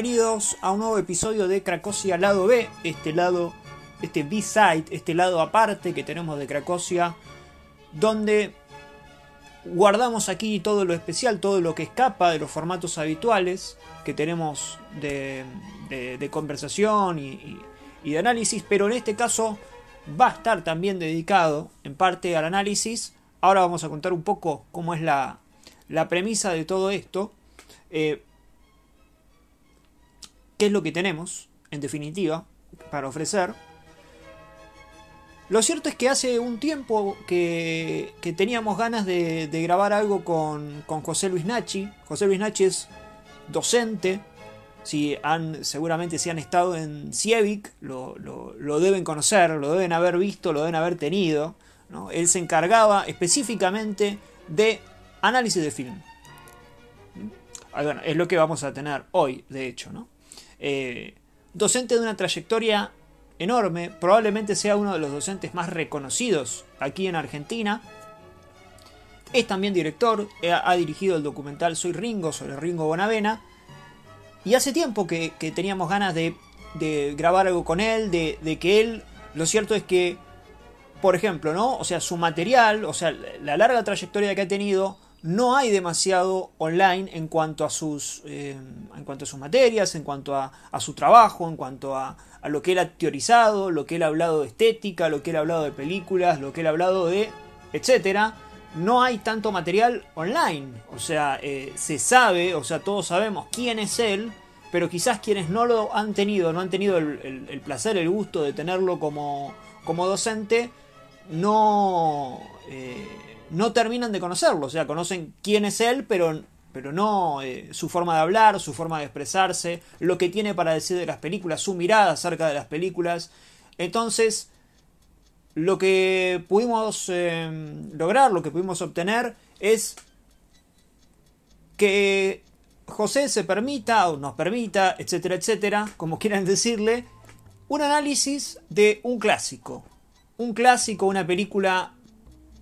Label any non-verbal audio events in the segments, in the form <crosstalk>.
Bienvenidos a un nuevo episodio de Cracosia Lado B, este lado, este B-side, este lado aparte que tenemos de Cracosia, donde guardamos aquí todo lo especial, todo lo que escapa de los formatos habituales que tenemos de, conversación y, de análisis, pero en este caso va a estar también dedicado en parte al análisis. Ahora vamos a contar un poco cómo es la, la premisa de todo esto. Eh, qué es lo que tenemos, en definitiva, para ofrecer. Lo cierto es que hace un tiempo que, que teníamos ganas de, grabar algo con, con José Luis Nachi. José Luis Nachi es docente. Si han, seguramente si han estado en Cievic, lo, lo- lo deben conocer, lo deben haber visto, lo deben haber tenido. ¿no? Él se encargaba específicamente de análisis de film. Bueno, es lo que vamos a tener hoy, de hecho, ¿no? Eh, docente de una trayectoria enorme, probablemente sea uno de los docentes más reconocidos aquí en Argentina. Es también director, eh, ha, dirigido el documental Soy Ringo sobre Ringo Bonavena. Y hace tiempo que, teníamos ganas de, de grabar algo con él, de, de que él, lo cierto es que, por ejemplo, ¿no? O sea, su material, o sea, la larga trayectoria que ha tenido, no hay demasiado online en cuanto a sus, eh, en cuanto a sus materias, en cuanto a, a su trabajo, en cuanto a, a lo que él ha teorizado, lo que él ha hablado de estética, lo que él ha hablado de películas, lo que él ha hablado de, etcétera. No hay tanto material online, o sea, eh, se sabe, o sea, todos sabemos quién es él, pero quizás quienes no lo han tenido, no han tenido el, el- placer, el gusto de tenerlo como, como docente, no, eh, no terminan de conocerlo. O sea, conocen quién es él, pero, pero no eh, su forma de hablar, su forma de expresarse, lo que tiene para decir de las películas, su mirada acerca de las películas. Entonces, lo que pudimos eh, lograr, lo que pudimos obtener es que José se permita o nos permita, etcétera, etcétera, como quieran decirle, un análisis de un clásico. Un clásico, una película,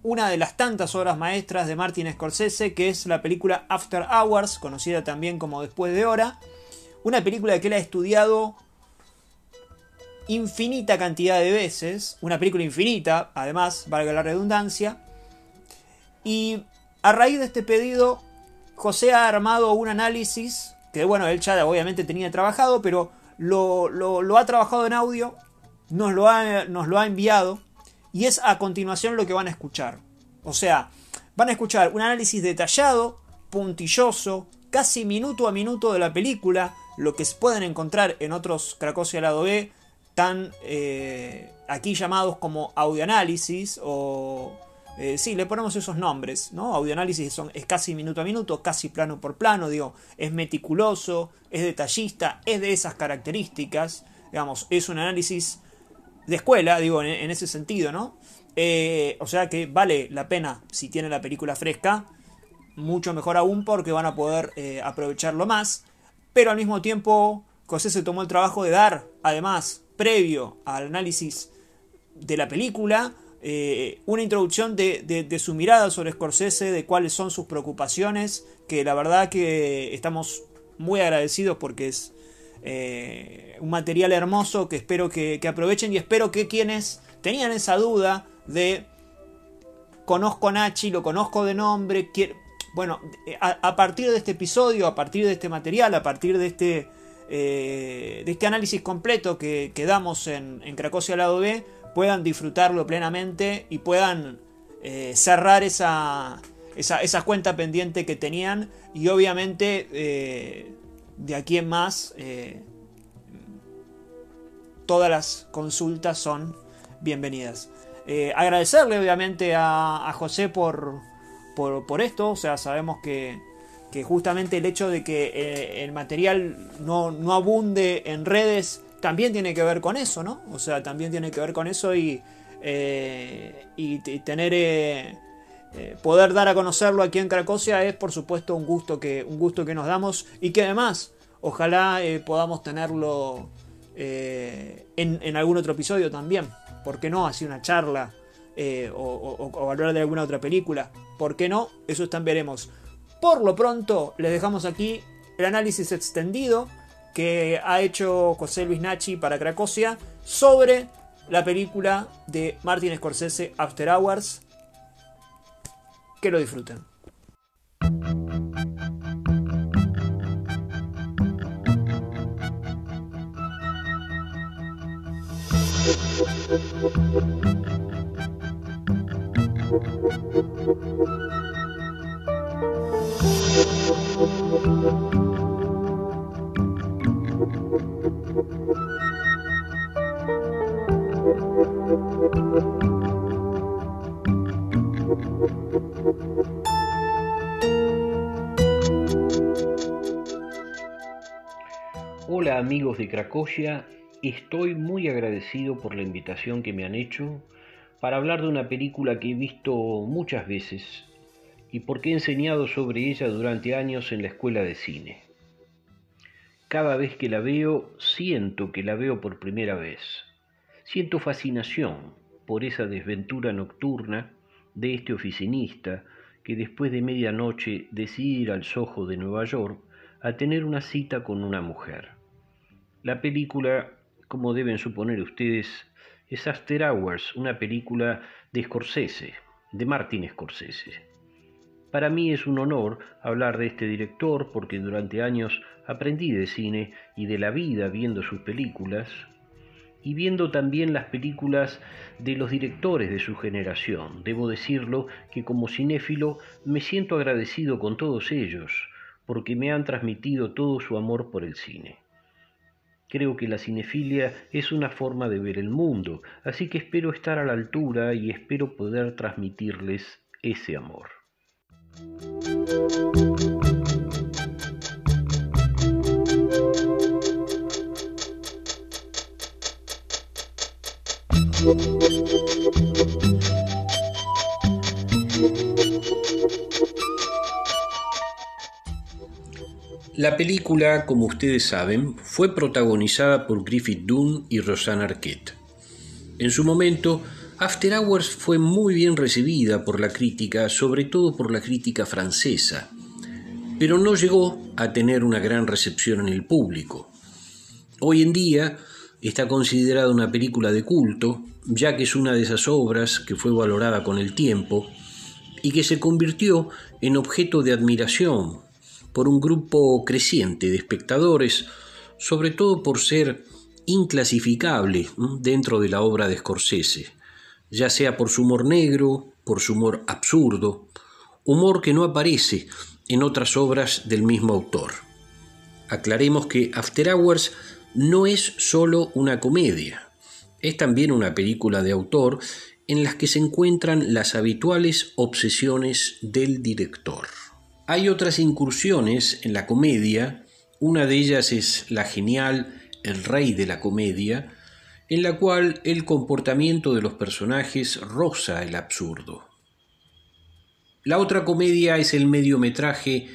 una de las tantas obras maestras de Martin Scorsese, que es la película After Hours, conocida también como Después de Hora. Una película que él ha estudiado infinita cantidad de veces, una película infinita, además, valga la redundancia. Y a raíz de este pedido, José ha armado un análisis, que bueno, él ya obviamente tenía trabajado, pero lo, lo- lo ha trabajado en audio, nos lo, ha, nos lo ha enviado, y es a continuación lo que van a escuchar. O sea, van a escuchar un análisis detallado, puntilloso, casi minuto a minuto de la película, lo que se pueden encontrar en otros Cracosia lado B, tan eh, aquí llamados como audioanálisis o... eh, sí, le ponemos esos nombres, ¿no? Audioanálisis son, es casi minuto a minuto, casi plano por plano, digo, es meticuloso, es detallista, es de esas características, digamos, es un análisis de escuela, digo, en, ese sentido, ¿no? Eh, o sea que vale la pena si tiene la película fresca, mucho mejor aún porque van a poder eh, aprovecharlo más, pero al mismo tiempo José se tomó el trabajo de dar, además, previo al análisis de la película, eh, una introducción de, de- de su mirada sobre Scorsese, de cuáles son sus preocupaciones, que la verdad que estamos muy agradecidos porque es eh, un material hermoso que espero que, aprovechen y espero que quienes tenían esa duda de conozco a Nachi, lo conozco de nombre, quiero- bueno, a, partir de este episodio, a partir de este material, a partir de este, eh, de este análisis completo que, damos en, en Cracosia Lado B, puedan disfrutarlo plenamente y puedan eh, cerrar esa, esa, esa cuenta pendiente que tenían y obviamente de aquí en más eh, todas las consultas son bienvenidas. Eh, agradecerle obviamente a, José por, por, esto, o sea, sabemos que, que justamente el hecho de que eh, el material no, no abunde en redes también tiene que ver con eso, ¿no? O sea, también tiene que ver con eso y, y, y tener... eh, poder dar a conocerlo aquí en Cracosia es por supuesto un gusto que, un gusto que nos damos y que además ojalá eh, podamos tenerlo eh, en, algún otro episodio también. ¿Por qué no? Así una charla o hablar de alguna otra película. ¿Por qué no? Eso también veremos. Por lo pronto, les dejamos aquí el análisis extendido que ha hecho José Luis Nachi para Cracosia sobre la película de Martin Scorsese After Hours. Que lo disfruten. Hola amigos de Cracovia, estoy muy agradecido por la invitación que me han hecho para hablar de una película que he visto muchas veces y porque he enseñado sobre ella durante años en la escuela de cine. Cada vez que la veo, siento que la veo por primera vez. Siento fascinación por esa desventura nocturna de este oficinista que después de medianoche decide ir al Soho de Nueva York a tener una cita con una mujer. La película, como deben suponer ustedes, es After Hours, una película de Scorsese, de Martin Scorsese. Para mí es un honor hablar de este director porque durante años aprendí de cine y de la vida viendo sus películas y viendo también las películas de los directores de su generación. Debo decirlo que como cinéfilo me siento agradecido con todos ellos porque me han transmitido todo su amor por el cine. Creo que la cinefilia es una forma de ver el mundo, así que espero estar a la altura y espero poder transmitirles ese amor. La película, como ustedes saben, fue protagonizada por Griffith Dunn y Rosanna Arquette. En su momento, After Hours fue muy bien recibida por la crítica, sobre todo por la crítica francesa, pero no llegó a tener una gran recepción en el público. Hoy en día está considerada una película de culto, ya que es una de esas obras que fue valorada con el tiempo y que se convirtió en objeto de admiración por un grupo creciente de espectadores, sobre todo por ser inclasificable dentro de la obra de Scorsese, ya sea por su humor negro, por su humor absurdo, humor que no aparece en otras obras del mismo autor. Aclaremos que After Hours no es solo una comedia, es también una película de autor en las que se encuentran las habituales obsesiones del director. Hay otras incursiones en la comedia, una de ellas es la genial El rey de la comedia, en la cual el comportamiento de los personajes roza el absurdo. La otra comedia es el mediometraje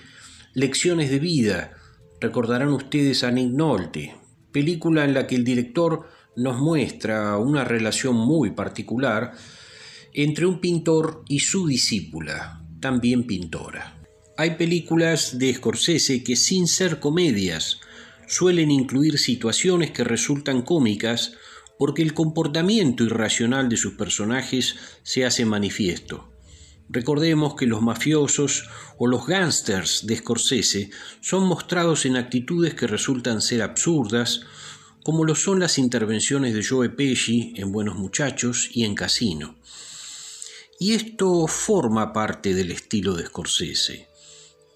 Lecciones de vida, recordarán ustedes a Nick Nolte, película en la que el director nos muestra una relación muy particular entre un pintor y su discípula, también pintora. Hay películas de Scorsese que sin ser comedias suelen incluir situaciones que resultan cómicas porque el comportamiento irracional de sus personajes se hace manifiesto. Recordemos que los mafiosos o los gángsters de Scorsese son mostrados en actitudes que resultan ser absurdas, como lo son las intervenciones de Joe Pesci en Buenos Muchachos y en Casino. Y esto forma parte del estilo de Scorsese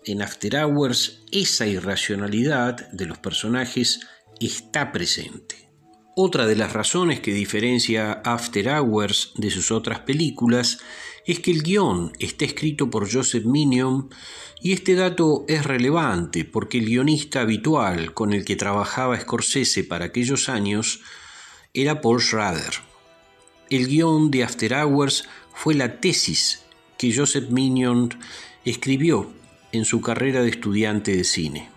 en After Hours esa irracionalidad de los personajes está presente. Otra de las razones que diferencia After Hours de sus otras películas es que el guion está escrito por Joseph Minion y este dato es relevante porque el guionista habitual con el que trabajaba Scorsese para aquellos años era Paul Schrader. El guion de After Hours fue la tesis que Joseph Minion escribió en su carrera de estudiante de cine.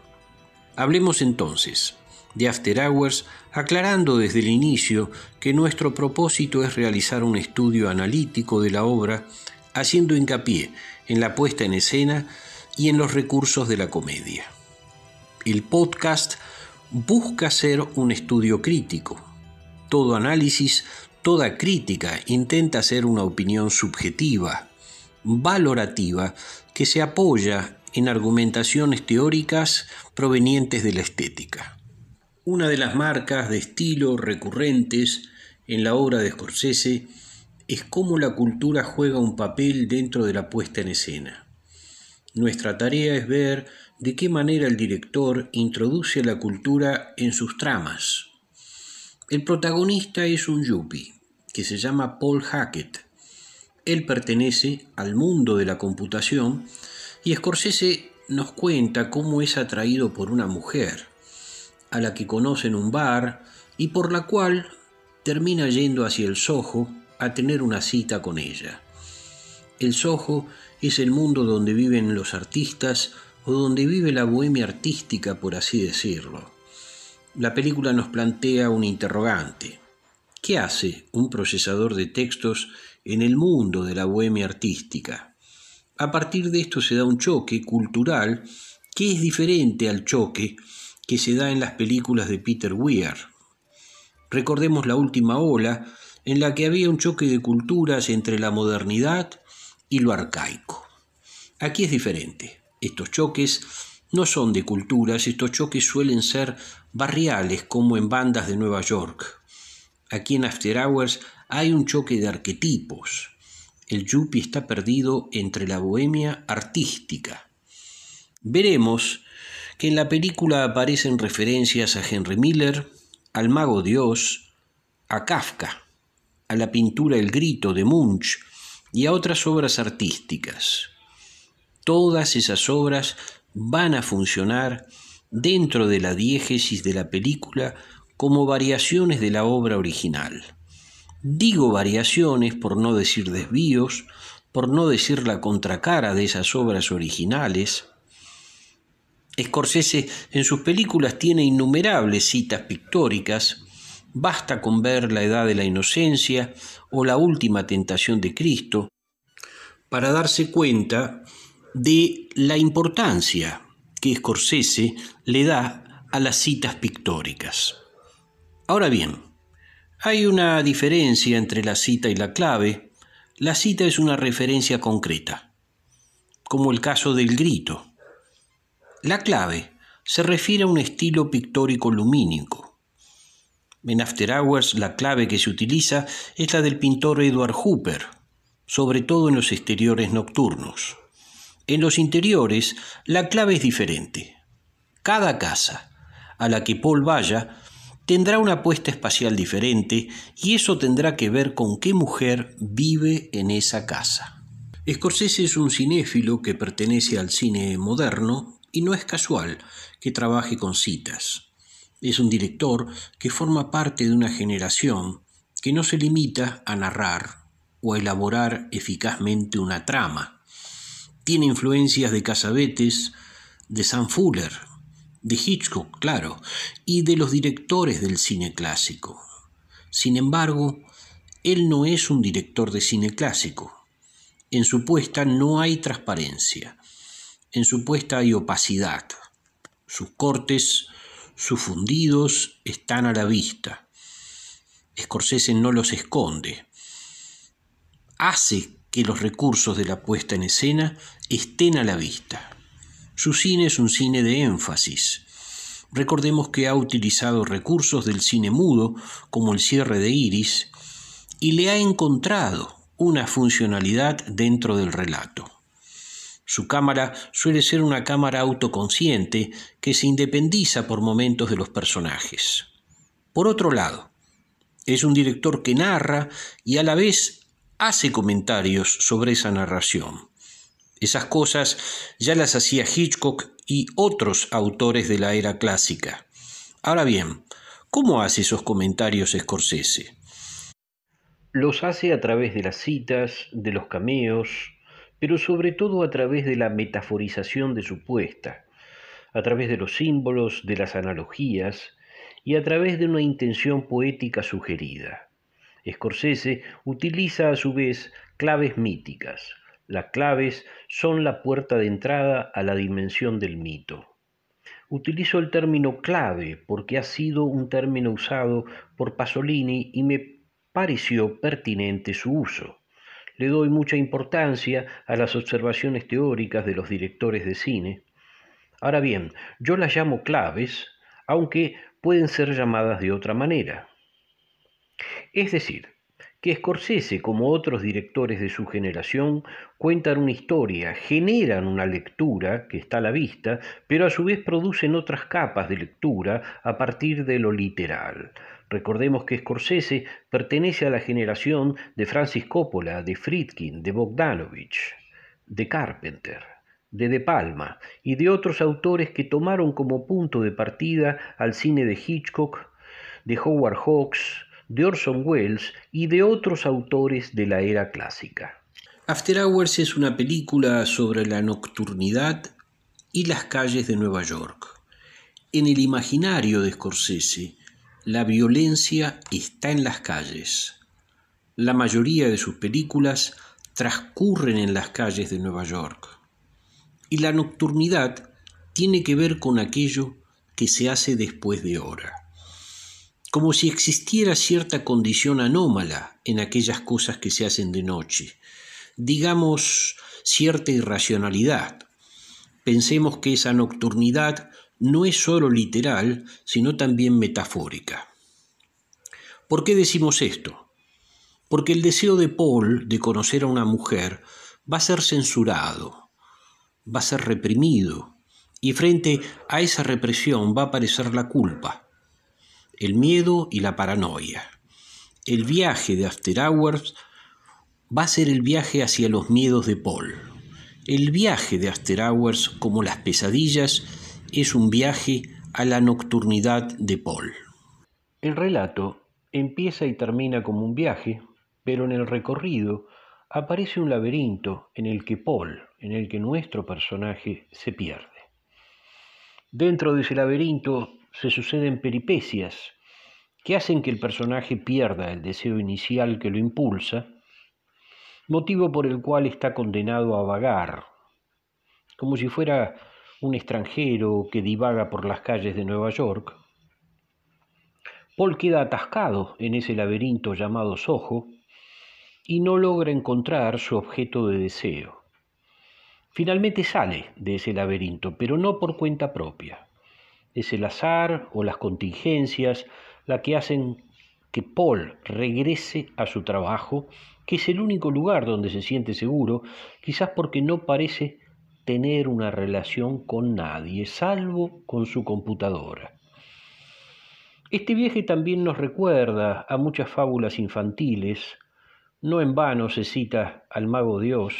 Hablemos entonces de After Hours, aclarando desde el inicio que nuestro propósito es realizar un estudio analítico de la obra, haciendo hincapié en la puesta en escena y en los recursos de la comedia. El podcast busca ser un estudio crítico. Todo análisis, toda crítica intenta ser una opinión subjetiva, valorativa, que se apoya en argumentaciones teóricas provenientes de la estética. Una de las marcas de estilo recurrentes en la obra de Scorsese es cómo la cultura juega un papel dentro de la puesta en escena. Nuestra tarea es ver de qué manera el director introduce la cultura en sus tramas. El protagonista es un yuppie que se llama Paul Hackett. Él pertenece al mundo de la computación y Scorsese nos cuenta cómo es atraído por una mujer, a la que conoce en un bar y por la cual termina yendo hacia el Soho a tener una cita con ella. El Soho es el mundo donde viven los artistas o donde vive la bohemia artística, por así decirlo. La película nos plantea un interrogante. ¿Qué hace un procesador de textos en el mundo de la bohemia artística? A partir de esto se da un choque cultural que es diferente al choque que se da en las películas de Peter Weir. Recordemos la última ola, en la que había un choque de culturas entre la modernidad y lo arcaico. Aquí es diferente. Estos choques no son de culturas, estos choques suelen ser barriales como en bandas de Nueva York. Aquí en After Hours hay un choque de arquetipos. El yuppie está perdido entre la bohemia artística. Veremos que en la película aparecen referencias a Henry Miller, al mago Dios, a Kafka, a la pintura El Grito de Munch y a otras obras artísticas. Todas esas obras van a funcionar dentro de la diégesis de la película como variaciones de la obra original. Digo variaciones por no decir desvíos, por no decir la contracara de esas obras originales. Scorsese en sus películas tiene innumerables citas pictóricas, basta con ver La Edad de la Inocencia o La Última Tentación de Cristo para darse cuenta de la importancia que Scorsese le da a las citas pictóricas. Ahora bien, hay una diferencia entre la cita y la clave. La cita es una referencia concreta, como el caso del grito. La clave se refiere a un estilo pictórico lumínico. En After Hours la clave que se utiliza es la del pintor Edward Hooper, sobre todo en los exteriores nocturnos. En los interiores, la clave es diferente. Cada casa a la que Paul vaya tendrá una puesta espacial diferente y eso tendrá que ver con qué mujer vive en esa casa. Scorsese es un cinéfilo que pertenece al cine moderno y no es casual que trabaje con citas. Es un director que forma parte de una generación que no se limita a narrar o a elaborar eficazmente una trama tiene influencias de Casabetes, de Sam Fuller, de Hitchcock, claro, y de los directores del cine clásico. Sin embargo, él no es un director de cine clásico. En su puesta no hay transparencia. En su puesta hay opacidad. Sus cortes, sus fundidos están a la vista. Scorsese no los esconde. Hace que los recursos de la puesta en escena estén a la vista. Su cine es un cine de énfasis. Recordemos que ha utilizado recursos del cine mudo, como el cierre de iris, y le ha encontrado una funcionalidad dentro del relato. Su cámara suele ser una cámara autoconsciente que se independiza por momentos de los personajes. Por otro lado, es un director que narra y a la vez hace comentarios sobre esa narración. Esas cosas ya las hacía Hitchcock y otros autores de la era clásica. Ahora bien, ¿cómo hace esos comentarios Scorsese? Los hace a través de las citas, de los cameos, pero sobre todo a través de la metaforización de su puesta, a través de los símbolos, de las analogías y a través de una intención poética sugerida. Scorsese utiliza a su vez claves míticas. Las claves son la puerta de entrada a la dimensión del mito. Utilizo el término clave porque ha sido un término usado por Pasolini y me pareció pertinente su uso. Le doy mucha importancia a las observaciones teóricas de los directores de cine. Ahora bien, yo las llamo claves, aunque pueden ser llamadas de otra manera. Es decir, que Scorsese, como otros directores de su generación, cuentan una historia, generan una lectura que está a la vista, pero a su vez producen otras capas de lectura a partir de lo literal. Recordemos que Scorsese pertenece a la generación de Francis Coppola, de Friedkin, de Bogdanovich, de Carpenter, de De Palma y de otros autores que tomaron como punto de partida al cine de Hitchcock, de Howard Hawks, de Orson Welles y de otros autores de la era clásica. After Hours es una película sobre la nocturnidad y las calles de Nueva York. En el imaginario de Scorsese, la violencia está en las calles. La mayoría de sus películas transcurren en las calles de Nueva York. Y la nocturnidad tiene que ver con aquello que se hace después de hora como si existiera cierta condición anómala en aquellas cosas que se hacen de noche, digamos cierta irracionalidad. Pensemos que esa nocturnidad no es sólo literal, sino también metafórica. ¿Por qué decimos esto? Porque el deseo de Paul de conocer a una mujer va a ser censurado, va a ser reprimido, y frente a esa represión va a aparecer la culpa el miedo y la paranoia. El viaje de After Hours va a ser el viaje hacia los miedos de Paul. El viaje de After Hours, como las pesadillas, es un viaje a la nocturnidad de Paul. El relato empieza y termina como un viaje, pero en el recorrido aparece un laberinto en el que Paul, en el que nuestro personaje se pierde. Dentro de ese laberinto se suceden peripecias que hacen que el personaje pierda el deseo inicial que lo impulsa, motivo por el cual está condenado a vagar, como si fuera un extranjero que divaga por las calles de Nueva York. Paul queda atascado en ese laberinto llamado Soho y no logra encontrar su objeto de deseo. Finalmente sale de ese laberinto, pero no por cuenta propia es el azar o las contingencias la que hacen que Paul regrese a su trabajo, que es el único lugar donde se siente seguro, quizás porque no parece tener una relación con nadie, salvo con su computadora. Este viaje también nos recuerda a muchas fábulas infantiles, no en vano se cita al mago Dios,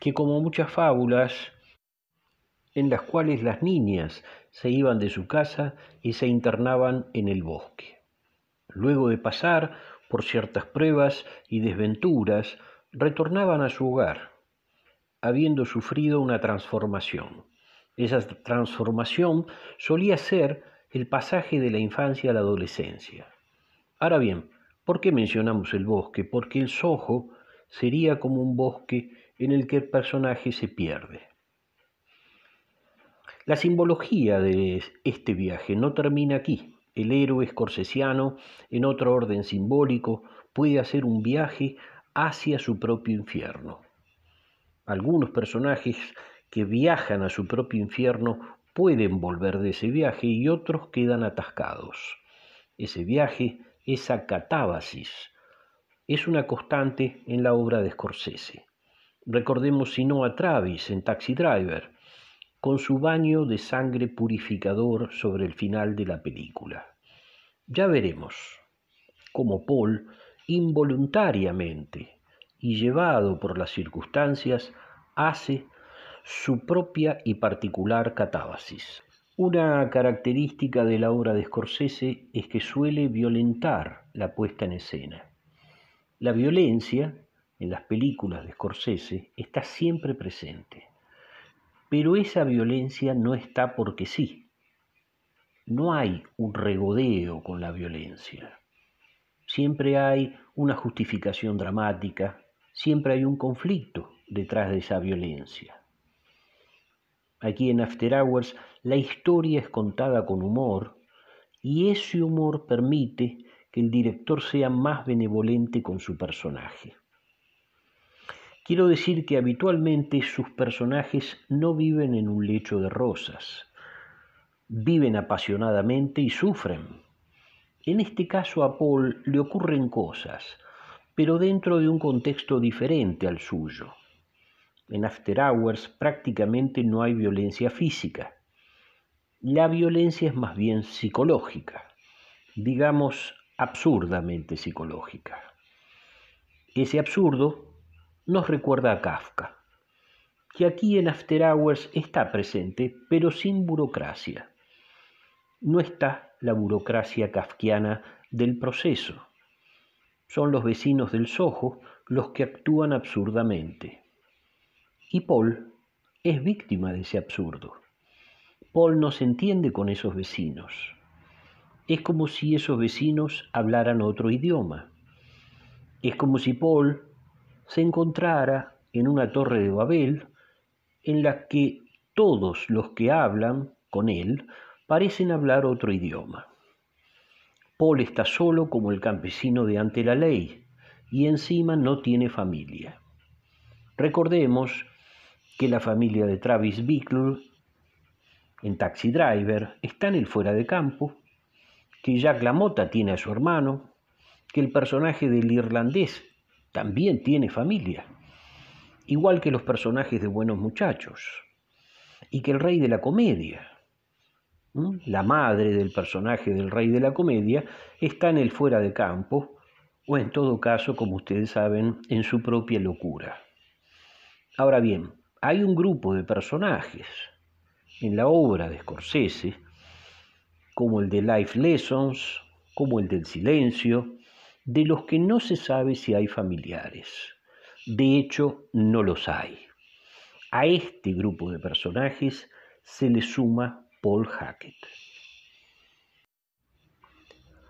que como muchas fábulas en las cuales las niñas se iban de su casa y se internaban en el bosque. Luego de pasar por ciertas pruebas y desventuras, retornaban a su hogar, habiendo sufrido una transformación. Esa transformación solía ser el pasaje de la infancia a la adolescencia. Ahora bien, ¿por qué mencionamos el bosque? Porque el sojo sería como un bosque en el que el personaje se pierde. La simbología de este viaje no termina aquí. El héroe escorsesiano, en otro orden simbólico, puede hacer un viaje hacia su propio infierno. Algunos personajes que viajan a su propio infierno pueden volver de ese viaje y otros quedan atascados. Ese viaje, esa catábasis, es una constante en la obra de Scorsese. Recordemos si no a Travis en Taxi Driver, con su baño de sangre purificador sobre el final de la película. Ya veremos cómo Paul, involuntariamente y llevado por las circunstancias, hace su propia y particular catábasis. Una característica de la obra de Scorsese es que suele violentar la puesta en escena. La violencia en las películas de Scorsese está siempre presente. Pero esa violencia no está porque sí. No hay un regodeo con la violencia. Siempre hay una justificación dramática, siempre hay un conflicto detrás de esa violencia. Aquí en After Hours la historia es contada con humor y ese humor permite que el director sea más benevolente con su personaje. Quiero decir que habitualmente sus personajes no viven en un lecho de rosas, viven apasionadamente y sufren. En este caso a Paul le ocurren cosas, pero dentro de un contexto diferente al suyo. En After Hours prácticamente no hay violencia física. La violencia es más bien psicológica, digamos absurdamente psicológica. Ese absurdo nos recuerda a Kafka, que aquí en After Hours está presente, pero sin burocracia. No está la burocracia kafkiana del proceso. Son los vecinos del Soho los que actúan absurdamente. Y Paul es víctima de ese absurdo. Paul no se entiende con esos vecinos. Es como si esos vecinos hablaran otro idioma. Es como si Paul se encontrara en una torre de Babel en la que todos los que hablan con él parecen hablar otro idioma. Paul está solo como el campesino de ante la ley y encima no tiene familia. Recordemos que la familia de Travis Bickle en Taxi Driver está en el fuera de campo, que Jack LaMotta tiene a su hermano, que el personaje del irlandés también tiene familia, igual que los personajes de Buenos Muchachos, y que el rey de la comedia, la madre del personaje del rey de la comedia, está en el fuera de campo, o en todo caso, como ustedes saben, en su propia locura. Ahora bien, hay un grupo de personajes en la obra de Scorsese, como el de Life Lessons, como el del silencio, de los que no se sabe si hay familiares. De hecho, no los hay. A este grupo de personajes se le suma Paul Hackett.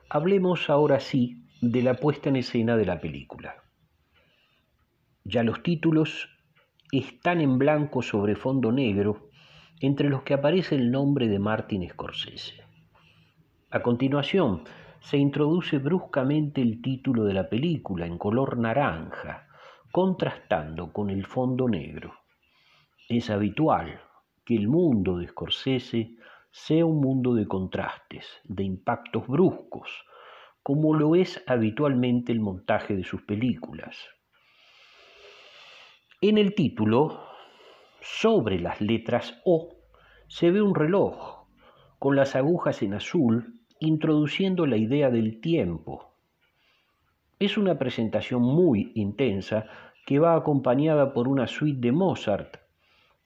Hablemos ahora sí de la puesta en escena de la película. Ya los títulos están en blanco sobre fondo negro, entre los que aparece el nombre de Martin Scorsese. A continuación, se introduce bruscamente el título de la película en color naranja, contrastando con el fondo negro. Es habitual que el mundo de Scorsese sea un mundo de contrastes, de impactos bruscos, como lo es habitualmente el montaje de sus películas. En el título, sobre las letras O, se ve un reloj con las agujas en azul introduciendo la idea del tiempo. Es una presentación muy intensa que va acompañada por una suite de Mozart,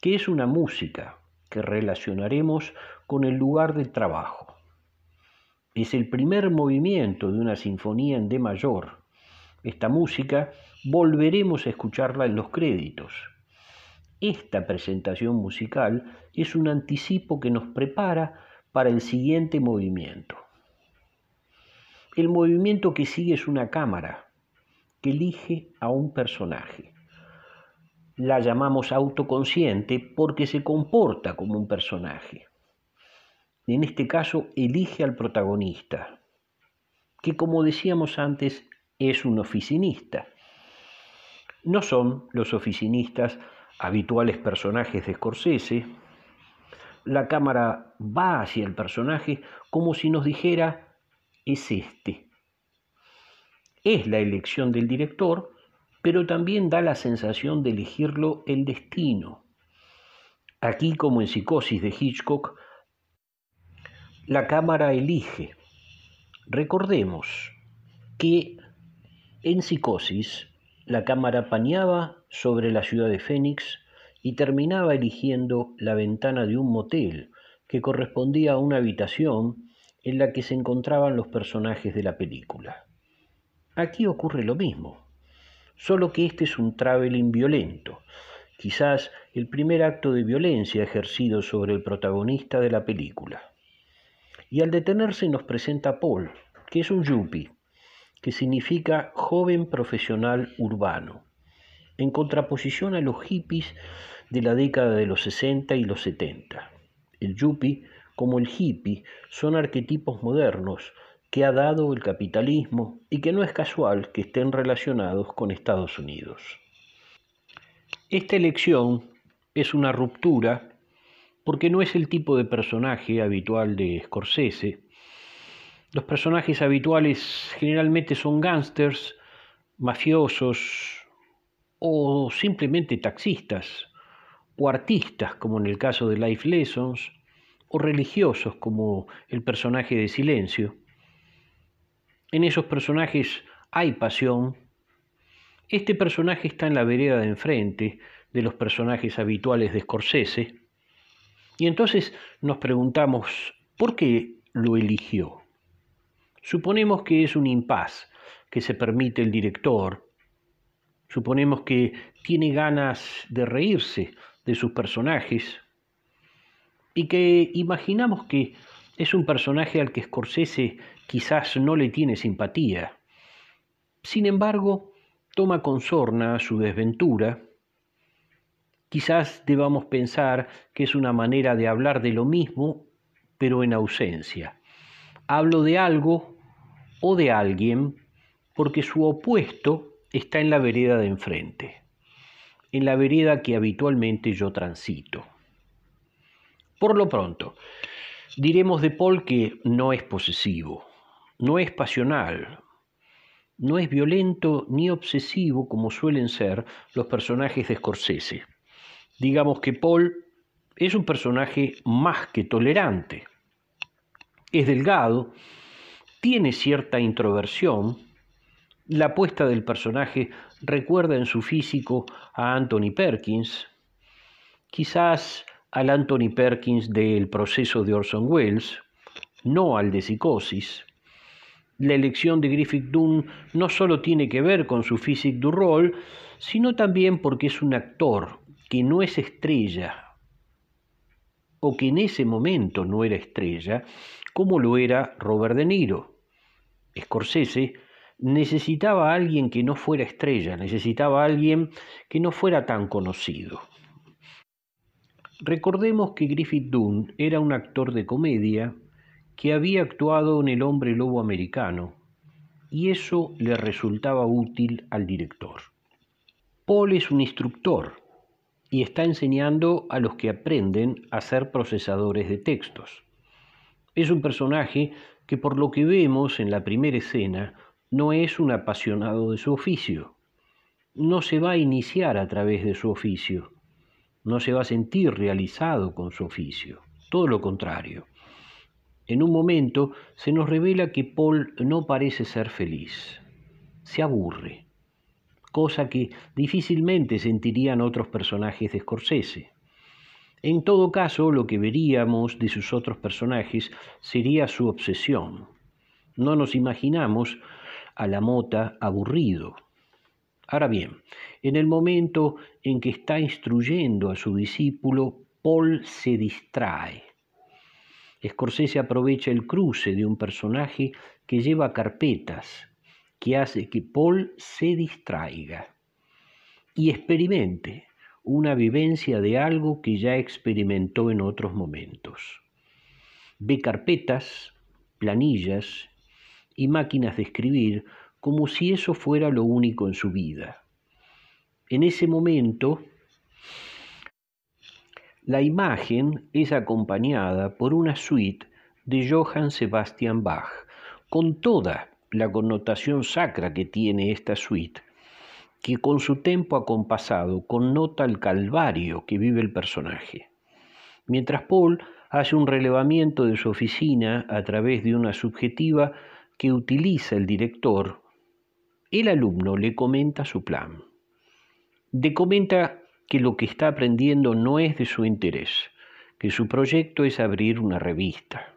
que es una música que relacionaremos con el lugar de trabajo. Es el primer movimiento de una sinfonía en D mayor. Esta música volveremos a escucharla en los créditos. Esta presentación musical es un anticipo que nos prepara para el siguiente movimiento. El movimiento que sigue es una cámara que elige a un personaje. La llamamos autoconsciente porque se comporta como un personaje. En este caso, elige al protagonista, que como decíamos antes, es un oficinista no son los oficinistas habituales personajes de Scorsese. La cámara va hacia el personaje como si nos dijera, es este. Es la elección del director, pero también da la sensación de elegirlo el destino. Aquí, como en Psicosis de Hitchcock, la cámara elige. Recordemos que en Psicosis la cámara pañaba sobre la ciudad de Fénix y terminaba eligiendo la ventana de un motel que correspondía a una habitación en la que se encontraban los personajes de la película. Aquí ocurre lo mismo, solo que este es un traveling violento, quizás el primer acto de violencia ejercido sobre el protagonista de la película. Y al detenerse nos presenta Paul, que es un yuppie, que significa joven profesional urbano, en contraposición a los hippies de la década de los 60 y los 70. el yuppie como el hippie son arquetipos modernos que ha dado el capitalismo y que no es casual que estén relacionados con Estados Unidos. Esta elección es una ruptura porque no es el tipo de personaje habitual de Scorsese. Los personajes habituales generalmente son gángsters, mafiosos o simplemente taxistas, o artistas como en el caso de Life Lessons, o religiosos como el personaje de Silencio. En esos personajes hay pasión. Este personaje está en la vereda de enfrente de los personajes habituales de Scorsese. Y entonces nos preguntamos, ¿por qué lo eligió? Suponemos que es un impas que se permite el director. Suponemos que tiene ganas de reírse de sus personajes y que imaginamos que es un personaje al que Scorsese quizás no le tiene simpatía. Sin embargo, toma con sorna su desventura. Quizás debamos pensar que es una manera de hablar de lo mismo, pero en ausencia. Hablo de algo o de alguien porque su opuesto está en la vereda de enfrente, en la vereda que habitualmente yo transito. Por lo pronto, diremos de Paul que no es posesivo, no es pasional, no es violento ni obsesivo como suelen ser los personajes de Scorsese. Digamos que Paul es un personaje más que tolerante. Es delgado, tiene cierta introversión, la apuesta del personaje recuerda en su físico a Anthony Perkins, quizás al Anthony Perkins del proceso de Orson Welles, no al de psicosis. La elección de Griffith Dunn no solo tiene que ver con su physique du rol, sino también porque es un actor que no es estrella, o que en ese momento no era estrella, como lo era Robert De Niro. Scorsese necesitaba a alguien que no fuera estrella, necesitaba a alguien que no fuera tan conocido. Recordemos que Griffith Dunn era un actor de comedia que había actuado en El hombre lobo americano, y eso le resultaba útil al director. Paul es un instructor y está enseñando a los que aprenden a ser procesadores de textos. Es un personaje que por lo que vemos en la primera escena no es un apasionado de su oficio. No se va a iniciar a través de su oficio no se va a sentir realizado con su oficio, todo lo contrario. En un momento se nos revela que Paul no parece ser feliz, se aburre, cosa que difícilmente sentirían otros personajes de Scorsese. En todo caso, lo que veríamos de sus otros personajes sería su obsesión. No nos imaginamos a la mota aburrido, Ahora bien, en el momento en que está instruyendo a su discípulo, Paul se distrae. Scorsese aprovecha el cruce de un personaje que lleva carpetas, que hace que Paul se distraiga y experimente una vivencia de algo que ya experimentó en otros momentos. Ve carpetas, planillas y máquinas de escribir como si eso fuera lo único en su vida. En ese momento, la imagen es acompañada por una suite de Johann Sebastian Bach, con toda la connotación sacra que tiene esta suite, que con su tempo acompasado connota el calvario que vive el personaje. Mientras Paul hace un relevamiento de su oficina a través de una subjetiva que utiliza el director el alumno le comenta su plan. Le comenta que lo que está aprendiendo no es de su interés, que su proyecto es abrir una revista.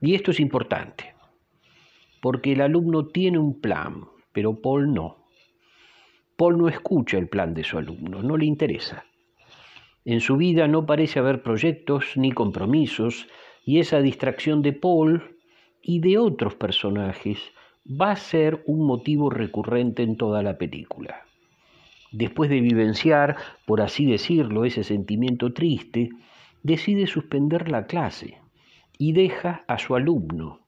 Y esto es importante, porque el alumno tiene un plan, pero Paul no. Paul no escucha el plan de su alumno, no le interesa. En su vida no parece haber proyectos ni compromisos, y esa distracción de Paul y de otros personajes va a ser un motivo recurrente en toda la película. Después de vivenciar, por así decirlo, ese sentimiento triste, decide suspender la clase y deja a su alumno.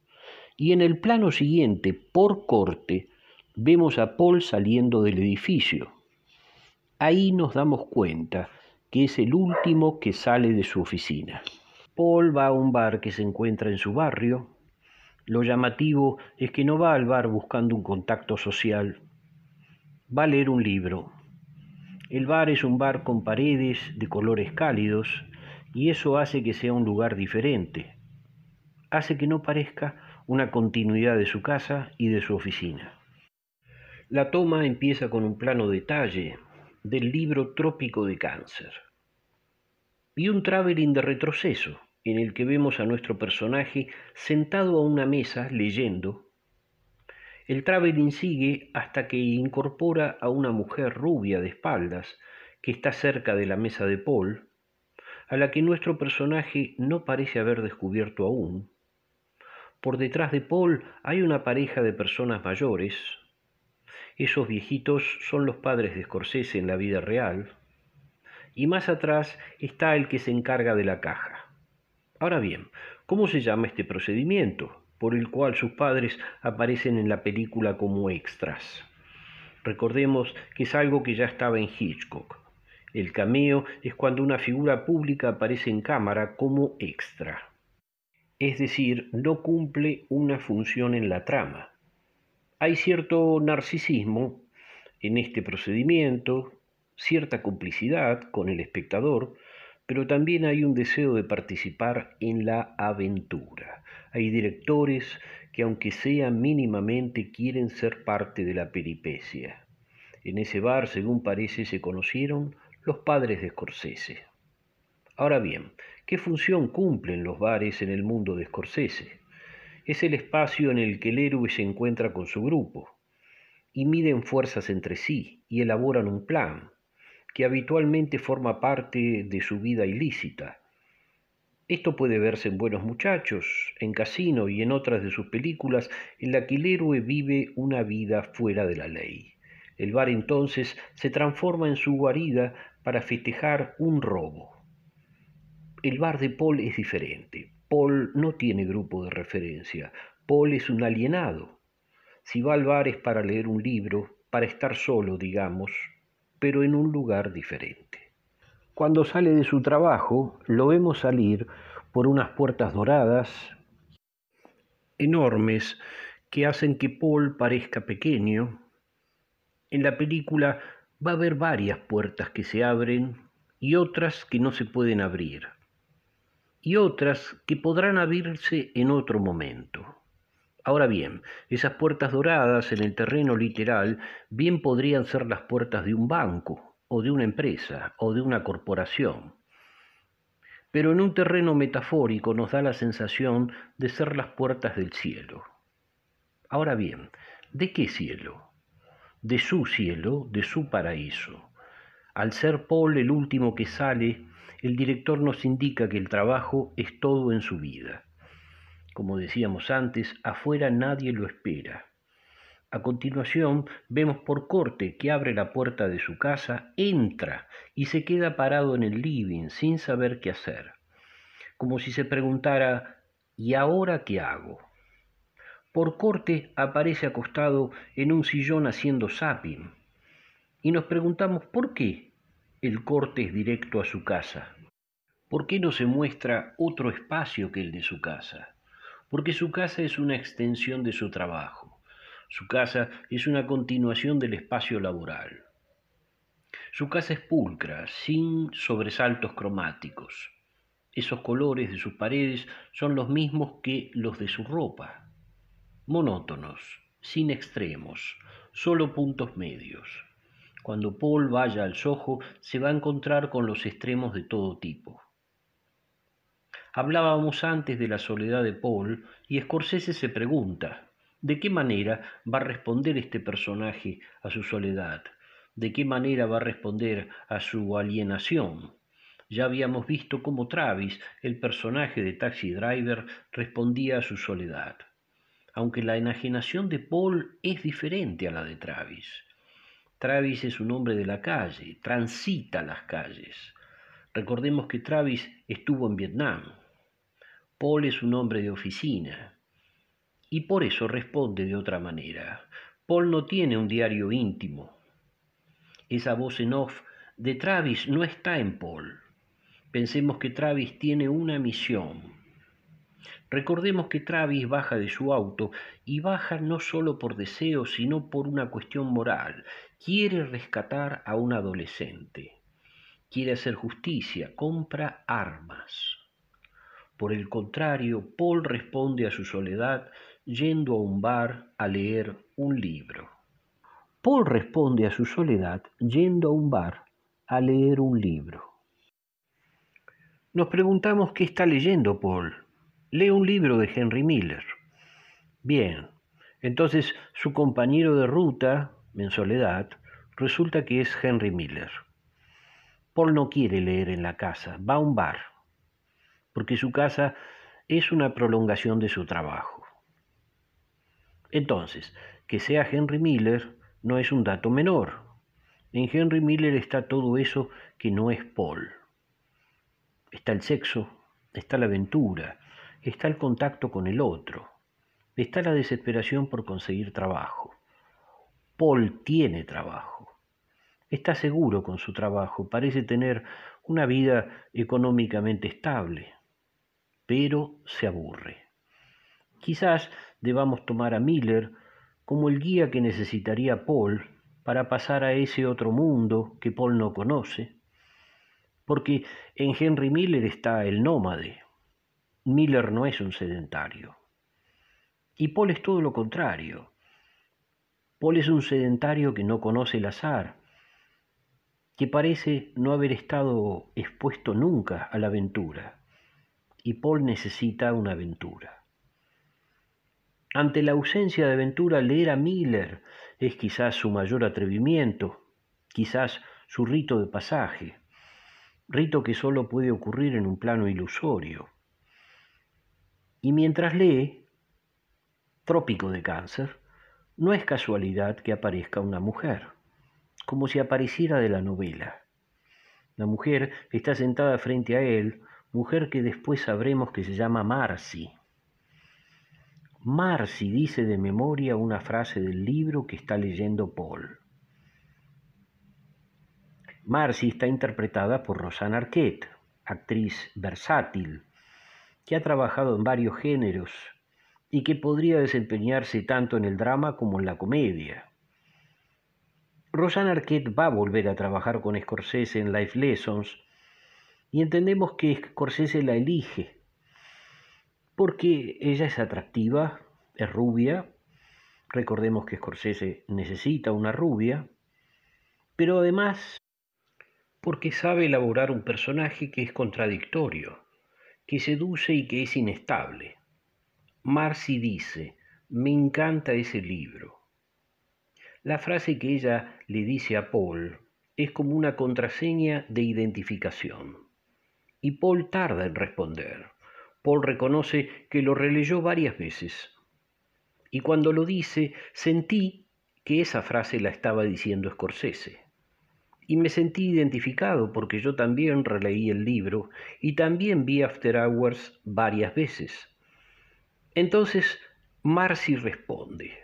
Y en el plano siguiente, por corte, vemos a Paul saliendo del edificio. Ahí nos damos cuenta que es el último que sale de su oficina. Paul va a un bar que se encuentra en su barrio. Lo llamativo es que no va al bar buscando un contacto social. Va a leer un libro. El bar es un bar con paredes de colores cálidos y eso hace que sea un lugar diferente. Hace que no parezca una continuidad de su casa y de su oficina. La toma empieza con un plano detalle del libro Trópico de Cáncer y un traveling de retroceso en el que vemos a nuestro personaje sentado a una mesa leyendo. El traveling sigue hasta que incorpora a una mujer rubia de espaldas que está cerca de la mesa de Paul, a la que nuestro personaje no parece haber descubierto aún. Por detrás de Paul hay una pareja de personas mayores, esos viejitos son los padres de Scorsese en la vida real. Y más atrás está el que se encarga de la caja. Ahora bien, ¿cómo se llama este procedimiento por el cual sus padres aparecen en la película como extras? Recordemos que es algo que ya estaba en Hitchcock. El cameo es cuando una figura pública aparece en cámara como extra. Es decir, no cumple una función en la trama hay cierto narcisismo en este procedimiento, cierta complicidad con el espectador, pero también hay un deseo de participar en la aventura. Hay directores que aunque sean mínimamente quieren ser parte de la peripecia. En ese bar, según parece, se conocieron los padres de Scorsese. Ahora bien, ¿qué función cumplen los bares en el mundo de Scorsese? es el espacio en el que el héroe se encuentra con su grupo, y miden fuerzas entre sí y elaboran un plan, que habitualmente forma parte de su vida ilícita. Esto puede verse en Buenos Muchachos, en Casino y en otras de sus películas en la que el héroe vive una vida fuera de la ley. El bar entonces se transforma en su guarida para festejar un robo. El bar de Paul es diferente. Paul no tiene grupo de referencia. Paul es un alienado. Si va al bar es para leer un libro, para estar solo, digamos, pero en un lugar diferente. Cuando sale de su trabajo, lo vemos salir por unas puertas doradas enormes que hacen que Paul parezca pequeño. En la película va a haber varias puertas que se abren y otras que no se pueden abrir y otras que podrán abrirse en otro momento. Ahora bien, esas puertas doradas en el terreno literal bien podrían ser las puertas de un banco, o de una empresa, o de una corporación. Pero en un terreno metafórico nos da la sensación de ser las puertas del cielo. Ahora bien, ¿de qué cielo? De su cielo, de su paraíso. Al ser Paul el último que sale, el director nos indica que el trabajo es todo en su vida. Como decíamos antes, afuera nadie lo espera. A continuación, vemos por corte que abre la puerta de su casa, entra y se queda parado en el living sin saber qué hacer, como si se preguntara ¿y ahora qué hago? Por corte aparece acostado en un sillón haciendo zapping y nos preguntamos por qué el corte es directo a su casa. ¿Por qué no se muestra otro espacio que el de su casa? Porque su casa es una extensión de su trabajo. Su casa es una continuación del espacio laboral. Su casa es pulcra, sin sobresaltos cromáticos. Esos colores de sus paredes son los mismos que los de su ropa. Monótonos, sin extremos, solo puntos medios. Cuando Paul vaya al Soho, se va a encontrar con los extremos de todo tipo. Hablábamos antes de la soledad de Paul y Scorsese se pregunta, ¿de qué manera va a responder este personaje a su soledad? ¿De qué manera va a responder a su alienación? Ya habíamos visto cómo Travis, el personaje de Taxi Driver, respondía a su soledad. Aunque la enajenación de Paul es diferente a la de Travis. Travis es un hombre de la calle, transita las calles. Recordemos que Travis estuvo en Vietnam. Paul es un hombre de oficina y por eso responde de otra manera. Paul no tiene un diario íntimo. Esa voz en off de Travis no está en Paul. Pensemos que Travis tiene una misión. Recordemos que Travis baja de su auto y baja no solo por deseo, sino por una cuestión moral. Quiere rescatar a un adolescente quiere hacer justicia, compra armas. Por el contrario, Paul responde a su soledad yendo a un bar a leer un libro. Paul responde a su soledad yendo a un bar a leer un libro. Nos preguntamos qué está leyendo Paul. Lee un libro de Henry Miller. Bien, entonces su compañero de ruta, en soledad, resulta que es Henry Miller. Paul no quiere leer en la casa, va a un bar, porque su casa es una prolongación de su trabajo. Entonces, que sea Henry Miller no es un dato menor. En Henry Miller está todo eso que no es Paul. Está el sexo, está la aventura, está el contacto con el otro, está la desesperación por conseguir trabajo. Paul tiene trabajo. Está seguro con su trabajo, parece tener una vida económicamente estable, pero se aburre. Quizás debamos tomar a Miller como el guía que necesitaría Paul para pasar a ese otro mundo que Paul no conoce, porque en Henry Miller está el nómade. Miller no es un sedentario. Y Paul es todo lo contrario. Paul es un sedentario que no conoce el azar, que parece no haber estado expuesto nunca a la aventura, y Paul necesita una aventura. Ante la ausencia de aventura, leer a Miller es quizás su mayor atrevimiento, quizás su rito de pasaje, rito que solo puede ocurrir en un plano ilusorio. Y mientras lee, Trópico de Cáncer, no es casualidad que aparezca una mujer como si apareciera de la novela. La mujer está sentada frente a él, mujer que después sabremos que se llama Marcy. Marcy dice de memoria una frase del libro que está leyendo Paul. Marcy está interpretada por Rosanna Arquette, actriz versátil, que ha trabajado en varios géneros y que podría desempeñarse tanto en el drama como en la comedia. Rosanna Arquette va a volver a trabajar con Scorsese en Life Lessons y entendemos que Scorsese la elige porque ella es atractiva, es rubia, recordemos que Scorsese necesita una rubia, pero además porque sabe elaborar un personaje que es contradictorio, que seduce y que es inestable. Marcy dice, me encanta ese libro. La frase que ella le dice a Paul es como una contraseña de identificación. Y Paul tarda en responder. Paul reconoce que lo releyó varias veces. Y cuando lo dice, sentí que esa frase la estaba diciendo Scorsese. Y me sentí identificado porque yo también releí el libro y también vi After Hours varias veces. Entonces Marcy responde,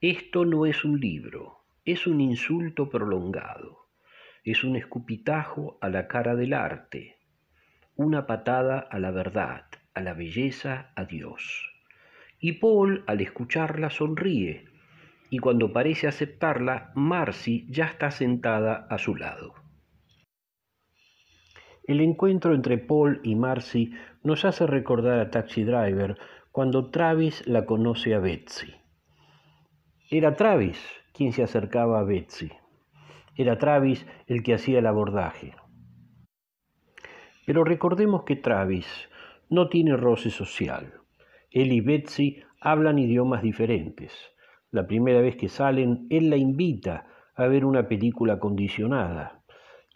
esto no es un libro, es un insulto prolongado, es un escupitajo a la cara del arte, una patada a la verdad, a la belleza, a Dios. Y Paul, al escucharla, sonríe, y cuando parece aceptarla, Marcy ya está sentada a su lado. El encuentro entre Paul y Marcy nos hace recordar a Taxi Driver cuando Travis la conoce a Betsy. Era Travis quien se acercaba a Betsy. Era Travis el que hacía el abordaje. Pero recordemos que Travis no tiene roce social. Él y Betsy hablan idiomas diferentes. La primera vez que salen, él la invita a ver una película condicionada.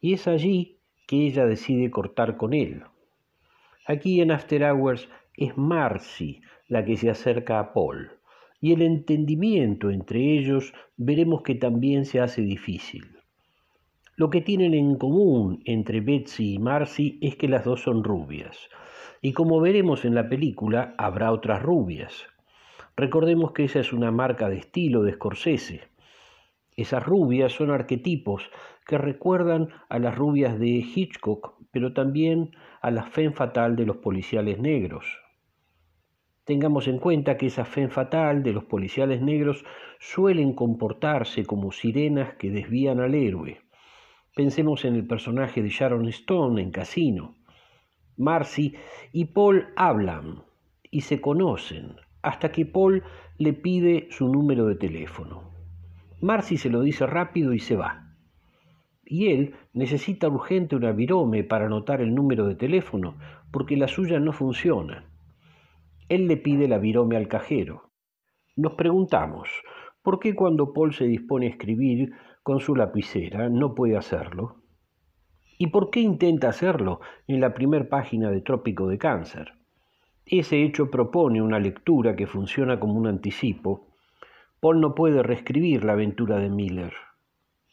Y es allí que ella decide cortar con él. Aquí en After Hours es Marcy la que se acerca a Paul y el entendimiento entre ellos veremos que también se hace difícil. Lo que tienen en común entre Betsy y Marcy es que las dos son rubias. Y como veremos en la película, habrá otras rubias. Recordemos que esa es una marca de estilo de Scorsese. Esas rubias son arquetipos que recuerdan a las rubias de Hitchcock, pero también a la fe fatal de los policiales negros. Tengamos en cuenta que esa fe fatal de los policiales negros suelen comportarse como sirenas que desvían al héroe. Pensemos en el personaje de Sharon Stone en Casino. Marcy y Paul hablan y se conocen hasta que Paul le pide su número de teléfono. Marcy se lo dice rápido y se va. Y él necesita urgente una virome para anotar el número de teléfono porque la suya no funciona. Él le pide la virome al cajero. Nos preguntamos, ¿por qué cuando Paul se dispone a escribir con su lapicera no puede hacerlo? ¿Y por qué intenta hacerlo en la primera página de Trópico de Cáncer? Ese hecho propone una lectura que funciona como un anticipo. Paul no puede reescribir la aventura de Miller.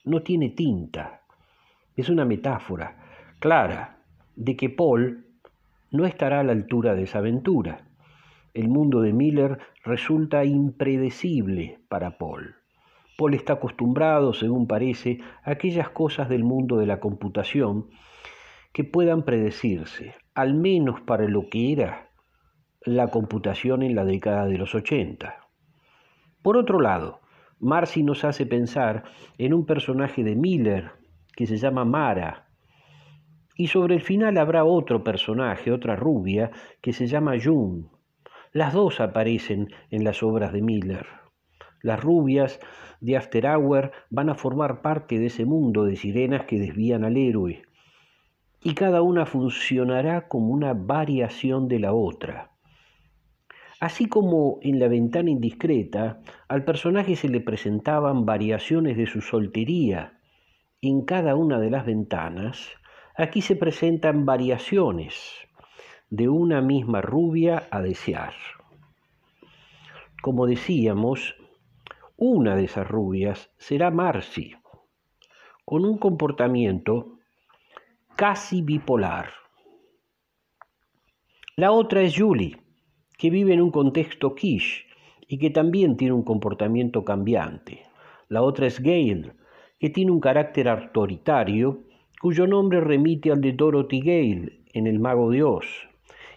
No tiene tinta. Es una metáfora clara de que Paul no estará a la altura de esa aventura. El mundo de Miller resulta impredecible para Paul. Paul está acostumbrado, según parece, a aquellas cosas del mundo de la computación que puedan predecirse, al menos para lo que era la computación en la década de los 80. Por otro lado, Marcy nos hace pensar en un personaje de Miller que se llama Mara, y sobre el final habrá otro personaje, otra rubia, que se llama June. Las dos aparecen en las obras de Miller. Las rubias de After Hour van a formar parte de ese mundo de sirenas que desvían al héroe, y cada una funcionará como una variación de la otra. Así como en la ventana indiscreta, al personaje se le presentaban variaciones de su soltería en cada una de las ventanas, aquí se presentan variaciones de una misma rubia a desear. Como decíamos, una de esas rubias será Marcy, con un comportamiento casi bipolar. La otra es Julie, que vive en un contexto quiche y que también tiene un comportamiento cambiante. La otra es Gail, que tiene un carácter autoritario, cuyo nombre remite al de Dorothy Gale en El Mago de Oz.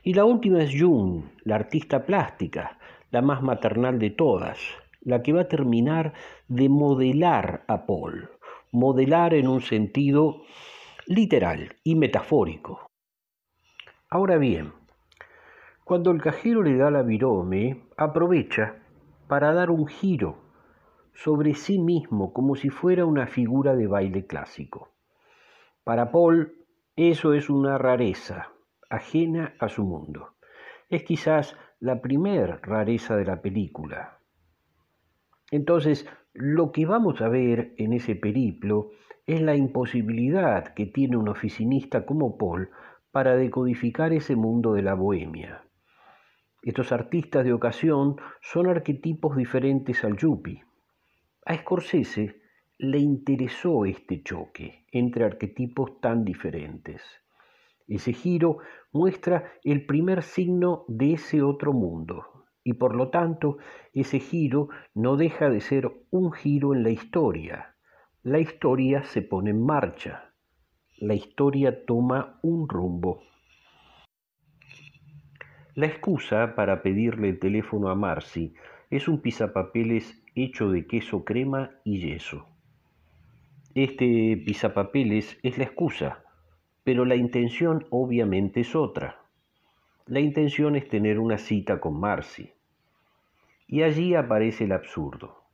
Y la última es June, la artista plástica, la más maternal de todas, la que va a terminar de modelar a Paul, modelar en un sentido literal y metafórico. Ahora bien, cuando el cajero le da la virome, aprovecha para dar un giro sobre sí mismo como si fuera una figura de baile clásico. Para Paul, eso es una rareza, ajena a su mundo. Es quizás la primer rareza de la película. Entonces, lo que vamos a ver en ese periplo es la imposibilidad que tiene un oficinista como Paul para decodificar ese mundo de la bohemia. Estos artistas de ocasión son arquetipos diferentes al yuppie. A Scorsese le interesó este choque entre arquetipos tan diferentes. Ese giro muestra el primer signo de ese otro mundo y por lo tanto ese giro no deja de ser un giro en la historia. La historia se pone en marcha. La historia toma un rumbo. La excusa para pedirle el teléfono a Marcy es un pisapapeles hecho de queso crema y yeso. Este pisapapeles es la excusa, pero la intención obviamente es otra. La intención es tener una cita con Marcy. Y allí aparece el absurdo.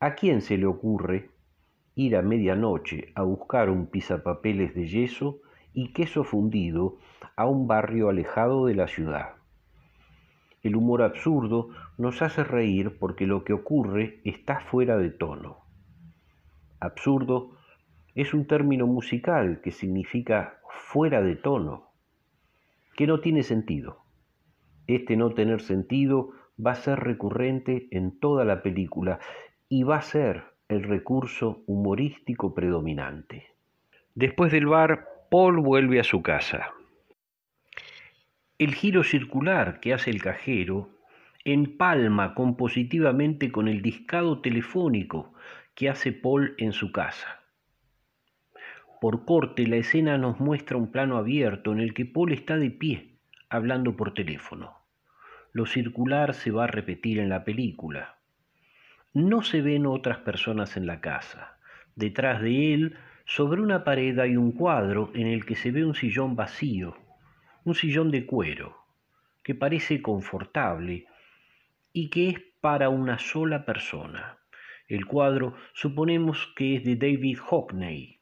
¿A quién se le ocurre ir a medianoche a buscar un pisapapeles de yeso y queso fundido a un barrio alejado de la ciudad. El humor absurdo nos hace reír porque lo que ocurre está fuera de tono. Absurdo es un término musical que significa fuera de tono, que no tiene sentido. Este no tener sentido va a ser recurrente en toda la película y va a ser el recurso humorístico predominante. Después del bar, Paul vuelve a su casa. El giro circular que hace el cajero empalma compositivamente con el discado telefónico que hace Paul en su casa. Por corte, la escena nos muestra un plano abierto en el que Paul está de pie, hablando por teléfono. Lo circular se va a repetir en la película. No se ven otras personas en la casa. Detrás de él, sobre una pared hay un cuadro en el que se ve un sillón vacío, un sillón de cuero, que parece confortable y que es para una sola persona. El cuadro suponemos que es de David Hockney,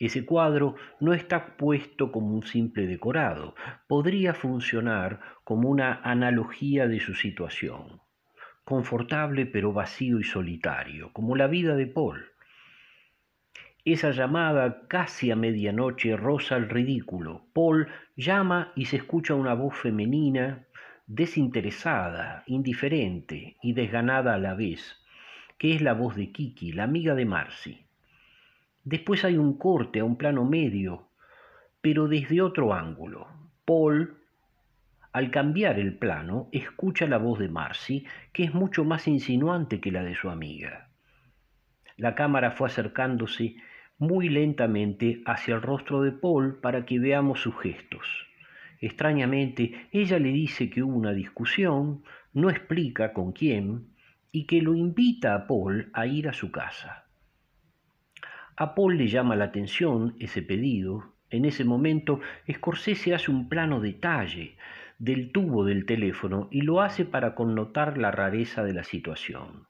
ese cuadro no está puesto como un simple decorado, podría funcionar como una analogía de su situación, confortable pero vacío y solitario, como la vida de Paul. Esa llamada casi a medianoche roza el ridículo. Paul llama y se escucha una voz femenina, desinteresada, indiferente y desganada a la vez, que es la voz de Kiki, la amiga de Marcy. Después hay un corte a un plano medio, pero desde otro ángulo. Paul, al cambiar el plano, escucha la voz de Marcy, que es mucho más insinuante que la de su amiga. La cámara fue acercándose muy lentamente hacia el rostro de Paul para que veamos sus gestos. Extrañamente, ella le dice que hubo una discusión, no explica con quién, y que lo invita a Paul a ir a su casa. A Paul le llama la atención ese pedido. En ese momento, Scorsese hace un plano detalle del tubo del teléfono y lo hace para connotar la rareza de la situación.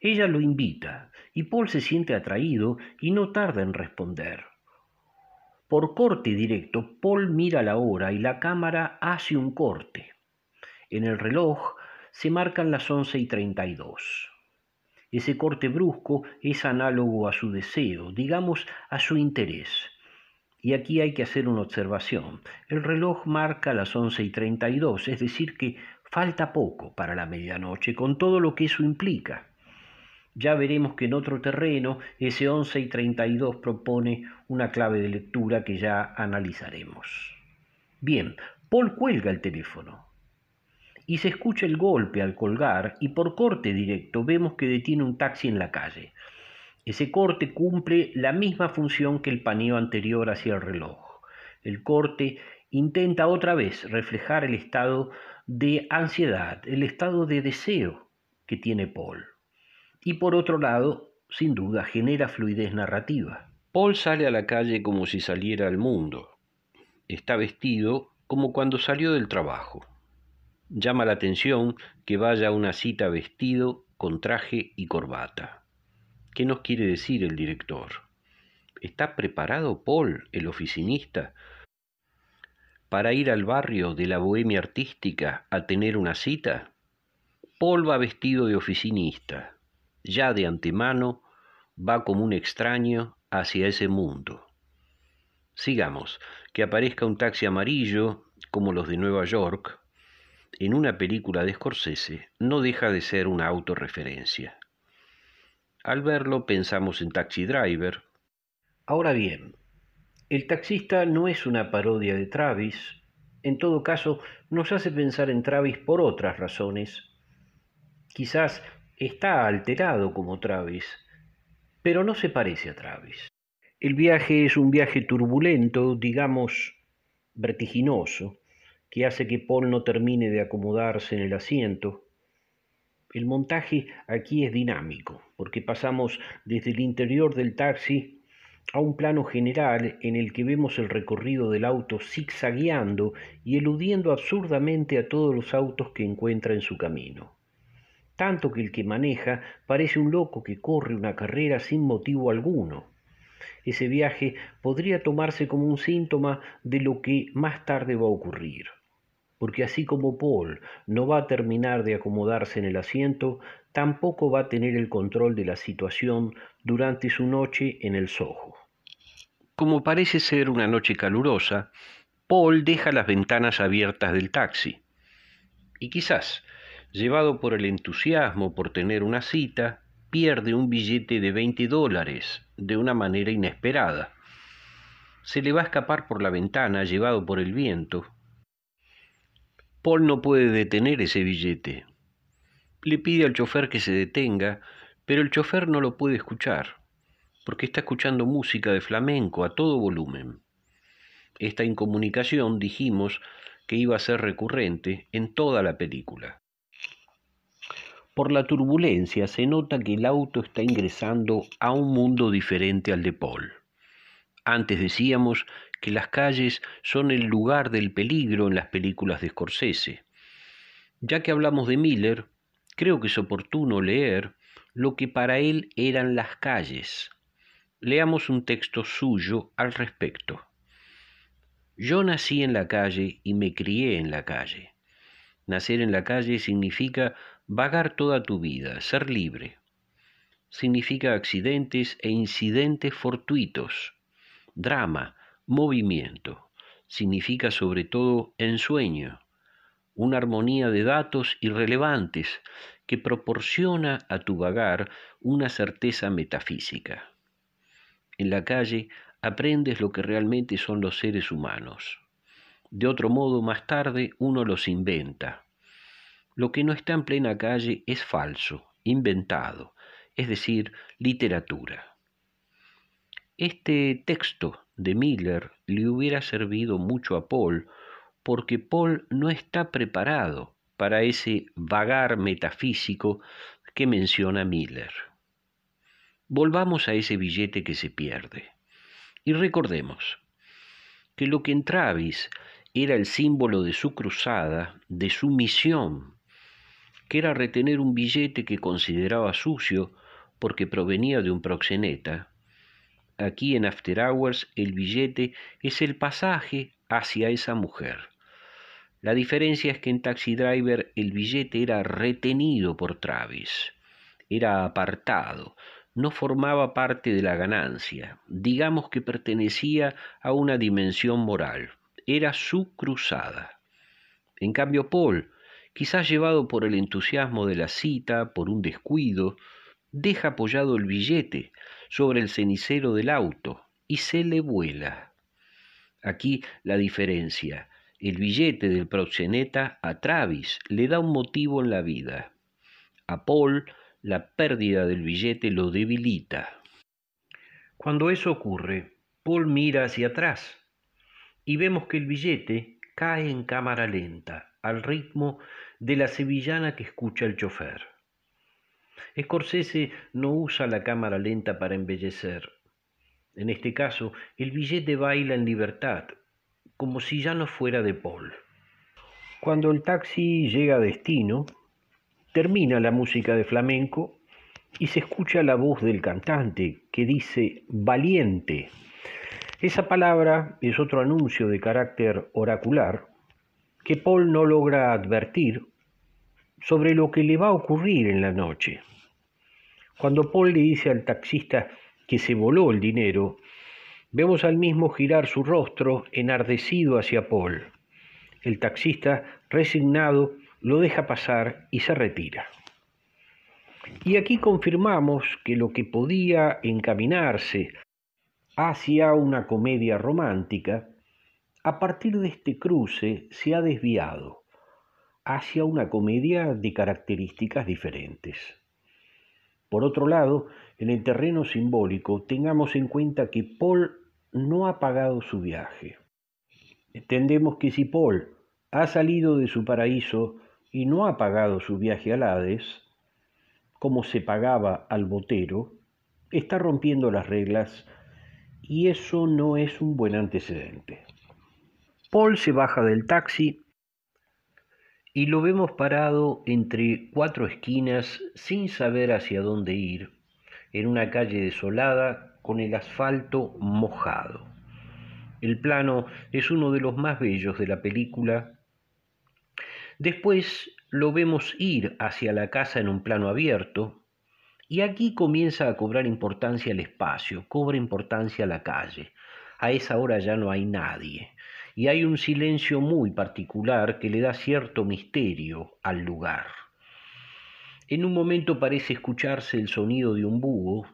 Ella lo invita y Paul se siente atraído y no tarda en responder. Por corte directo, Paul mira la hora y la cámara hace un corte. En el reloj se marcan las once y treinta y dos. Ese corte brusco es análogo a su deseo, digamos a su interés. Y aquí hay que hacer una observación. El reloj marca las once y treinta y dos, es decir, que falta poco para la medianoche, con todo lo que eso implica. Ya veremos que en otro terreno ese once y treinta y dos propone una clave de lectura que ya analizaremos. Bien, Paul cuelga el teléfono y se escucha el golpe al colgar y por corte directo vemos que detiene un taxi en la calle. Ese corte cumple la misma función que el paneo anterior hacia el reloj. El corte intenta otra vez reflejar el estado de ansiedad, el estado de deseo que tiene Paul. Y por otro lado, sin duda, genera fluidez narrativa. Paul sale a la calle como si saliera al mundo. Está vestido como cuando salió del trabajo. Llama la atención que vaya a una cita vestido con traje y corbata. ¿Qué nos quiere decir el director? ¿Está preparado Paul, el oficinista, para ir al barrio de la bohemia artística a tener una cita? Paul va vestido de oficinista, ya de antemano va como un extraño hacia ese mundo. Sigamos, que aparezca un taxi amarillo, como los de Nueva York, en una película de Scorsese no deja de ser una autorreferencia. Al verlo pensamos en Taxi Driver. Ahora bien, el taxista no es una parodia de Travis, en todo caso nos hace pensar en Travis por otras razones. Quizás está alterado como Travis, pero no se parece a Travis. El viaje es un viaje turbulento, digamos, vertiginoso, que hace que Paul no termine de acomodarse en el asiento. El montaje aquí es dinámico, porque pasamos desde el interior del taxi a un plano general en el que vemos el recorrido del auto zigzagueando y eludiendo absurdamente a todos los autos que encuentra en su camino. Tanto que el que maneja parece un loco que corre una carrera sin motivo alguno. Ese viaje podría tomarse como un síntoma de lo que más tarde va a ocurrir porque así como Paul no va a terminar de acomodarse en el asiento, tampoco va a tener el control de la situación durante su noche en el Soho. Como parece ser una noche calurosa, Paul deja las ventanas abiertas del taxi. Y quizás, llevado por el entusiasmo por tener una cita, pierde un billete de 20 dólares de una manera inesperada. Se le va a escapar por la ventana, llevado por el viento. Paul no puede detener ese billete. Le pide al chofer que se detenga, pero el chofer no lo puede escuchar, porque está escuchando música de flamenco a todo volumen. Esta incomunicación dijimos que iba a ser recurrente en toda la película. Por la turbulencia se nota que el auto está ingresando a un mundo diferente al de Paul. Antes decíamos que las calles son el lugar del peligro en las películas de Scorsese. Ya que hablamos de Miller, creo que es oportuno leer lo que para él eran las calles. Leamos un texto suyo al respecto. Yo nací en la calle y me crié en la calle. Nacer en la calle significa vagar toda tu vida, ser libre. Significa accidentes e incidentes fortuitos, drama, movimiento. Significa sobre todo ensueño, una armonía de datos irrelevantes que proporciona a tu vagar una certeza metafísica. En la calle aprendes lo que realmente son los seres humanos. De otro modo, más tarde uno los inventa. Lo que no está en plena calle es falso, inventado, es decir, literatura. Este texto de Miller le hubiera servido mucho a Paul porque Paul no está preparado para ese vagar metafísico que menciona Miller. Volvamos a ese billete que se pierde. Y recordemos que lo que en Travis era el símbolo de su cruzada, de su misión, que era retener un billete que consideraba sucio porque provenía de un proxeneta, aquí en After Hours el billete es el pasaje hacia esa mujer. La diferencia es que en Taxi Driver el billete era retenido por Travis, era apartado, no formaba parte de la ganancia, digamos que pertenecía a una dimensión moral, era su cruzada. En cambio, Paul, quizás llevado por el entusiasmo de la cita, por un descuido, deja apoyado el billete sobre el cenicero del auto y se le vuela. Aquí la diferencia. El billete del proxeneta a Travis le da un motivo en la vida. A Paul la pérdida del billete lo debilita. Cuando eso ocurre, Paul mira hacia atrás y vemos que el billete cae en cámara lenta, al ritmo de la sevillana que escucha el chofer. Scorsese no usa la cámara lenta para embellecer. En este caso, el billete baila en libertad, como si ya no fuera de Paul. Cuando el taxi llega a destino, Termina la música de flamenco y se escucha la voz del cantante que dice valiente. Esa palabra es otro anuncio de carácter oracular que Paul no logra advertir sobre lo que le va a ocurrir en la noche. Cuando Paul le dice al taxista que se voló el dinero, vemos al mismo girar su rostro enardecido hacia Paul. El taxista, resignado, lo deja pasar y se retira. Y aquí confirmamos que lo que podía encaminarse hacia una comedia romántica, a partir de este cruce se ha desviado hacia una comedia de características diferentes. Por otro lado, en el terreno simbólico, tengamos en cuenta que Paul no ha pagado su viaje. Entendemos que si Paul ha salido de su paraíso y no ha pagado su viaje al Hades, como se pagaba al botero, está rompiendo las reglas y eso no es un buen antecedente. Paul se baja del taxi y lo vemos parado entre cuatro esquinas sin saber hacia dónde ir, en una calle desolada con el asfalto mojado. El plano es uno de los más bellos de la película Después lo vemos ir hacia la casa en un plano abierto y aquí comienza a cobrar importancia el espacio, cobra importancia la calle. A esa hora ya no hay nadie y hay un silencio muy particular que le da cierto misterio al lugar. En un momento parece escucharse el sonido de un búho.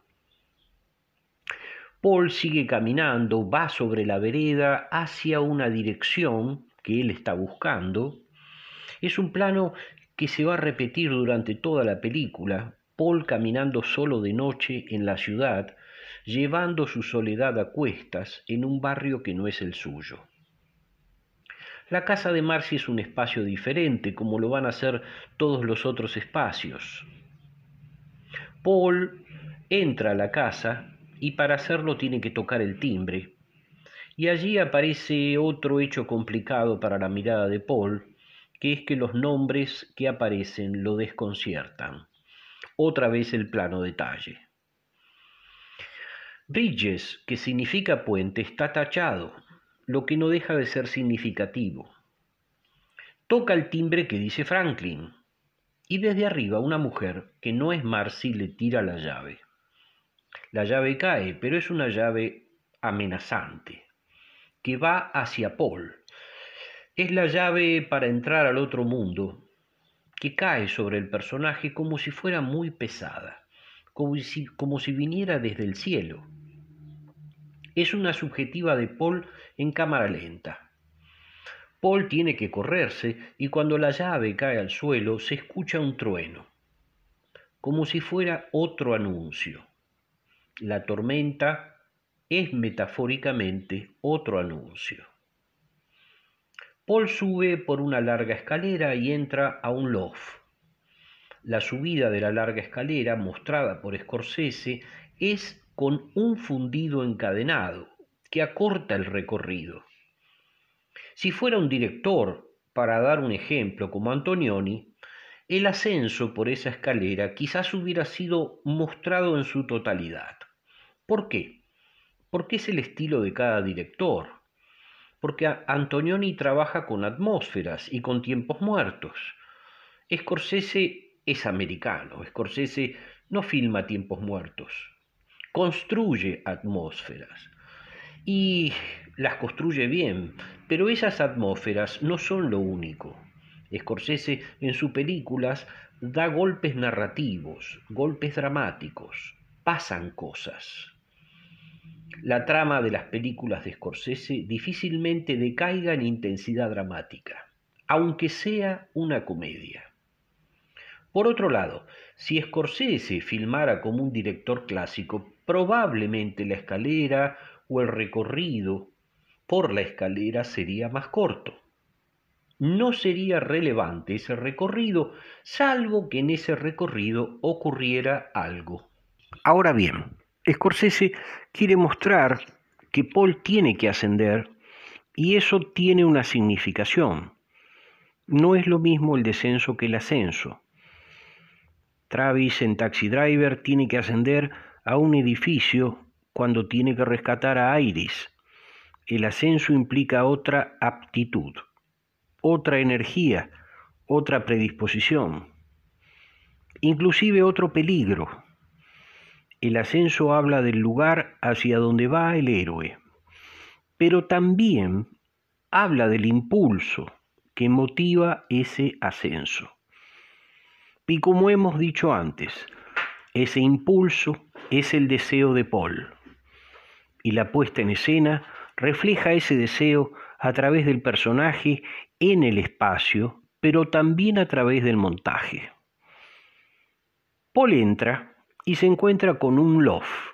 Paul sigue caminando, va sobre la vereda hacia una dirección que él está buscando. Es un plano que se va a repetir durante toda la película. Paul caminando solo de noche en la ciudad, llevando su soledad a cuestas en un barrio que no es el suyo. La casa de Marcy es un espacio diferente, como lo van a ser todos los otros espacios. Paul entra a la casa y para hacerlo tiene que tocar el timbre. Y allí aparece otro hecho complicado para la mirada de Paul, que es que los nombres que aparecen lo desconciertan. Otra vez el plano detalle. Bridges, que significa puente, está tachado, lo que no deja de ser significativo. Toca el timbre que dice Franklin, y desde arriba una mujer, que no es Marcy, le tira la llave. La llave cae, pero es una llave amenazante, que va hacia Paul. Es la llave para entrar al otro mundo, que cae sobre el personaje como si fuera muy pesada, como si, como si viniera desde el cielo. Es una subjetiva de Paul en cámara lenta. Paul tiene que correrse y cuando la llave cae al suelo se escucha un trueno, como si fuera otro anuncio. La tormenta es metafóricamente otro anuncio. Paul sube por una larga escalera y entra a un loft. La subida de la larga escalera, mostrada por Scorsese, es con un fundido encadenado que acorta el recorrido. Si fuera un director, para dar un ejemplo como Antonioni, el ascenso por esa escalera quizás hubiera sido mostrado en su totalidad. ¿Por qué? Porque es el estilo de cada director. Porque Antonioni trabaja con atmósferas y con tiempos muertos. Scorsese es americano. Scorsese no filma tiempos muertos construye atmósferas y las construye bien, pero esas atmósferas no son lo único. Scorsese en sus películas da golpes narrativos, golpes dramáticos, pasan cosas. La trama de las películas de Scorsese difícilmente decaiga en intensidad dramática, aunque sea una comedia. Por otro lado, si Scorsese filmara como un director clásico, probablemente la escalera o el recorrido por la escalera sería más corto. No sería relevante ese recorrido, salvo que en ese recorrido ocurriera algo. Ahora bien, Scorsese quiere mostrar que Paul tiene que ascender y eso tiene una significación. No es lo mismo el descenso que el ascenso. Travis en Taxi Driver tiene que ascender a un edificio cuando tiene que rescatar a Iris. El ascenso implica otra aptitud, otra energía, otra predisposición, inclusive otro peligro. El ascenso habla del lugar hacia donde va el héroe, pero también habla del impulso que motiva ese ascenso. Y como hemos dicho antes, ese impulso es el deseo de Paul. Y la puesta en escena refleja ese deseo a través del personaje en el espacio, pero también a través del montaje. Paul entra y se encuentra con un loft.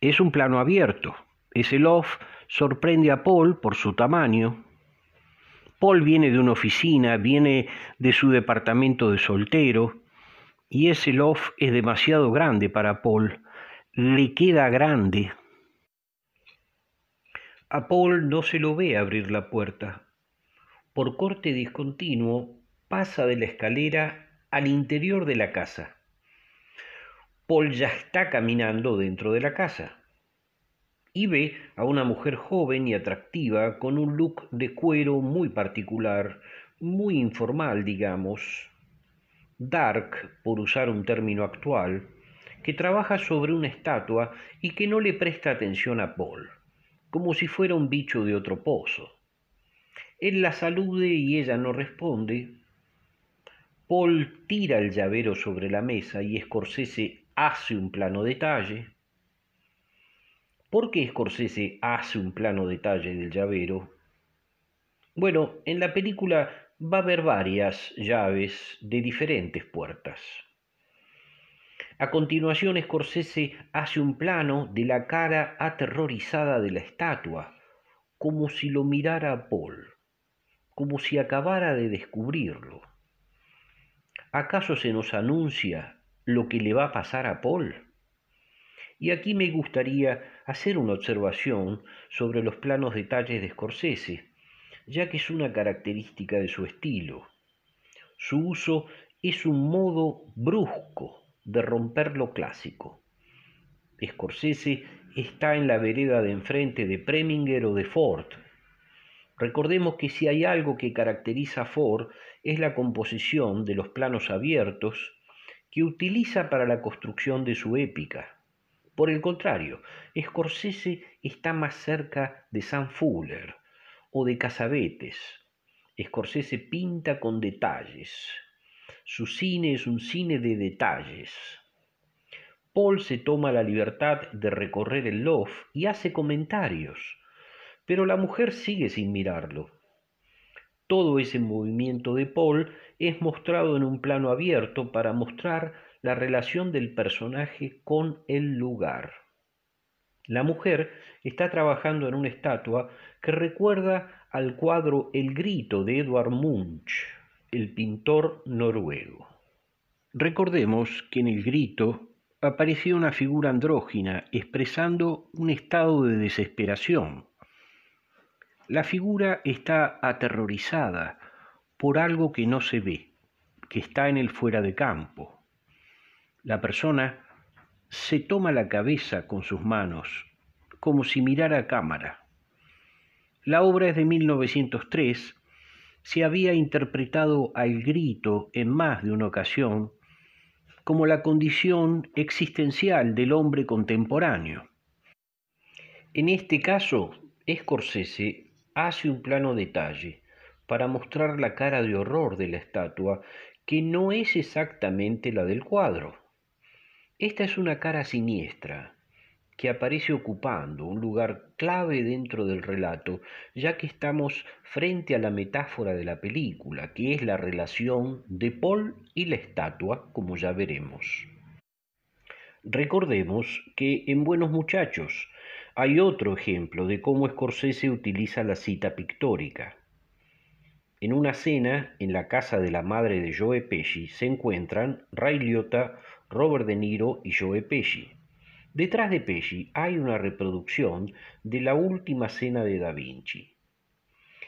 Es un plano abierto. Ese loft sorprende a Paul por su tamaño. Paul viene de una oficina, viene de su departamento de soltero, y ese loft es demasiado grande para Paul. Le queda grande. A Paul no se lo ve abrir la puerta. Por corte discontinuo pasa de la escalera al interior de la casa. Paul ya está caminando dentro de la casa y ve a una mujer joven y atractiva con un look de cuero muy particular, muy informal, digamos, dark, por usar un término actual, que trabaja sobre una estatua y que no le presta atención a Paul, como si fuera un bicho de otro pozo. Él la salude y ella no responde. Paul tira el llavero sobre la mesa y Scorsese hace un plano detalle. ¿Por qué Scorsese hace un plano detalle del llavero? Bueno, en la película va a haber varias llaves de diferentes puertas. A continuación, Scorsese hace un plano de la cara aterrorizada de la estatua, como si lo mirara a Paul, como si acabara de descubrirlo. ¿Acaso se nos anuncia lo que le va a pasar a Paul? Y aquí me gustaría hacer una observación sobre los planos detalles de Scorsese, ya que es una característica de su estilo. Su uso es un modo brusco de romper lo clásico. Scorsese está en la vereda de enfrente de Preminger o de Ford. Recordemos que si hay algo que caracteriza a Ford es la composición de los planos abiertos que utiliza para la construcción de su épica. Por el contrario, Scorsese está más cerca de Sam Fuller de Casabetes. Scorsese pinta con detalles. Su cine es un cine de detalles. Paul se toma la libertad de recorrer el loft y hace comentarios, pero la mujer sigue sin mirarlo. Todo ese movimiento de Paul es mostrado en un plano abierto para mostrar la relación del personaje con el lugar. La mujer está trabajando en una estatua que recuerda al cuadro El grito de Edvard Munch, el pintor noruego. Recordemos que en El grito apareció una figura andrógina expresando un estado de desesperación, la figura está aterrorizada por algo que no se ve, que está en el fuera de campo. La persona se toma la cabeza con sus manos, como si mirara a cámara. La obra es de 1903, se había interpretado al grito en más de una ocasión como la condición existencial del hombre contemporáneo. En este caso, Scorsese hace un plano detalle para mostrar la cara de horror de la estatua, que no es exactamente la del cuadro. Esta es una cara siniestra, que aparece ocupando un lugar clave dentro del relato, ya que estamos frente a la metáfora de la película, que es la relación de Paul y la estatua, como ya veremos. Recordemos que en Buenos Muchachos hay otro ejemplo de cómo Scorsese utiliza la cita pictórica. En una cena en la casa de la madre de Joe Pesci se encuentran Ray Liotta, Robert De Niro y Joe Pesci. Detrás de Pesci hay una reproducción de la última cena de Da Vinci.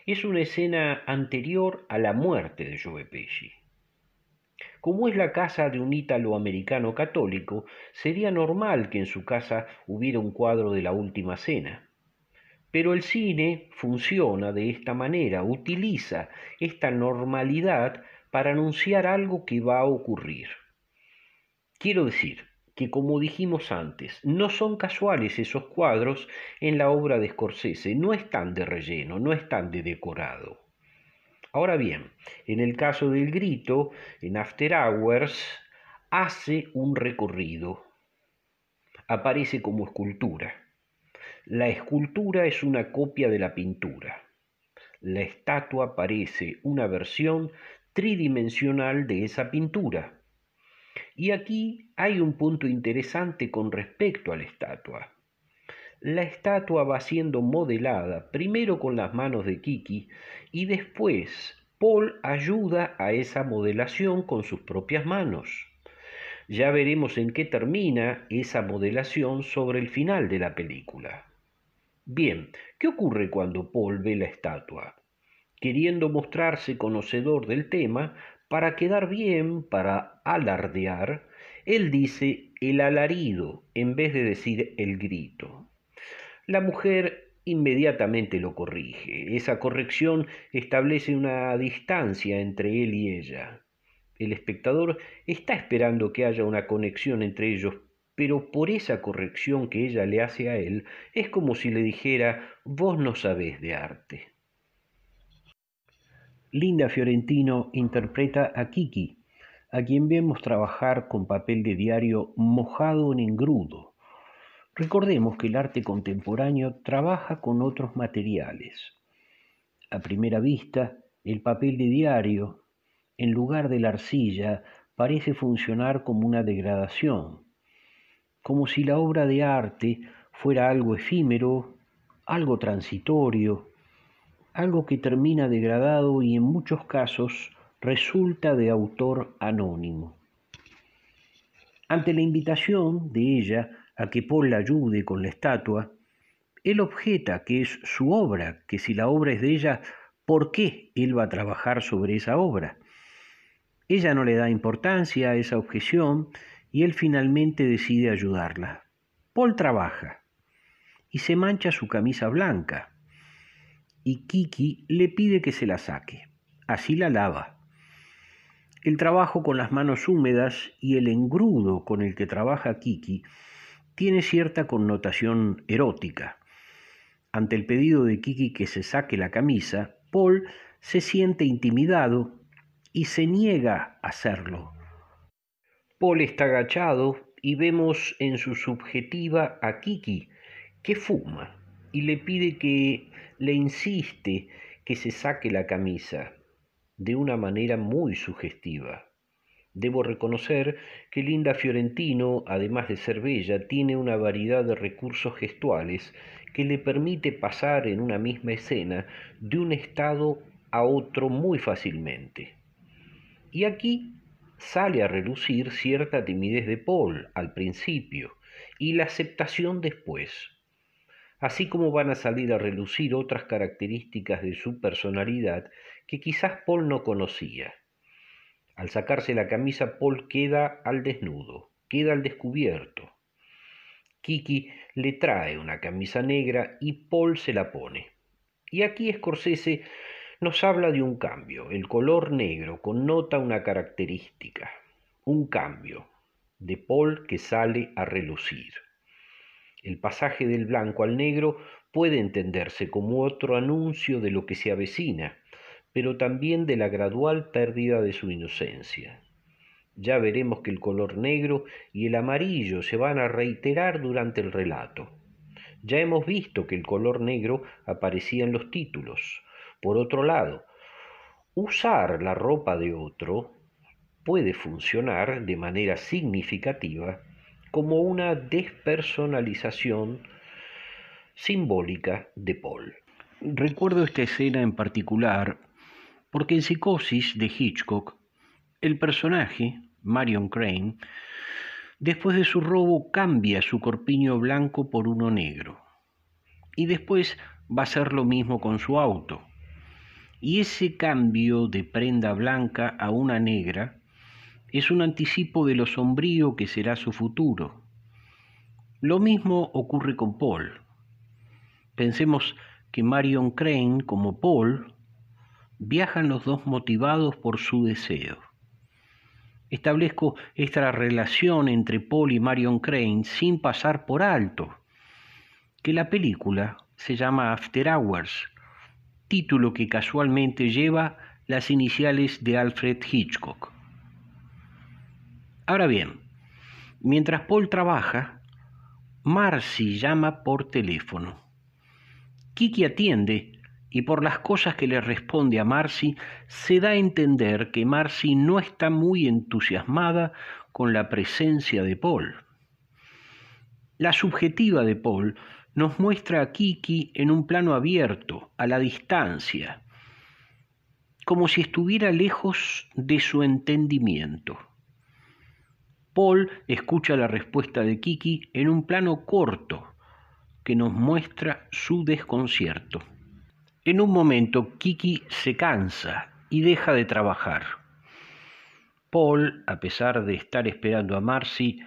Es una escena anterior a la muerte de Joe Pesci. Como es la casa de un ítalo-americano católico, sería normal que en su casa hubiera un cuadro de la Última Cena. Pero el cine funciona de esta manera, utiliza esta normalidad para anunciar algo que va a ocurrir. Quiero decir que, como dijimos antes, no son casuales esos cuadros en la obra de Scorsese, no están de relleno, no están de decorado. Ahora bien, en el caso del grito, en After Hours, hace un recorrido. Aparece como escultura. La escultura es una copia de la pintura. La estatua parece una versión tridimensional de esa pintura. Y aquí hay un punto interesante con respecto a la estatua. La estatua va siendo modelada primero con las manos de Kiki y después Paul ayuda a esa modelación con sus propias manos. Ya veremos en qué termina esa modelación sobre el final de la película. Bien, ¿qué ocurre cuando Paul ve la estatua? Queriendo mostrarse conocedor del tema, para quedar bien, para alardear, él dice el alarido en vez de decir el grito. La mujer inmediatamente lo corrige. Esa corrección establece una distancia entre él y ella. El espectador está esperando que haya una conexión entre ellos, pero por esa corrección que ella le hace a él, es como si le dijera, vos no sabés de arte. Linda Fiorentino interpreta a Kiki, a quien vemos trabajar con papel de diario mojado en engrudo. Recordemos que el arte contemporáneo trabaja con otros materiales. A primera vista, el papel de diario, en lugar de la arcilla, parece funcionar como una degradación, como si la obra de arte fuera algo efímero, algo transitorio, algo que termina degradado y en muchos casos resulta de autor anónimo. Ante la invitación de ella a que Paul la ayude con la estatua, él objeta que es su obra, que si la obra es de ella, ¿por qué él va a trabajar sobre esa obra? Ella no le da importancia a esa objeción y él finalmente decide ayudarla. Paul trabaja y se mancha su camisa blanca y Kiki le pide que se la saque. Así la lava. El trabajo con las manos húmedas y el engrudo con el que trabaja Kiki tiene cierta connotación erótica. Ante el pedido de Kiki que se saque la camisa, Paul se siente intimidado y se niega a hacerlo. Paul está agachado y vemos en su subjetiva a Kiki, que fuma y le pide que le insiste que se saque la camisa de una manera muy sugestiva. Debo reconocer que Linda Fiorentino, además de ser bella, tiene una variedad de recursos gestuales que le permite pasar en una misma escena de un estado a otro muy fácilmente. Y aquí sale a relucir cierta timidez de Paul al principio y la aceptación después, así como van a salir a relucir otras características de su personalidad que quizás Paul no conocía. Al sacarse la camisa, Paul queda al desnudo, queda al descubierto. Kiki le trae una camisa negra y Paul se la pone. Y aquí Scorsese nos habla de un cambio. El color negro connota una característica, un cambio de Paul que sale a relucir. El pasaje del blanco al negro puede entenderse como otro anuncio de lo que se avecina, pero también de la gradual pérdida de su inocencia. Ya veremos que el color negro y el amarillo se van a reiterar durante el relato. Ya hemos visto que el color negro aparecía en los títulos. Por otro lado, usar la ropa de otro puede funcionar de manera significativa como una despersonalización simbólica de Paul. Recuerdo esta escena en particular porque en Psicosis de Hitchcock, el personaje, Marion Crane, después de su robo cambia su corpiño blanco por uno negro. Y después va a hacer lo mismo con su auto. Y ese cambio de prenda blanca a una negra es un anticipo de lo sombrío que será su futuro. Lo mismo ocurre con Paul. Pensemos que Marion Crane, como Paul, viajan los dos motivados por su deseo. Establezco esta relación entre Paul y Marion Crane sin pasar por alto, que la película se llama After Hours, título que casualmente lleva las iniciales de Alfred Hitchcock. Ahora bien, mientras Paul trabaja, Marcy llama por teléfono. Kiki atiende y por las cosas que le responde a Marcy, se da a entender que Marcy no está muy entusiasmada con la presencia de Paul. La subjetiva de Paul nos muestra a Kiki en un plano abierto, a la distancia, como si estuviera lejos de su entendimiento. Paul escucha la respuesta de Kiki en un plano corto que nos muestra su desconcierto. En un momento, Kiki se cansa y deja de trabajar. Paul, a pesar de estar esperando a Marcy,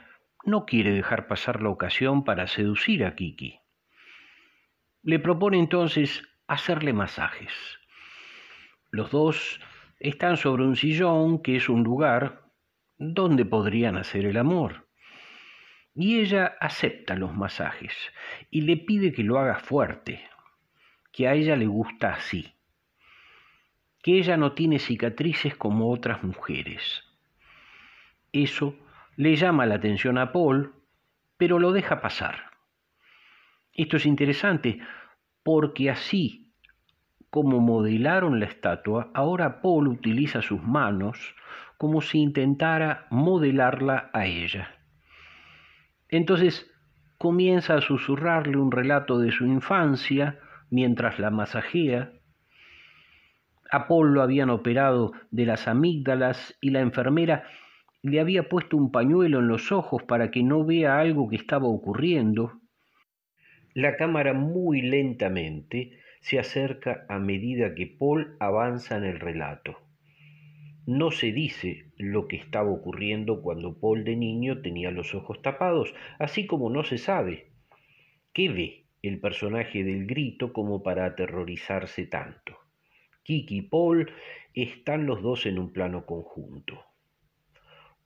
no quiere dejar pasar la ocasión para seducir a Kiki. Le propone entonces hacerle masajes. Los dos están sobre un sillón, que es un lugar donde podrían hacer el amor. Y ella acepta los masajes y le pide que lo haga fuerte, que a ella le gusta así, que ella no tiene cicatrices como otras mujeres. Eso le llama la atención a Paul, pero lo deja pasar. Esto es interesante porque así como modelaron la estatua, ahora Paul utiliza sus manos como si intentara modelarla a ella. Entonces comienza a susurrarle un relato de su infancia mientras la masajea. A Paul lo habían operado de las amígdalas y la enfermera le había puesto un pañuelo en los ojos para que no vea algo que estaba ocurriendo. La cámara muy lentamente se acerca a medida que Paul avanza en el relato. No se dice lo que estaba ocurriendo cuando Paul de niño tenía los ojos tapados, así como no se sabe qué ve el personaje del grito como para aterrorizarse tanto. Kiki y Paul están los dos en un plano conjunto.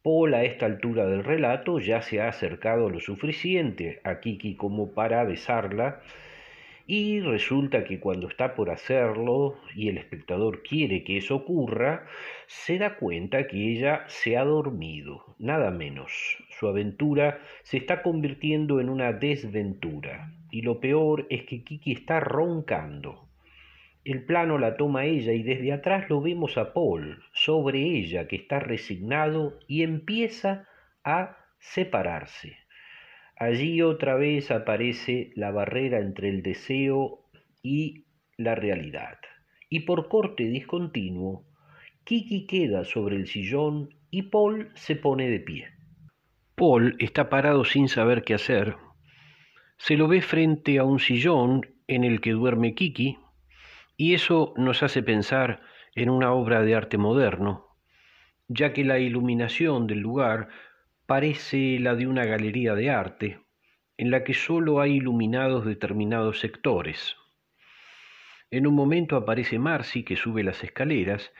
Paul a esta altura del relato ya se ha acercado lo suficiente a Kiki como para besarla y resulta que cuando está por hacerlo y el espectador quiere que eso ocurra, se da cuenta que ella se ha dormido, nada menos. Su aventura se está convirtiendo en una desventura y lo peor es que Kiki está roncando. El plano la toma ella y desde atrás lo vemos a Paul sobre ella que está resignado y empieza a separarse. Allí otra vez aparece la barrera entre el deseo y la realidad. Y por corte discontinuo, Kiki queda sobre el sillón y Paul se pone de pie. Paul está parado sin saber qué hacer. Se lo ve frente a un sillón en el que duerme Kiki y eso nos hace pensar en una obra de arte moderno, ya que la iluminación del lugar parece la de una galería de arte, en la que sólo hay iluminados determinados sectores. En un momento aparece Marcy que sube las escaleras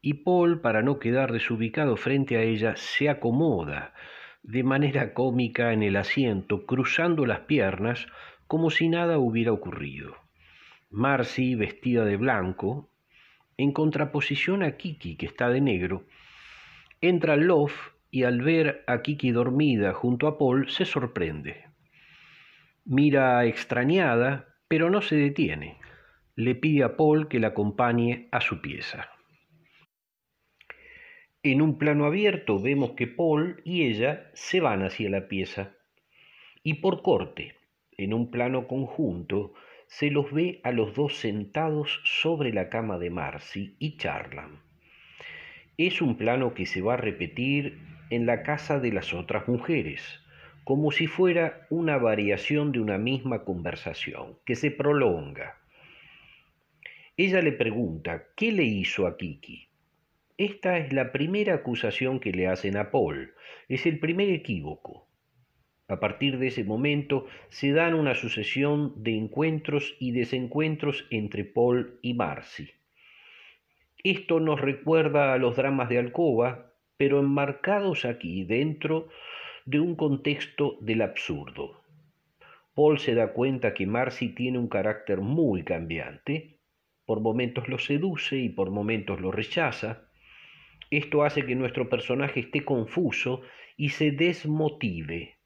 y Paul, para no quedar desubicado frente a ella, se acomoda de manera cómica en el asiento, cruzando las piernas como si nada hubiera ocurrido. Marcy vestida de blanco, en contraposición a Kiki que está de negro, entra loft y al ver a Kiki dormida junto a Paul se sorprende. Mira extrañada, pero no se detiene. Le pide a Paul que la acompañe a su pieza. En un plano abierto vemos que Paul y ella se van hacia la pieza. Y por corte, en un plano conjunto, se los ve a los dos sentados sobre la cama de Marcy y charlan. Es un plano que se va a repetir en la casa de las otras mujeres, como si fuera una variación de una misma conversación, que se prolonga. Ella le pregunta, ¿qué le hizo a Kiki? Esta es la primera acusación que le hacen a Paul, es el primer equívoco. A partir de ese momento se dan una sucesión de encuentros y desencuentros entre Paul y Marcy. Esto nos recuerda a los dramas de Alcoba, pero enmarcados aquí dentro de un contexto del absurdo. Paul se da cuenta que Marcy tiene un carácter muy cambiante, por momentos lo seduce y por momentos lo rechaza. Esto hace que nuestro personaje esté confuso y se desmotive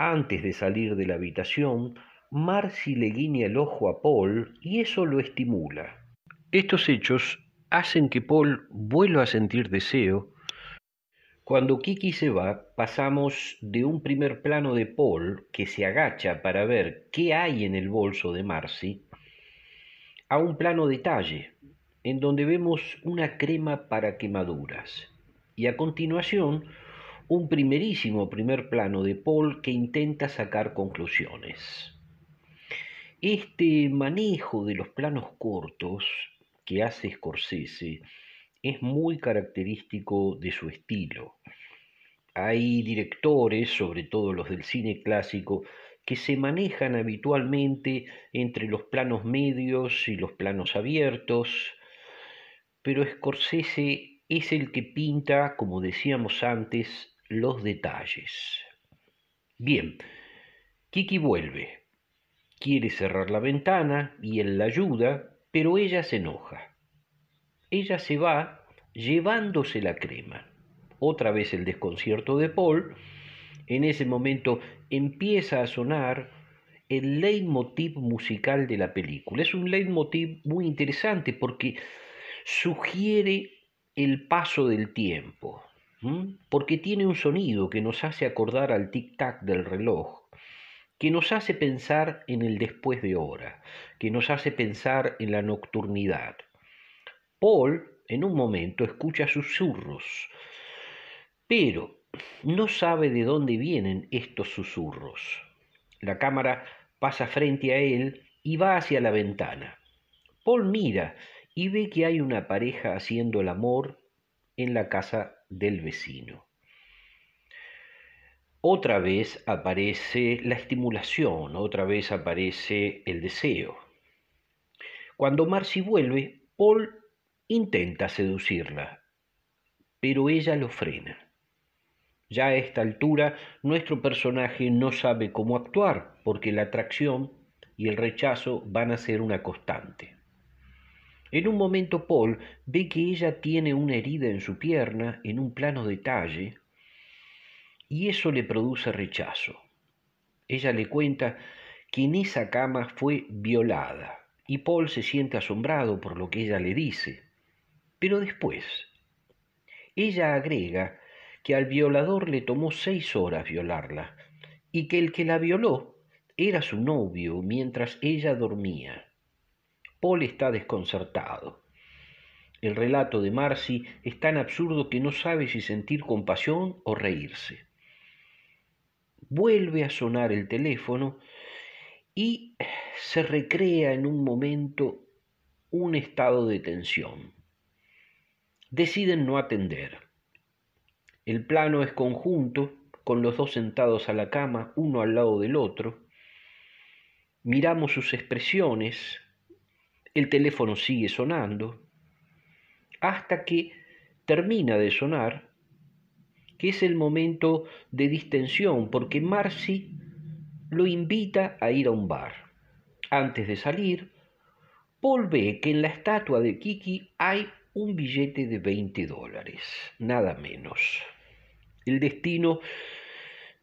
antes de salir de la habitación, Marcy le guiña el ojo a Paul y eso lo estimula. Estos hechos hacen que Paul vuelva a sentir deseo. Cuando Kiki se va, pasamos de un primer plano de Paul, que se agacha para ver qué hay en el bolso de Marcy, a un plano detalle, en donde vemos una crema para quemaduras. Y a continuación, un primerísimo primer plano de Paul que intenta sacar conclusiones. Este manejo de los planos cortos que hace Scorsese es muy característico de su estilo. Hay directores, sobre todo los del cine clásico, que se manejan habitualmente entre los planos medios y los planos abiertos, pero Scorsese es el que pinta, como decíamos antes, los detalles. Bien, Kiki vuelve. Quiere cerrar la ventana y él la ayuda, pero ella se enoja. Ella se va llevándose la crema. otra vez el desconcierto de Paul. En ese momento empieza a sonar el leitmotiv musical de la película. Es un leitmotiv muy interesante porque sugiere el paso del tiempo, porque tiene un sonido que nos hace acordar al tic-tac del reloj, que nos hace pensar en el después de hora, que nos hace pensar en la nocturnidad. Paul, en un momento, escucha susurros, pero no sabe de dónde vienen estos susurros. La cámara pasa frente a él y va hacia la ventana. Paul mira y ve que hay una pareja haciendo el amor en la casa del vecino. Otra vez aparece la estimulación, otra vez aparece el deseo. Cuando Marcy vuelve, Paul intenta seducirla, pero ella lo frena. Ya a esta altura nuestro personaje no sabe cómo actuar porque la atracción y el rechazo van a ser una constante. En un momento Paul ve que ella tiene una herida en su pierna en un plano detalle y eso le produce rechazo. Ella le cuenta que en esa cama fue violada y Paul se siente asombrado por lo que ella le dice. Pero después, ella agrega que al violador le tomó seis horas violarla y que el que la violó era su novio mientras ella dormía. Paul está desconcertado. El relato de Marcy es tan absurdo que no sabe si sentir compasión o reírse. Vuelve a sonar el teléfono y se recrea en un momento un estado de tensión. Deciden no atender. El plano es conjunto, con los dos sentados a la cama, uno al lado del otro. Miramos sus expresiones, el teléfono sigue sonando, hasta que termina de sonar, que es el momento de distensión, porque Marcy lo invita a ir a un bar. Antes de salir, Paul ve que en la estatua de Kiki hay un billete de 20 dólares, nada menos. El destino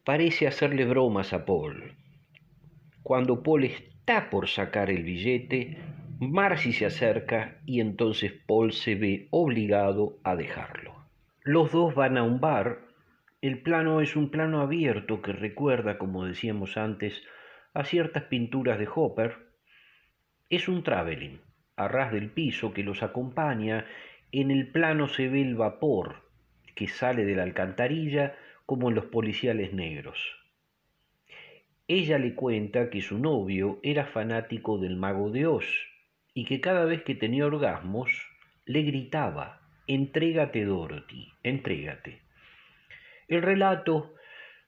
parece hacerle bromas a Paul. Cuando Paul está por sacar el billete, Marcy se acerca y entonces Paul se ve obligado a dejarlo. Los dos van a un bar. El plano es un plano abierto que recuerda, como decíamos antes, a ciertas pinturas de Hopper. Es un traveling a ras del piso que los acompaña. En el plano se ve el vapor que sale de la alcantarilla como en los policiales negros. Ella le cuenta que su novio era fanático del mago de Oz y que cada vez que tenía orgasmos le gritaba, entrégate Dorothy, entrégate. El relato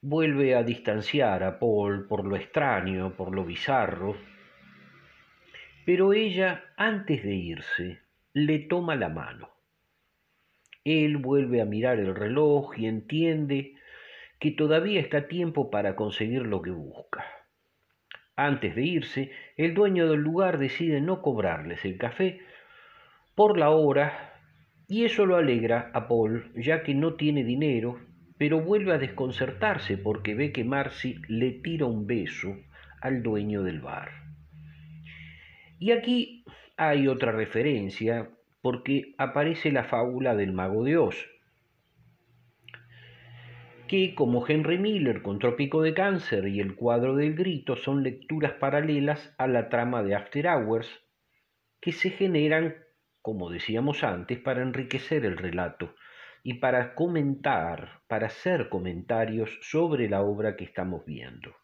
vuelve a distanciar a Paul por lo extraño, por lo bizarro, pero ella, antes de irse, le toma la mano él vuelve a mirar el reloj y entiende que todavía está tiempo para conseguir lo que busca. Antes de irse, el dueño del lugar decide no cobrarles el café por la hora y eso lo alegra a Paul ya que no tiene dinero, pero vuelve a desconcertarse porque ve que Marcy le tira un beso al dueño del bar. Y aquí hay otra referencia porque aparece la fábula del mago de Oz, que como Henry Miller con Trópico de Cáncer y el cuadro del grito son lecturas paralelas a la trama de After Hours que se generan, como decíamos antes, para enriquecer el relato y para comentar, para hacer comentarios sobre la obra que estamos viendo.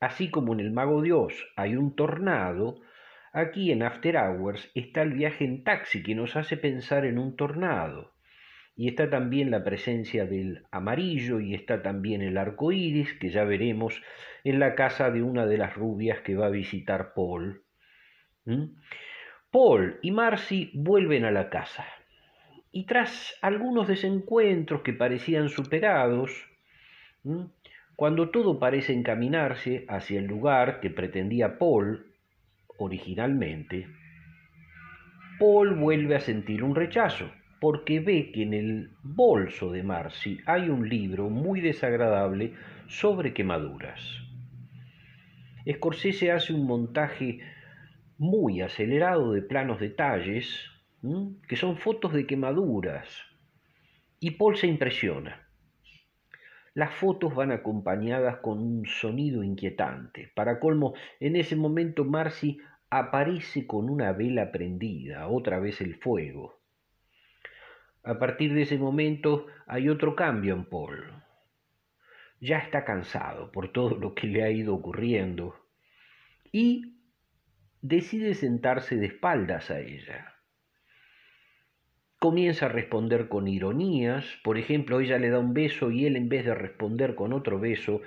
Así como en El Mago de Oz hay un tornado, Aquí en After Hours está el viaje en taxi que nos hace pensar en un tornado. Y está también la presencia del amarillo y está también el arco iris, que ya veremos en la casa de una de las rubias que va a visitar Paul. ¿Mm? Paul y Marcy vuelven a la casa. Y tras algunos desencuentros que parecían superados, cuando todo parece encaminarse hacia el lugar que pretendía Paul, originalmente, Paul vuelve a sentir un rechazo, porque ve que en el bolso de Marcy hay un libro muy desagradable sobre quemaduras. Scorsese hace un montaje muy acelerado de planos detalles, que son fotos de quemaduras, y Paul se impresiona. Las fotos van acompañadas con un sonido inquietante. Para colmo, en ese momento Marcy aparece con una vela prendida, otra vez el fuego. A partir de ese momento hay otro cambio en Paul. Ya está cansado por todo lo que le ha ido ocurriendo y decide sentarse de espaldas a ella. Comienza a responder con ironías, por ejemplo, ella le da un beso y él en vez de responder con otro beso,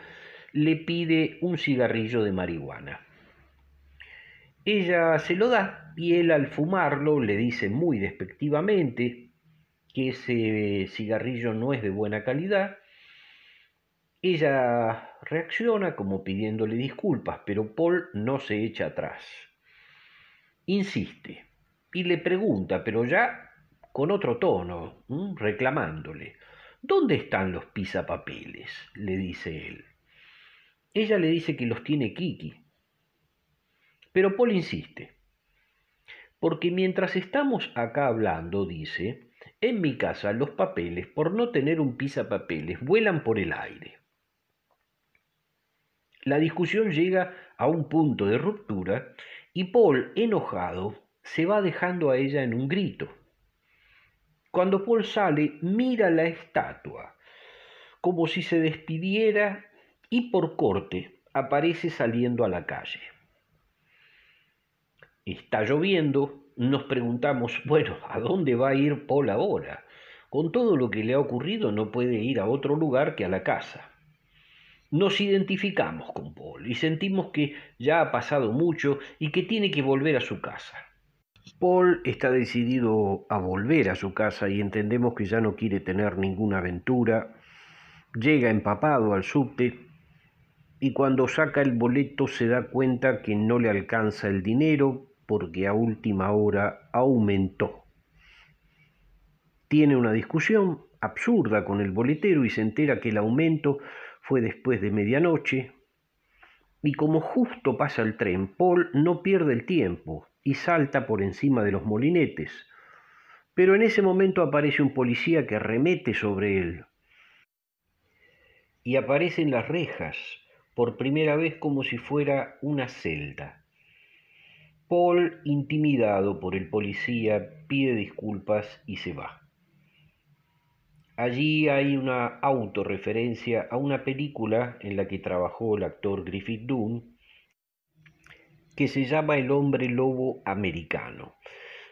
le pide un cigarrillo de marihuana. Ella se lo da y él al fumarlo le dice muy despectivamente que ese cigarrillo no es de buena calidad. Ella reacciona como pidiéndole disculpas, pero Paul no se echa atrás. Insiste y le pregunta, pero ya con otro tono, reclamándole. ¿Dónde están los pisapapeles? le dice él. Ella le dice que los tiene Kiki. Pero Paul insiste. Porque mientras estamos acá hablando, dice, en mi casa los papeles, por no tener un pisapapeles, vuelan por el aire. La discusión llega a un punto de ruptura y Paul, enojado, se va dejando a ella en un grito. Cuando Paul sale, mira la estatua, como si se despidiera y por corte aparece saliendo a la calle. Está lloviendo, nos preguntamos, <laughs> bueno, ¿a dónde va a ir Paul ahora? Con todo lo que le ha ocurrido no puede ir a otro lugar que a la casa. Nos identificamos con Paul y sentimos que ya ha pasado mucho y que tiene que volver a su casa. Paul está decidido a volver a su casa y entendemos que ya no quiere tener ninguna aventura. Llega empapado al subte y cuando saca el boleto se da cuenta que no le alcanza el dinero porque a última hora aumentó. Tiene una discusión absurda con el boletero y se entera que el aumento fue después de medianoche. Y como justo pasa el tren, Paul no pierde el tiempo y salta por encima de los molinetes. Pero en ese momento aparece un policía que remete sobre él. Y aparecen las rejas, por primera vez como si fuera una celda. Paul, intimidado por el policía, pide disculpas y se va. Allí hay una autorreferencia a una película en la que trabajó el actor Griffith Dunn que se llama El hombre lobo americano.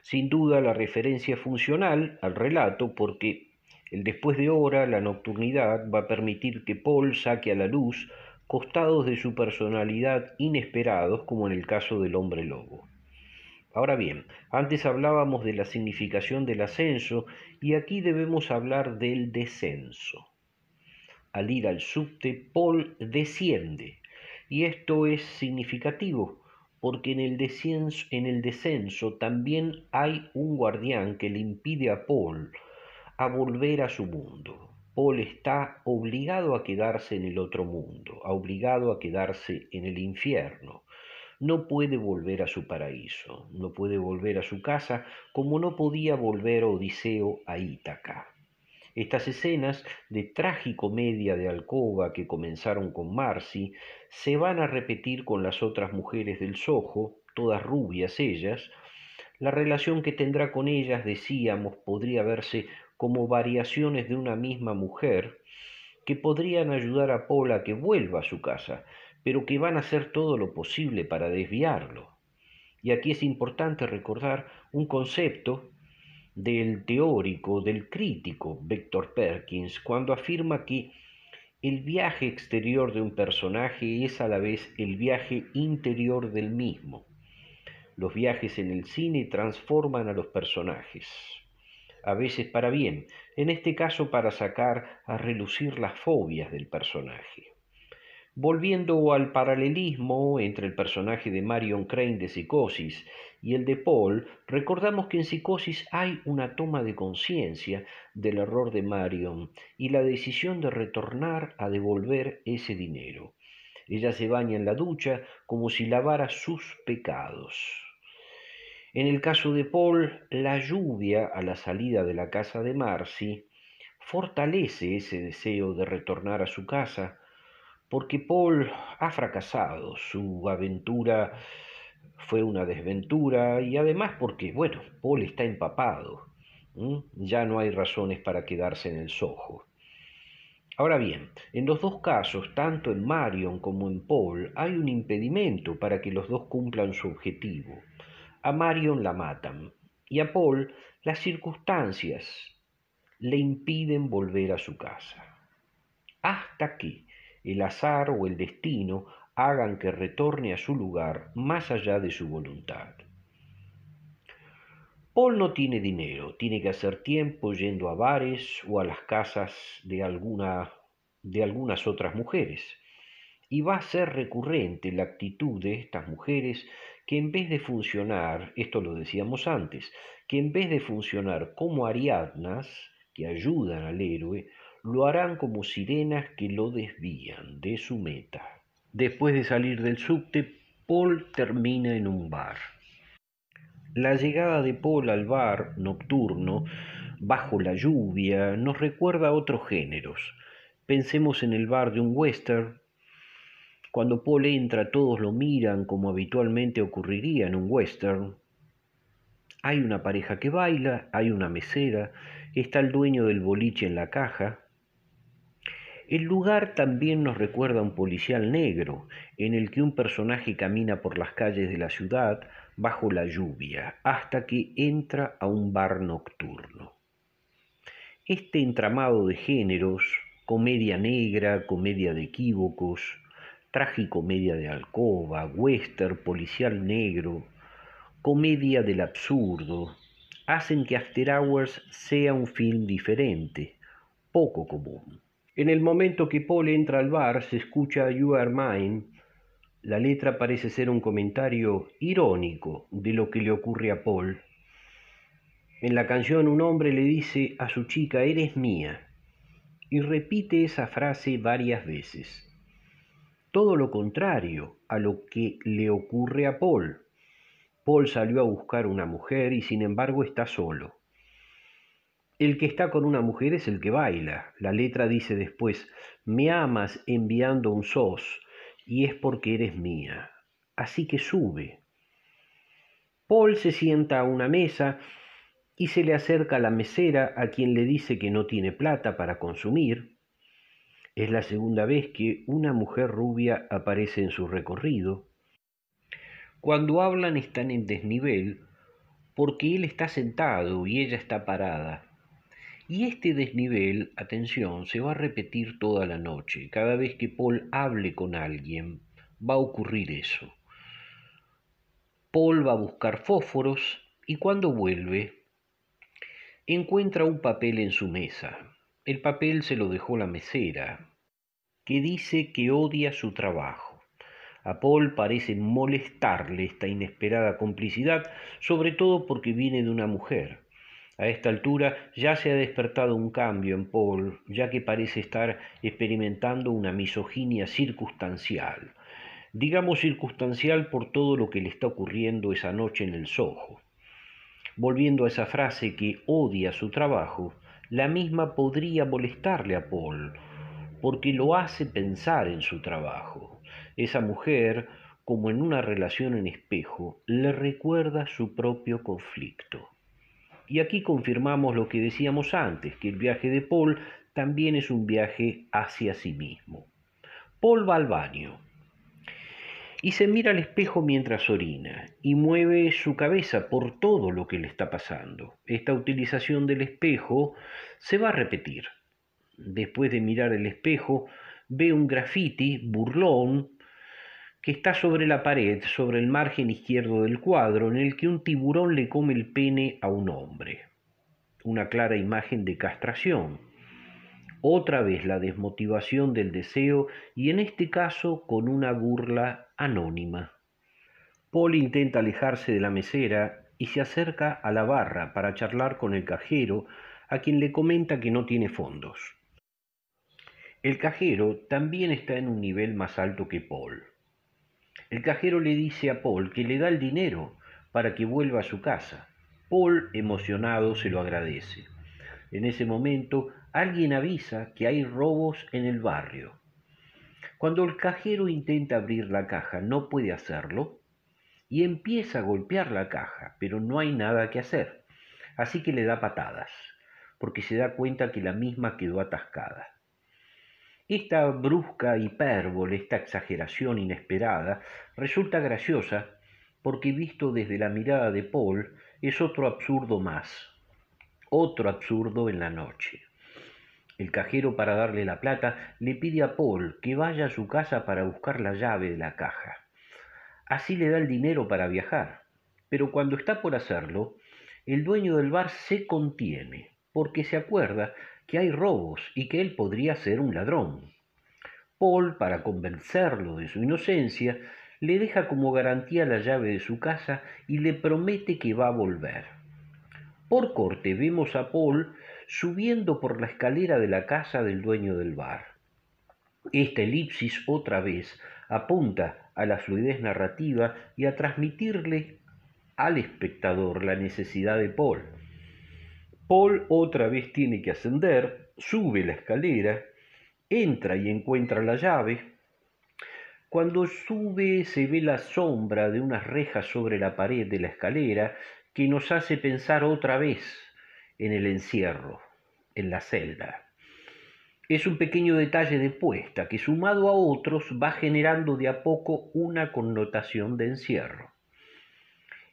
Sin duda la referencia funcional al relato porque el después de hora, la nocturnidad, va a permitir que Paul saque a la luz costados de su personalidad inesperados como en el caso del hombre lobo. Ahora bien, antes hablábamos de la significación del ascenso y aquí debemos hablar del descenso. Al ir al subte, Paul desciende y esto es significativo porque en el, descenso, también hay un guardián que le impide a Paul a volver a su mundo. Paul está obligado a quedarse en el otro mundo, obligado a quedarse en el infierno. No puede volver a su paraíso, no puede volver a su casa como no podía volver Odiseo a Ítaca. Estas escenas de tragicomedia de alcoba que comenzaron con Marcy se van a repetir con las otras mujeres del Soho, todas rubias ellas. La relación que tendrá con ellas, decíamos, podría verse como variaciones de una misma mujer que podrían ayudar a Paul a que vuelva a su casa, pero que van a hacer todo lo posible para desviarlo. Y aquí es importante recordar un concepto del teórico, del crítico Victor Perkins, cuando afirma que el viaje exterior de un personaje es a la vez el viaje interior del mismo. Los viajes en el cine transforman a los personajes a veces para bien, en este caso para sacar a relucir las fobias del personaje. Volviendo al paralelismo entre el personaje de Marion Crane de Psicosis y el de Paul, recordamos que en Psicosis hay una toma de conciencia del error de Marion y la decisión de retornar a devolver ese dinero. Ella se baña en la ducha como si lavara sus pecados. En el caso de Paul, la lluvia a la salida de la casa de Marcy fortalece ese deseo de retornar a su casa, porque Paul ha fracasado, su aventura fue una desventura y además porque, bueno, Paul está empapado, ya no hay razones para quedarse en el sojo. Ahora bien, en los dos casos, tanto en Marion como en Paul, hay un impedimento para que los dos cumplan su objetivo. A Marion la matan y a Paul las circunstancias le impiden volver a su casa. Hasta que el azar o el destino hagan que retorne a su lugar más allá de su voluntad. Paul no tiene dinero, tiene que hacer tiempo yendo a bares o a las casas de, alguna, de algunas otras mujeres. Y va a ser recurrente la actitud de estas mujeres que en vez de funcionar, esto lo decíamos antes, que en vez de funcionar como ariadnas, que ayudan al héroe, lo harán como sirenas que lo desvían de su meta. Después de salir del subte, Paul termina en un bar. La llegada de Paul al bar nocturno, bajo la lluvia, nos recuerda a otros géneros. Pensemos en el bar de un western. Cuando Paul entra todos lo miran como habitualmente ocurriría en un western. Hay una pareja que baila, hay una mesera, está el dueño del boliche en la caja, el lugar también nos recuerda a un policial negro, en el que un personaje camina por las calles de la ciudad bajo la lluvia, hasta que entra a un bar nocturno. Este entramado de géneros, comedia negra, comedia de equívocos, tragicomedia de alcoba, western, policial negro, comedia del absurdo, hacen que After Hours sea un film diferente, poco común. En el momento que Paul entra al bar, se escucha You Are Mine. La letra parece ser un comentario irónico de lo que le ocurre a Paul. En la canción un hombre le dice a su chica, eres mía, y repite esa frase varias veces. Todo lo contrario a lo que le ocurre a Paul. Paul salió a buscar una mujer y sin embargo está solo. El que está con una mujer es el que baila. La letra dice después, me amas enviando un sos y es porque eres mía. Así que sube. Paul se sienta a una mesa y se le acerca la mesera a quien le dice que no tiene plata para consumir. Es la segunda vez que una mujer rubia aparece en su recorrido. Cuando hablan están en desnivel porque él está sentado y ella está parada. Y este desnivel, atención, se va a repetir toda la noche. Cada vez que Paul hable con alguien, va a ocurrir eso. Paul va a buscar fósforos y cuando vuelve, encuentra un papel en su mesa. El papel se lo dejó la mesera, que dice que odia su trabajo. A Paul parece molestarle esta inesperada complicidad, sobre todo porque viene de una mujer. A esta altura ya se ha despertado un cambio en Paul, ya que parece estar experimentando una misoginia circunstancial. Digamos circunstancial por todo lo que le está ocurriendo esa noche en el Soho. Volviendo a esa frase que odia su trabajo, la misma podría molestarle a Paul, porque lo hace pensar en su trabajo. Esa mujer, como en una relación en espejo, le recuerda su propio conflicto. Y aquí confirmamos lo que decíamos antes, que el viaje de Paul también es un viaje hacia sí mismo. Paul va al baño y se mira al espejo mientras orina y mueve su cabeza por todo lo que le está pasando. Esta utilización del espejo se va a repetir. Después de mirar el espejo, ve un graffiti burlón que está sobre la pared, sobre el margen izquierdo del cuadro, en el que un tiburón le come el pene a un hombre. Una clara imagen de castración. otra vez la desmotivación del deseo y en este caso con una burla anónima. Paul intenta alejarse de la mesera y se acerca a la barra para charlar con el cajero, a quien le comenta que no tiene fondos. El cajero también está en un nivel más alto que Paul. El cajero le dice a Paul que le da el dinero para que vuelva a su casa. Paul, emocionado, se lo agradece. En ese momento, alguien avisa que hay robos en el barrio. Cuando el cajero intenta abrir la caja, no puede hacerlo y empieza a golpear la caja, pero no hay nada que hacer. Así que le da patadas, porque se da cuenta que la misma quedó atascada. Esta brusca hipérbole, esta exageración inesperada, resulta graciosa porque visto desde la mirada de Paul es otro absurdo más, otro absurdo en la noche. El cajero para darle la plata le pide a Paul que vaya a su casa para buscar la llave de la caja. Así le da el dinero para viajar. Pero cuando está por hacerlo, el dueño del bar se contiene, porque se acuerda que hay robos y que él podría ser un ladrón. Paul, para convencerlo de su inocencia, le deja como garantía la llave de su casa y le promete que va a volver. Por corte vemos a Paul subiendo por la escalera de la casa del dueño del bar. Esta elipsis otra vez apunta a la fluidez narrativa y a transmitirle al espectador la necesidad de Paul. Paul otra vez tiene que ascender, sube la escalera, entra y encuentra la llave. Cuando sube se ve la sombra de unas rejas sobre la pared de la escalera que nos hace pensar otra vez en el encierro, en la celda es un pequeño detalle de puesta que sumado a otros va generando de a poco una connotación de encierro.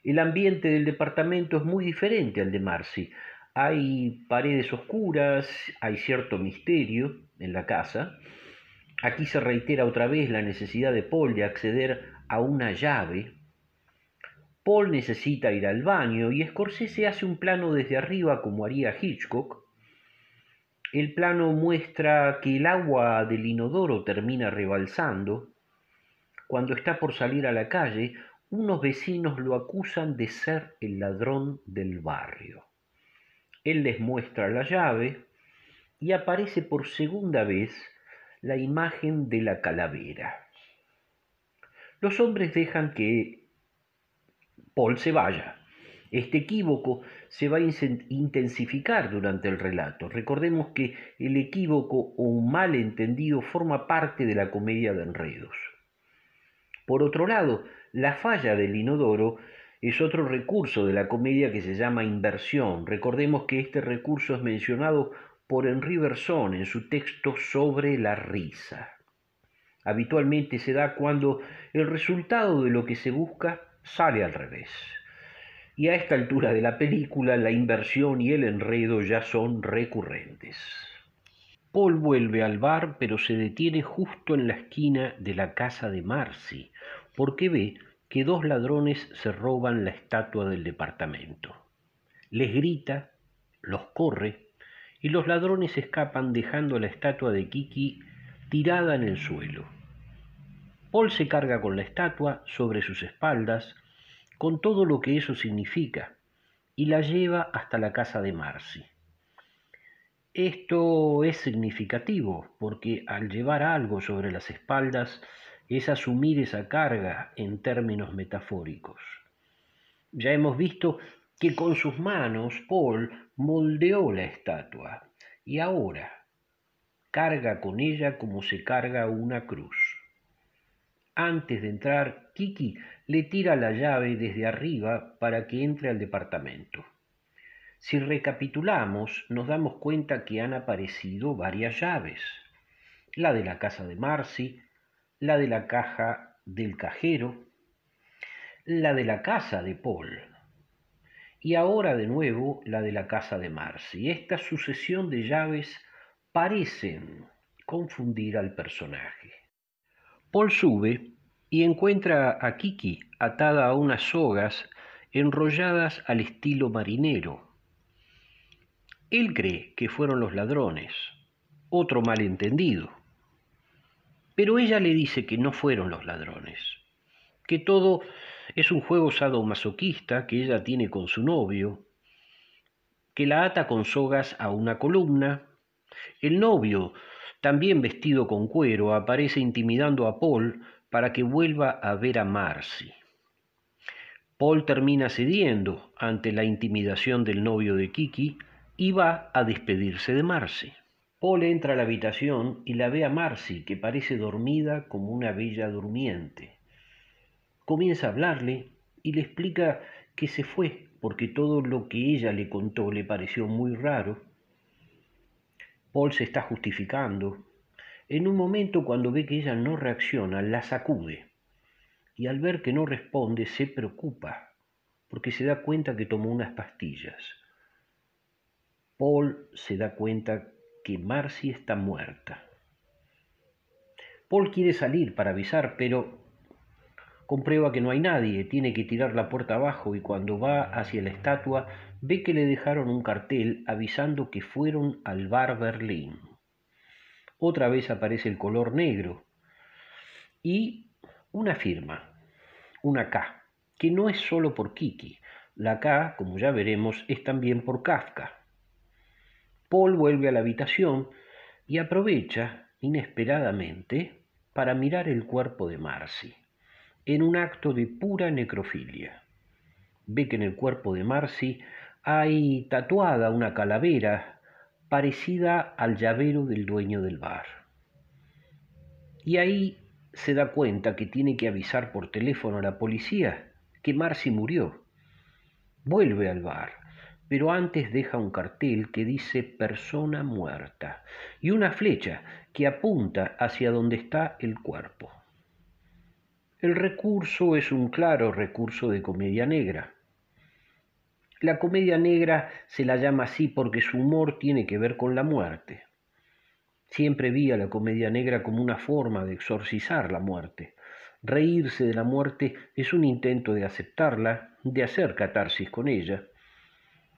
El ambiente del departamento es muy diferente al de Marcy. Hay paredes oscuras, hay cierto misterio en la casa. Aquí se reitera otra vez la necesidad de Paul de acceder a una llave. Paul necesita ir al baño y Scorsese hace un plano desde arriba como haría Hitchcock, el plano muestra que el agua del inodoro termina rebalsando. Cuando está por salir a la calle, unos vecinos lo acusan de ser el ladrón del barrio. Él les muestra la llave y aparece por segunda vez la imagen de la calavera. Los hombres dejan que Paul se vaya este equívoco se va a intensificar durante el relato. Recordemos que el equívoco o un malentendido forma parte de la comedia de enredos. Por otro lado, la falla del inodoro es otro recurso de la comedia que se llama inversión. Recordemos que este recurso es mencionado por Henri Bergson en su texto sobre la risa. Habitualmente se da cuando el resultado de lo que se busca sale al revés y a esta altura de la película la inversión y el enredo ya son recurrentes. Paul vuelve al bar pero se detiene justo en la esquina de la casa de Marcy porque ve que dos ladrones se roban la estatua del departamento. Les grita, los corre y los ladrones escapan dejando la estatua de Kiki tirada en el suelo. Paul se carga con la estatua sobre sus espaldas con todo lo que eso significa, y la lleva hasta la casa de Marcy. Esto es significativo porque al llevar algo sobre las espaldas es asumir esa carga en términos metafóricos. Ya hemos visto que con sus manos Paul moldeó la estatua y ahora carga con ella como se carga una cruz. Antes de entrar, Kiki le tira la llave desde arriba para que entre al departamento. Si recapitulamos, nos damos cuenta que han aparecido varias llaves. La de la casa de Marcy, la de la caja del cajero, la de la casa de Paul. Y ahora de nuevo la de la casa de Marcy. Esta sucesión de llaves parecen confundir al personaje. Paul sube y encuentra a Kiki atada a unas sogas enrolladas al estilo marinero. Él cree que fueron los ladrones, otro malentendido. Pero ella le dice que no fueron los ladrones, que todo es un juego sadomasoquista que ella tiene con su novio, que la ata con sogas a una columna. El novio, también vestido con cuero, aparece intimidando a Paul para que vuelva a ver a Marcy. Paul termina cediendo ante la intimidación del novio de Kiki y va a despedirse de Marcy. Paul entra a la habitación y la ve a Marcy, que parece dormida como una bella durmiente. Comienza a hablarle y le explica que se fue porque todo lo que ella le contó le pareció muy raro. Paul se está justificando. En un momento cuando ve que ella no reacciona, la sacude y al ver que no responde se preocupa porque se da cuenta que tomó unas pastillas. Paul se da cuenta que Marcy está muerta. Paul quiere salir para avisar, pero comprueba que no hay nadie, tiene que tirar la puerta abajo y cuando va hacia la estatua ve que le dejaron un cartel avisando que fueron al bar Berlín. Otra vez aparece el color negro y una firma, una K, que no es solo por Kiki. La K, como ya veremos, es también por Kafka. Paul vuelve a la habitación y aprovecha inesperadamente para mirar el cuerpo de Marcy, en un acto de pura necrofilia. Ve que en el cuerpo de Marcy hay tatuada una calavera parecida al llavero del dueño del bar. Y ahí se da cuenta que tiene que avisar por teléfono a la policía que Marcy murió. Vuelve al bar, pero antes deja un cartel que dice persona muerta y una flecha que apunta hacia donde está el cuerpo. El recurso es un claro recurso de comedia negra. La comedia negra se la llama así porque su humor tiene que ver con la muerte. Siempre vi a la comedia negra como una forma de exorcizar la muerte. Reírse de la muerte es un intento de aceptarla, de hacer catarsis con ella.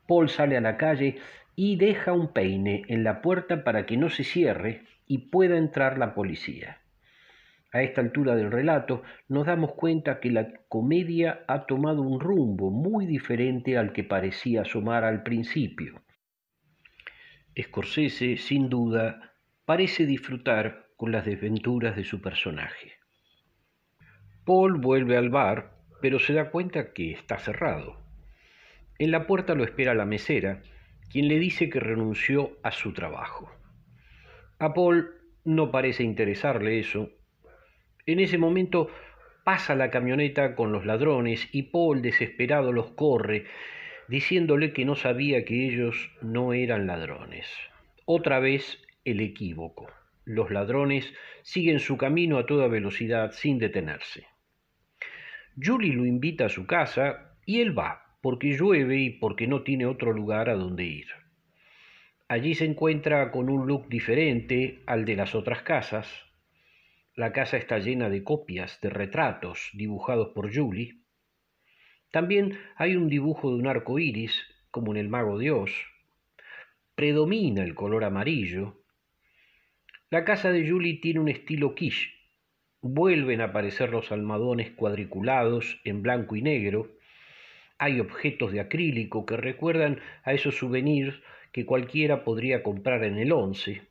Paul sale a la calle y deja un peine en la puerta para que no se cierre y pueda entrar la policía. A esta altura del relato nos damos cuenta que la comedia ha tomado un rumbo muy diferente al que parecía asomar al principio. Scorsese, sin duda, parece disfrutar con las desventuras de su personaje. Paul vuelve al bar, pero se da cuenta que está cerrado. En la puerta lo espera la mesera, quien le dice que renunció a su trabajo. A Paul no parece interesarle eso. En ese momento pasa la camioneta con los ladrones y Paul desesperado los corre, diciéndole que no sabía que ellos no eran ladrones. Otra vez el equívoco. Los ladrones siguen su camino a toda velocidad sin detenerse. Julie lo invita a su casa y él va, porque llueve y porque no tiene otro lugar a donde ir. Allí se encuentra con un look diferente al de las otras casas. La casa está llena de copias de retratos dibujados por Julie. También hay un dibujo de un arco iris, como en el Mago de Oz. Predomina el color amarillo la casa de Julie tiene un estilo quiche. Vuelven a aparecer los almohadones cuadriculados en blanco y negro. Hay objetos de acrílico que recuerdan a esos souvenirs que cualquiera podría comprar en el once.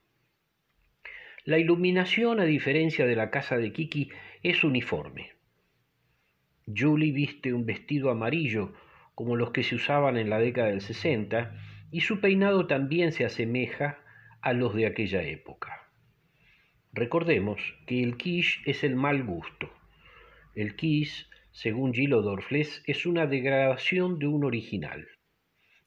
La iluminación, a diferencia de la casa de Kiki, es uniforme. Julie viste un vestido amarillo como los que se usaban en la década del 60 y su peinado también se asemeja a los de aquella época. Recordemos que el quiche es el mal gusto. El quiche, según Gilo Dorfles, es una degradación de un original,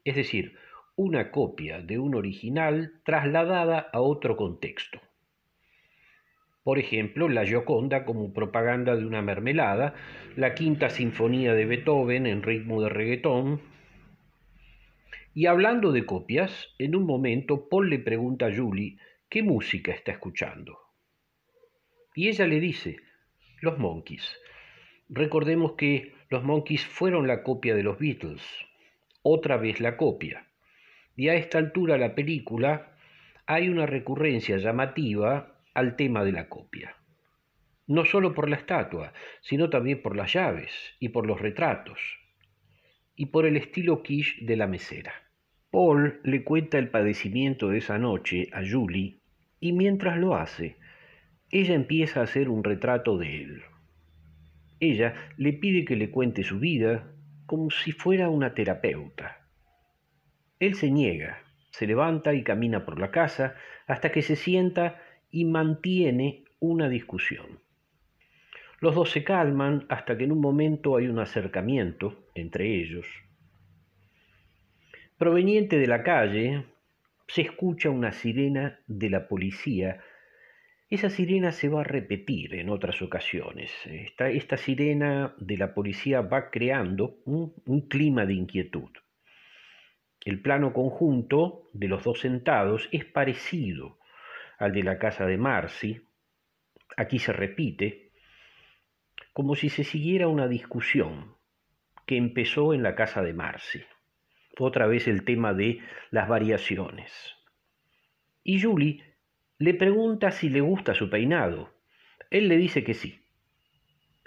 es decir, una copia de un original trasladada a otro contexto. Por ejemplo, la Gioconda como propaganda de una mermelada, la quinta sinfonía de Beethoven en ritmo de reggaetón. Y hablando de copias, en un momento Paul le pregunta a Julie qué música está escuchando. Y ella le dice, los Monkeys. Recordemos que los Monkeys fueron la copia de los Beatles, otra vez la copia. Y a esta altura la película hay una recurrencia llamativa al tema de la copia. No solo por la estatua, sino también por las llaves y por los retratos y por el estilo quiche de la mesera. Paul le cuenta el padecimiento de esa noche a Julie y mientras lo hace, ella empieza a hacer un retrato de él. Ella le pide que le cuente su vida como si fuera una terapeuta. Él se niega, se levanta y camina por la casa hasta que se sienta y mantiene una discusión. Los dos se calman hasta que en un momento hay un acercamiento entre ellos. Proveniente de la calle, se escucha una sirena de la policía. Esa sirena se va a repetir en otras ocasiones. Esta, sirena de la policía va creando un, un clima de inquietud. El plano conjunto de los dos sentados es parecido al de la casa de Marcy. Aquí se repite, como si se siguiera una discusión que empezó en la casa de Marcy. Otra vez el tema de las variaciones. Y Julie le pregunta si le gusta su peinado. Él le dice que sí.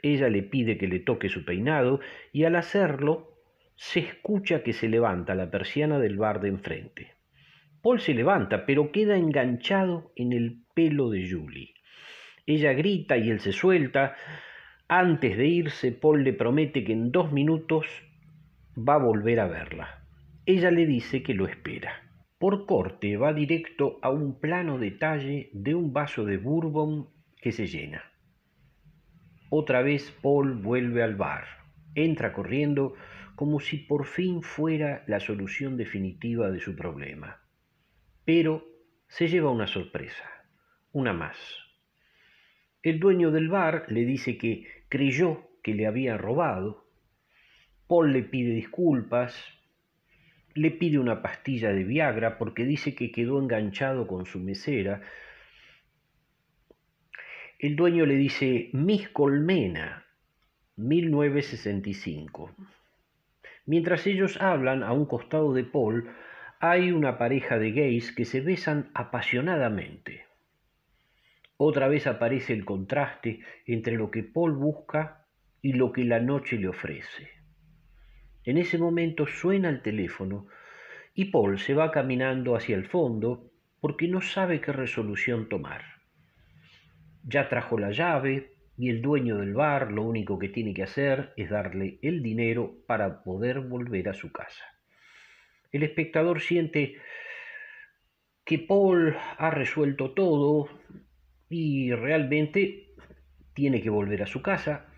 Ella le pide que le toque su peinado y al hacerlo se escucha que se levanta la persiana del bar de enfrente. Paul se levanta, pero queda enganchado en el pelo de Julie. Ella grita y él se suelta. Antes de irse, Paul le promete que en dos minutos va a volver a verla. Ella le dice que lo espera. Por corte va directo a un plano detalle de un vaso de bourbon que se llena. Otra vez Paul vuelve al bar. Entra corriendo como si por fin fuera la solución definitiva de su problema. Pero se lleva una sorpresa, una más. El dueño del bar le dice que creyó que le había robado. Paul le pide disculpas, le pide una pastilla de Viagra porque dice que quedó enganchado con su mesera. El dueño le dice Miss Colmena, 1965. Mientras ellos hablan a un costado de Paul, hay una pareja de gays que se besan apasionadamente. Otra vez aparece el contraste entre lo que Paul busca y lo que la noche le ofrece. En ese momento suena el teléfono y Paul se va caminando hacia el fondo porque no sabe qué resolución tomar. Ya trajo la llave, y el dueño del bar lo único que tiene que hacer es darle el dinero para poder volver a su casa. El espectador siente que Paul ha resuelto todo y realmente tiene que volver a su casa.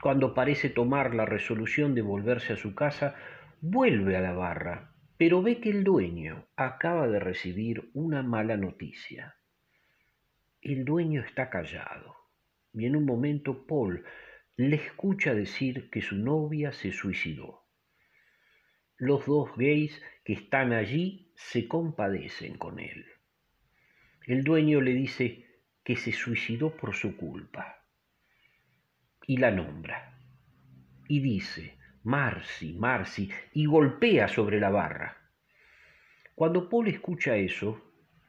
Cuando parece tomar la resolución de volverse a su casa, vuelve a la barra, pero ve que el dueño acaba de recibir una mala noticia. El dueño está callado y en un momento Paul le escucha decir que su novia se suicidó. Los dos gays que están allí se compadecen con él. El dueño le dice que se suicidó por su culpa y la nombra. Y dice, Marcy, Marcy, y golpea sobre la barra. Cuando Paul escucha eso,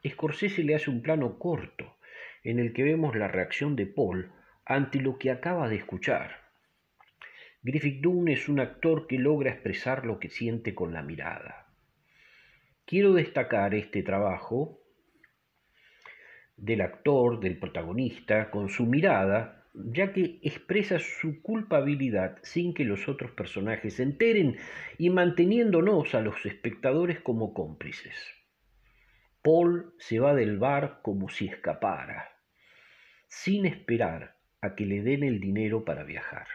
Scorsese le hace un plano corto en el que vemos la reacción de Paul ante lo que acaba de escuchar. Griffith Dunn es un actor que logra expresar lo que siente con la mirada. Quiero destacar este trabajo del actor, del protagonista, con su mirada, ya que expresa su culpabilidad sin que los otros personajes se enteren y manteniéndonos a los espectadores como cómplices. Paul se va del bar como si escapara, sin esperar a que le den el dinero para viajar.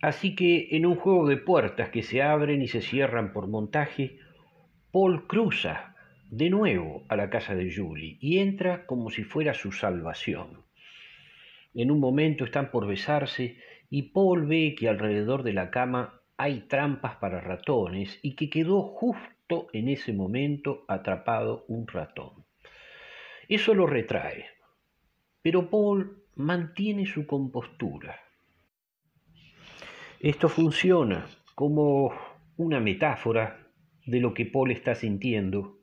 Así que en un juego de puertas que se abren y se cierran por montaje, Paul cruza de nuevo a la casa de Julie y entra como si fuera su salvación. En un momento están por besarse y Paul ve que alrededor de la cama hay trampas para ratones y que quedó justo en ese momento atrapado un ratón. Eso lo retrae, pero Paul mantiene su compostura. Esto funciona como una metáfora de lo que Paul está sintiendo.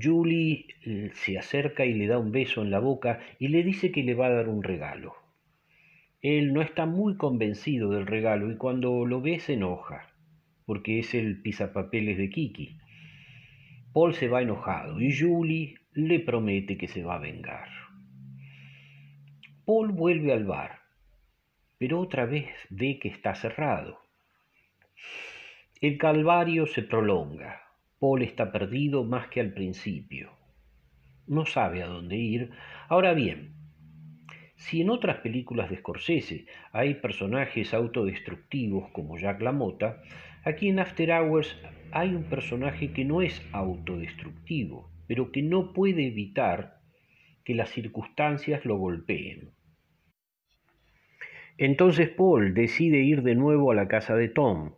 Julie eh, se acerca y le da un beso en la boca y le dice que le va a dar un regalo. Él no está muy convencido del regalo y cuando lo ve se enoja, porque es el pisapapeles de Kiki. Paul se va enojado y Julie le promete que se va a vengar. Paul vuelve al bar, pero otra vez ve que está cerrado. El calvario se prolonga. Paul está perdido más que al principio. No sabe a dónde ir. Ahora bien, si en otras películas de Scorsese hay personajes autodestructivos como Jack LaMotta, aquí en After Hours hay un personaje que no es autodestructivo, pero que no puede evitar que las circunstancias lo golpeen. Entonces Paul decide ir de nuevo a la casa de Tom.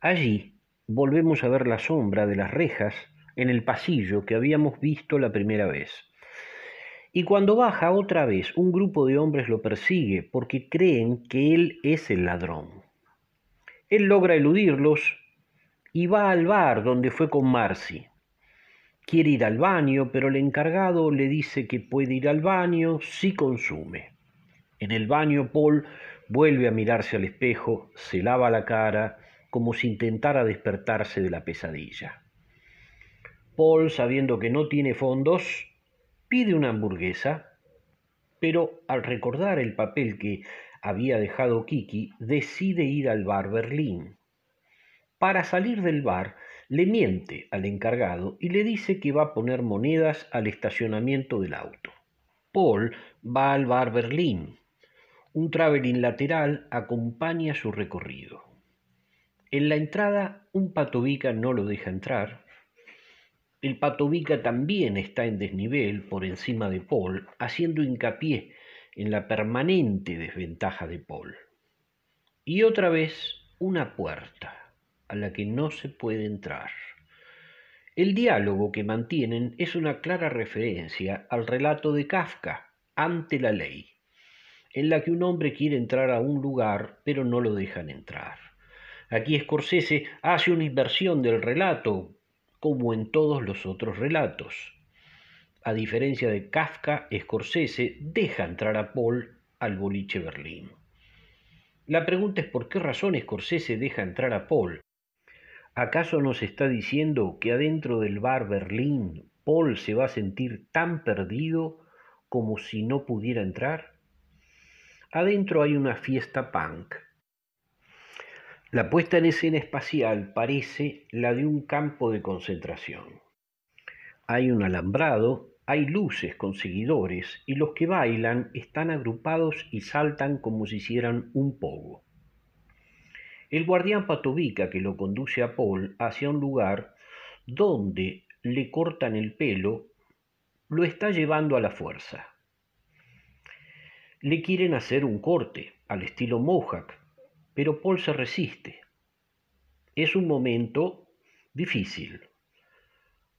Allí volvemos a ver la sombra de las rejas en el pasillo que habíamos visto la primera vez. Y cuando baja otra vez, un grupo de hombres lo persigue porque creen que él es el ladrón. Él logra eludirlos y va al bar donde fue con Marcy. Quiere ir al baño, pero el encargado le dice que puede ir al baño si consume. En el baño Paul vuelve a mirarse al espejo, se lava la cara, como si intentara despertarse de la pesadilla. Paul, sabiendo que no tiene fondos, pide una hamburguesa, pero al recordar el papel que había dejado Kiki, decide ir al bar Berlín. Para salir del bar, le miente al encargado y le dice que va a poner monedas al estacionamiento del auto. Paul va al bar Berlín. Un traveling lateral acompaña su recorrido. En la entrada, un patovica no lo deja entrar. El patovica también está en desnivel por encima de Paul, haciendo hincapié en la permanente desventaja de Paul. Y otra vez, una puerta a la que no se puede entrar. El diálogo que mantienen es una clara referencia al relato de Kafka, Ante la ley, en la que un hombre quiere entrar a un lugar pero no lo dejan entrar. Aquí Scorsese hace una inversión del relato, como en todos los otros relatos. A diferencia de Kafka, Scorsese deja entrar a Paul al boliche Berlín. La pregunta es por qué razón Scorsese deja entrar a Paul. ¿Acaso nos está diciendo que adentro del bar Berlín Paul se va a sentir tan perdido como si no pudiera entrar? Adentro hay una fiesta punk la puesta en escena espacial parece la de un campo de concentración. Hay un alambrado, hay luces con seguidores y los que bailan están agrupados y saltan como si hicieran un pogo. El guardián patovica que lo conduce a Paul hacia un lugar donde le cortan el pelo, lo está llevando a la fuerza. Le quieren hacer un corte al estilo Mohawk, pero Paul se resiste. Es un momento difícil.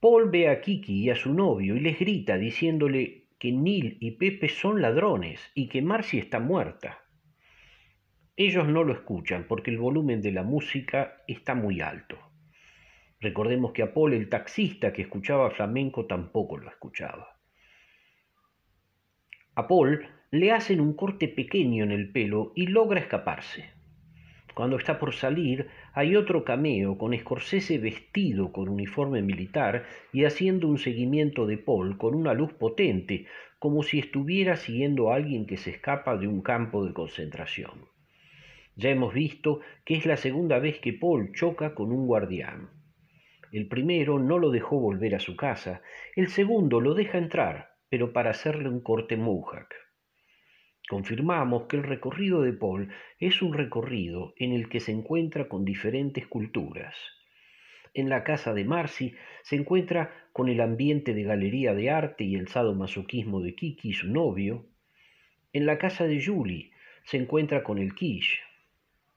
Paul ve a Kiki y a su novio y les grita diciéndole que Neil y Pepe son ladrones y que Marcy está muerta. Ellos no lo escuchan porque el volumen de la música está muy alto. Recordemos que a Paul el taxista que escuchaba flamenco tampoco lo escuchaba. A Paul le hacen un corte pequeño en el pelo y logra escaparse. Cuando está por salir, hay otro cameo con Scorsese vestido con uniforme militar y haciendo un seguimiento de Paul con una luz potente, como si estuviera siguiendo a alguien que se escapa de un campo de concentración. Ya hemos visto que es la segunda vez que Paul choca con un guardián. El primero no lo dejó volver a su casa, el segundo lo deja entrar, pero para hacerle un corte mohawk. Confirmamos que el recorrido de Paul es un recorrido en el que se encuentra con diferentes culturas. En la casa de Marcy se encuentra con el ambiente de galería de arte y el sadomasoquismo de Kiki, su novio. En la casa de Julie se encuentra con el quiche.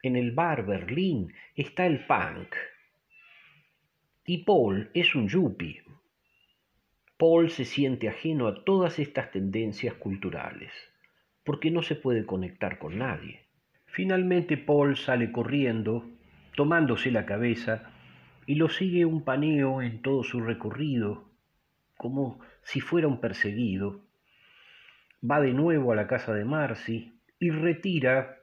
En el bar Berlín está el punk. Y Paul es un yuppie. Paul se siente ajeno a todas estas tendencias culturales porque no se puede conectar con nadie. Finalmente Paul sale corriendo, tomándose la cabeza, y lo sigue un paneo en todo su recorrido, como si fuera un perseguido, va de nuevo a la casa de Marcy y retira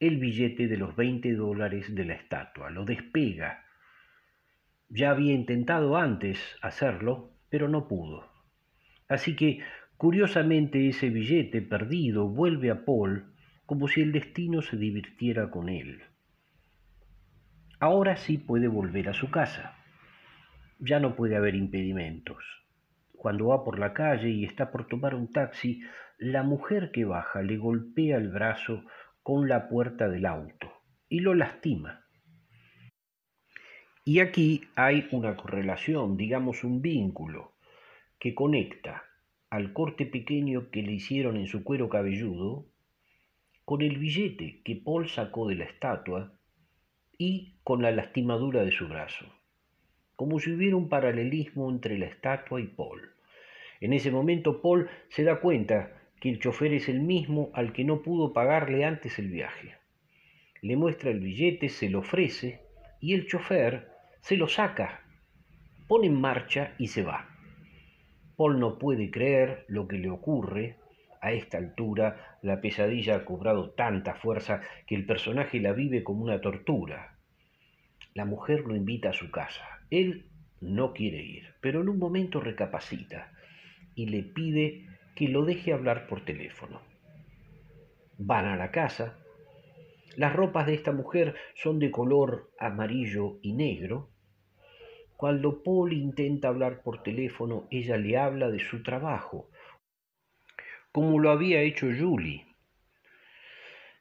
el billete de los 20 dólares de la estatua, lo despega. Ya había intentado antes hacerlo, pero no pudo. Así que, curiosamente, ese billete perdido vuelve a Paul como si el destino se divirtiera con él. Ahora sí puede volver a su casa. Ya no puede haber impedimentos. Cuando va por la calle y está por tomar un taxi, la mujer que baja le golpea el brazo con la puerta del auto y lo lastima. Y aquí hay una correlación, digamos un vínculo, que conecta al corte pequeño que le hicieron en su cuero cabelludo con el billete que Paul sacó de la estatua y con la lastimadura de su brazo como si hubiera un paralelismo entre la estatua y Paul. En ese momento Paul se da cuenta que el chofer es el mismo al que no pudo pagarle antes el viaje. Le muestra el billete, se lo ofrece y el chofer se lo saca, pone en marcha y se va. Paul no puede creer lo que le ocurre. A esta altura la pesadilla ha cobrado tanta fuerza que el personaje la vive como una tortura. La mujer lo invita a su casa. Él no quiere ir, pero en un momento recapacita y le pide que lo deje hablar por teléfono. Van a la casa. Las ropas de esta mujer son de color amarillo y negro. Cuando Paul intenta hablar por teléfono, ella le habla de su trabajo, como lo había hecho Julie.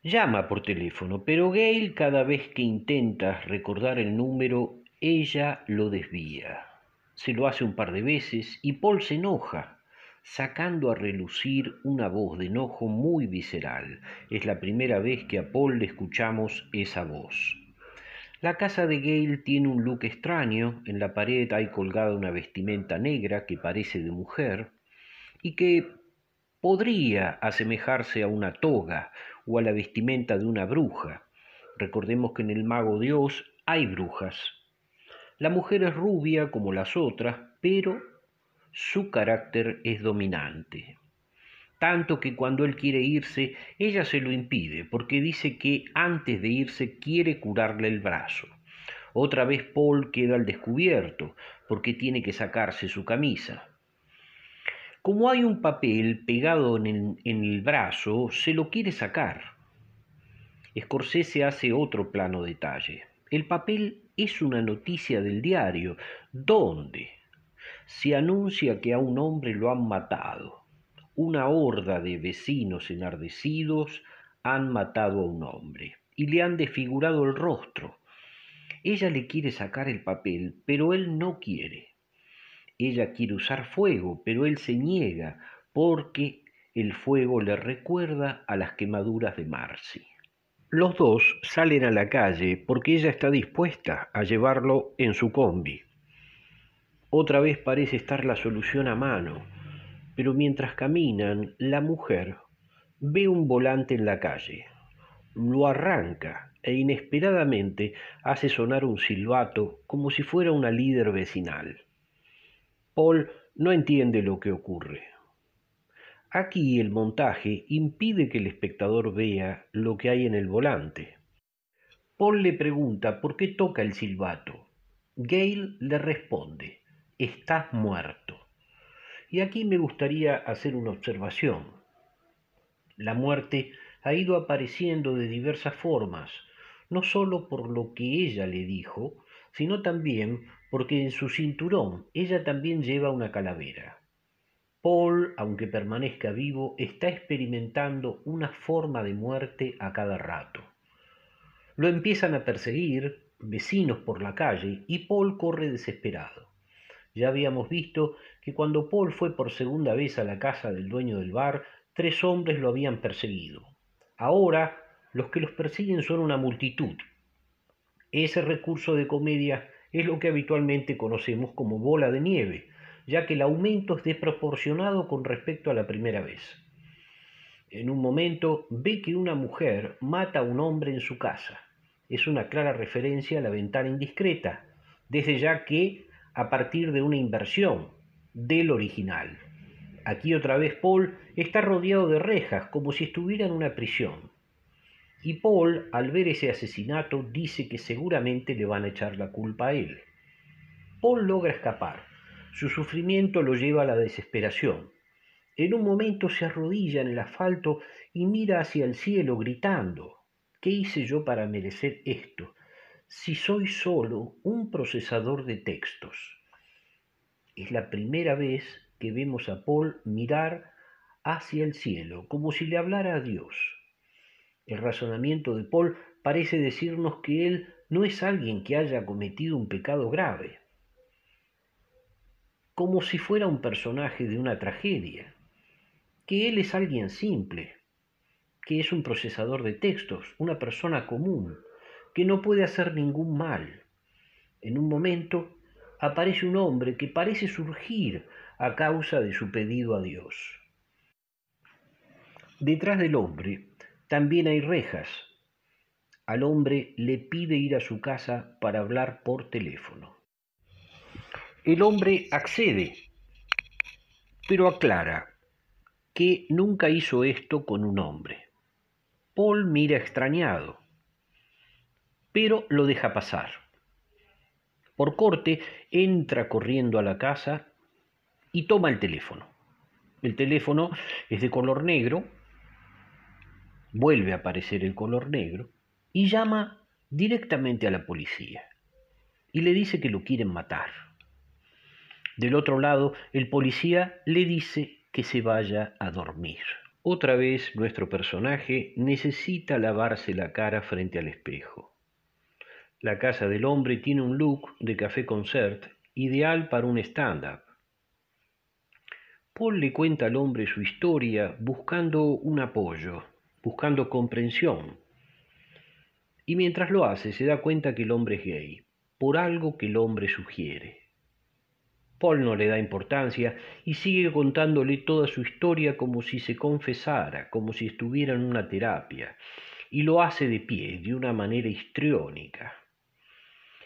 Llama por teléfono, pero Gail cada vez que intenta recordar el número ella lo desvía. Se lo hace un par de veces y Paul se enoja, sacando a relucir una voz de enojo muy visceral. Es la primera vez que a Paul le escuchamos esa voz. La casa de Gale tiene un look extraño, en la pared hay colgada una vestimenta negra que parece de mujer y que podría asemejarse a una toga o a la vestimenta de una bruja. Recordemos que en el Mago de Oz hay brujas la mujer es rubia como las otras, pero su carácter es dominante. Tanto que cuando él quiere irse, ella se lo impide, porque dice que antes de irse quiere curarle el brazo. Otra vez Paul queda al descubierto, porque tiene que sacarse su camisa. Como hay un papel pegado en el, en el brazo, se lo quiere sacar. Scorsese hace otro plano detalle. El papel es una noticia del diario donde se anuncia que a un hombre lo han matado. Una horda de vecinos enardecidos han matado a un hombre y le han desfigurado el rostro. Ella le quiere sacar el papel, pero él no quiere. Ella quiere usar fuego, pero él se niega porque el fuego le recuerda a las quemaduras de Marcy. Los dos salen a la calle porque ella está dispuesta a llevarlo en su combi. Otra vez parece estar la solución a mano, pero mientras caminan, la mujer ve un volante en la calle, lo arranca e inesperadamente hace sonar un silbato como si fuera una líder vecinal. Paul no entiende lo que ocurre. Aquí el montaje impide que el espectador vea lo que hay en el volante. Paul le pregunta por qué toca el silbato. Gale le responde, estás muerto. Y aquí me gustaría hacer una observación. La muerte ha ido apareciendo de diversas formas, no sólo por lo que ella le dijo, sino también porque en su cinturón ella también lleva una calavera. Paul, aunque permanezca vivo, está experimentando una forma de muerte a cada rato. Lo empiezan a perseguir vecinos por la calle y Paul corre desesperado. Ya habíamos visto que cuando Paul fue por segunda vez a la casa del dueño del bar, tres hombres lo habían perseguido. Ahora los que los persiguen son una multitud. Ese recurso de comedia es lo que habitualmente conocemos como bola de nieve, ya que el aumento es desproporcionado con respecto a la primera vez. En un momento ve que una mujer mata a un hombre en su casa. Es una clara referencia a la ventana indiscreta, desde ya que a partir de una inversión, del original. Aquí otra vez Paul está rodeado de rejas, como si estuviera en una prisión. Y Paul, al ver ese asesinato, dice que seguramente le van a echar la culpa a él. Paul logra escapar. Su sufrimiento lo lleva a la desesperación. En un momento se arrodilla en el asfalto y mira hacia el cielo gritando, ¿qué hice yo para merecer esto? Si soy solo un procesador de textos. Es la primera vez que vemos a Paul mirar hacia el cielo, como si le hablara a Dios. El razonamiento de Paul parece decirnos que él no es alguien que haya cometido un pecado grave, como si fuera un personaje de una tragedia, que él es alguien simple, que es un procesador de textos, una persona común, que no puede hacer ningún mal. En un momento aparece un hombre que parece surgir a causa de su pedido a Dios. Detrás del hombre también hay rejas. Al hombre le pide ir a su casa para hablar por teléfono. El hombre accede, pero aclara que nunca hizo esto con un hombre. Paul mira extrañado, pero lo deja pasar. Por corte, entra corriendo a la casa y toma el teléfono. El teléfono es de color negro, vuelve a aparecer el color negro y llama directamente a la policía y le dice que lo quieren matar. Del otro lado, el policía le dice que se vaya a dormir. Otra vez nuestro personaje necesita lavarse la cara frente al espejo. La casa del hombre tiene un look de café concert ideal para un stand-up. Paul le cuenta al hombre su historia buscando un apoyo, buscando comprensión. Y mientras lo hace se da cuenta que el hombre es gay, por algo que el hombre sugiere. Paul no le da importancia y sigue contándole toda su historia como si se confesara, como si estuviera en una terapia, y lo hace de pie, de una manera histriónica.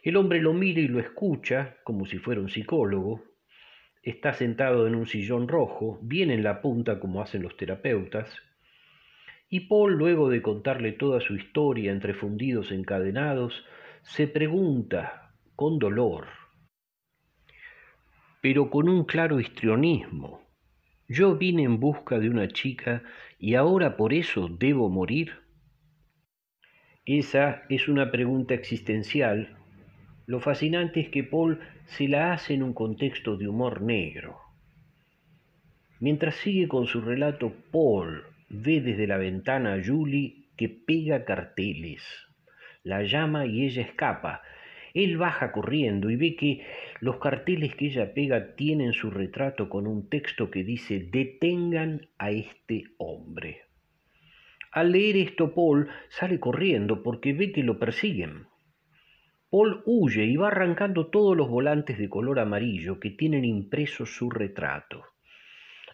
El hombre lo mira y lo escucha, como si fuera un psicólogo, está sentado en un sillón rojo, bien en la punta como hacen los terapeutas, y Paul, luego de contarle toda su historia entre fundidos encadenados, se pregunta con dolor, pero con un claro histrionismo, ¿yo vine en busca de una chica y ahora por eso debo morir? Esa es una pregunta existencial lo fascinante es que Paul se la hace en un contexto de humor negro. Mientras sigue con su relato, Paul ve desde la ventana a Julie que pega carteles. La llama y ella escapa. Él baja corriendo y ve que los carteles que ella pega tienen su retrato con un texto que dice detengan a este hombre. Al leer esto, Paul sale corriendo porque ve que lo persiguen. Paul huye y va arrancando todos los volantes de color amarillo que tienen impreso su retrato.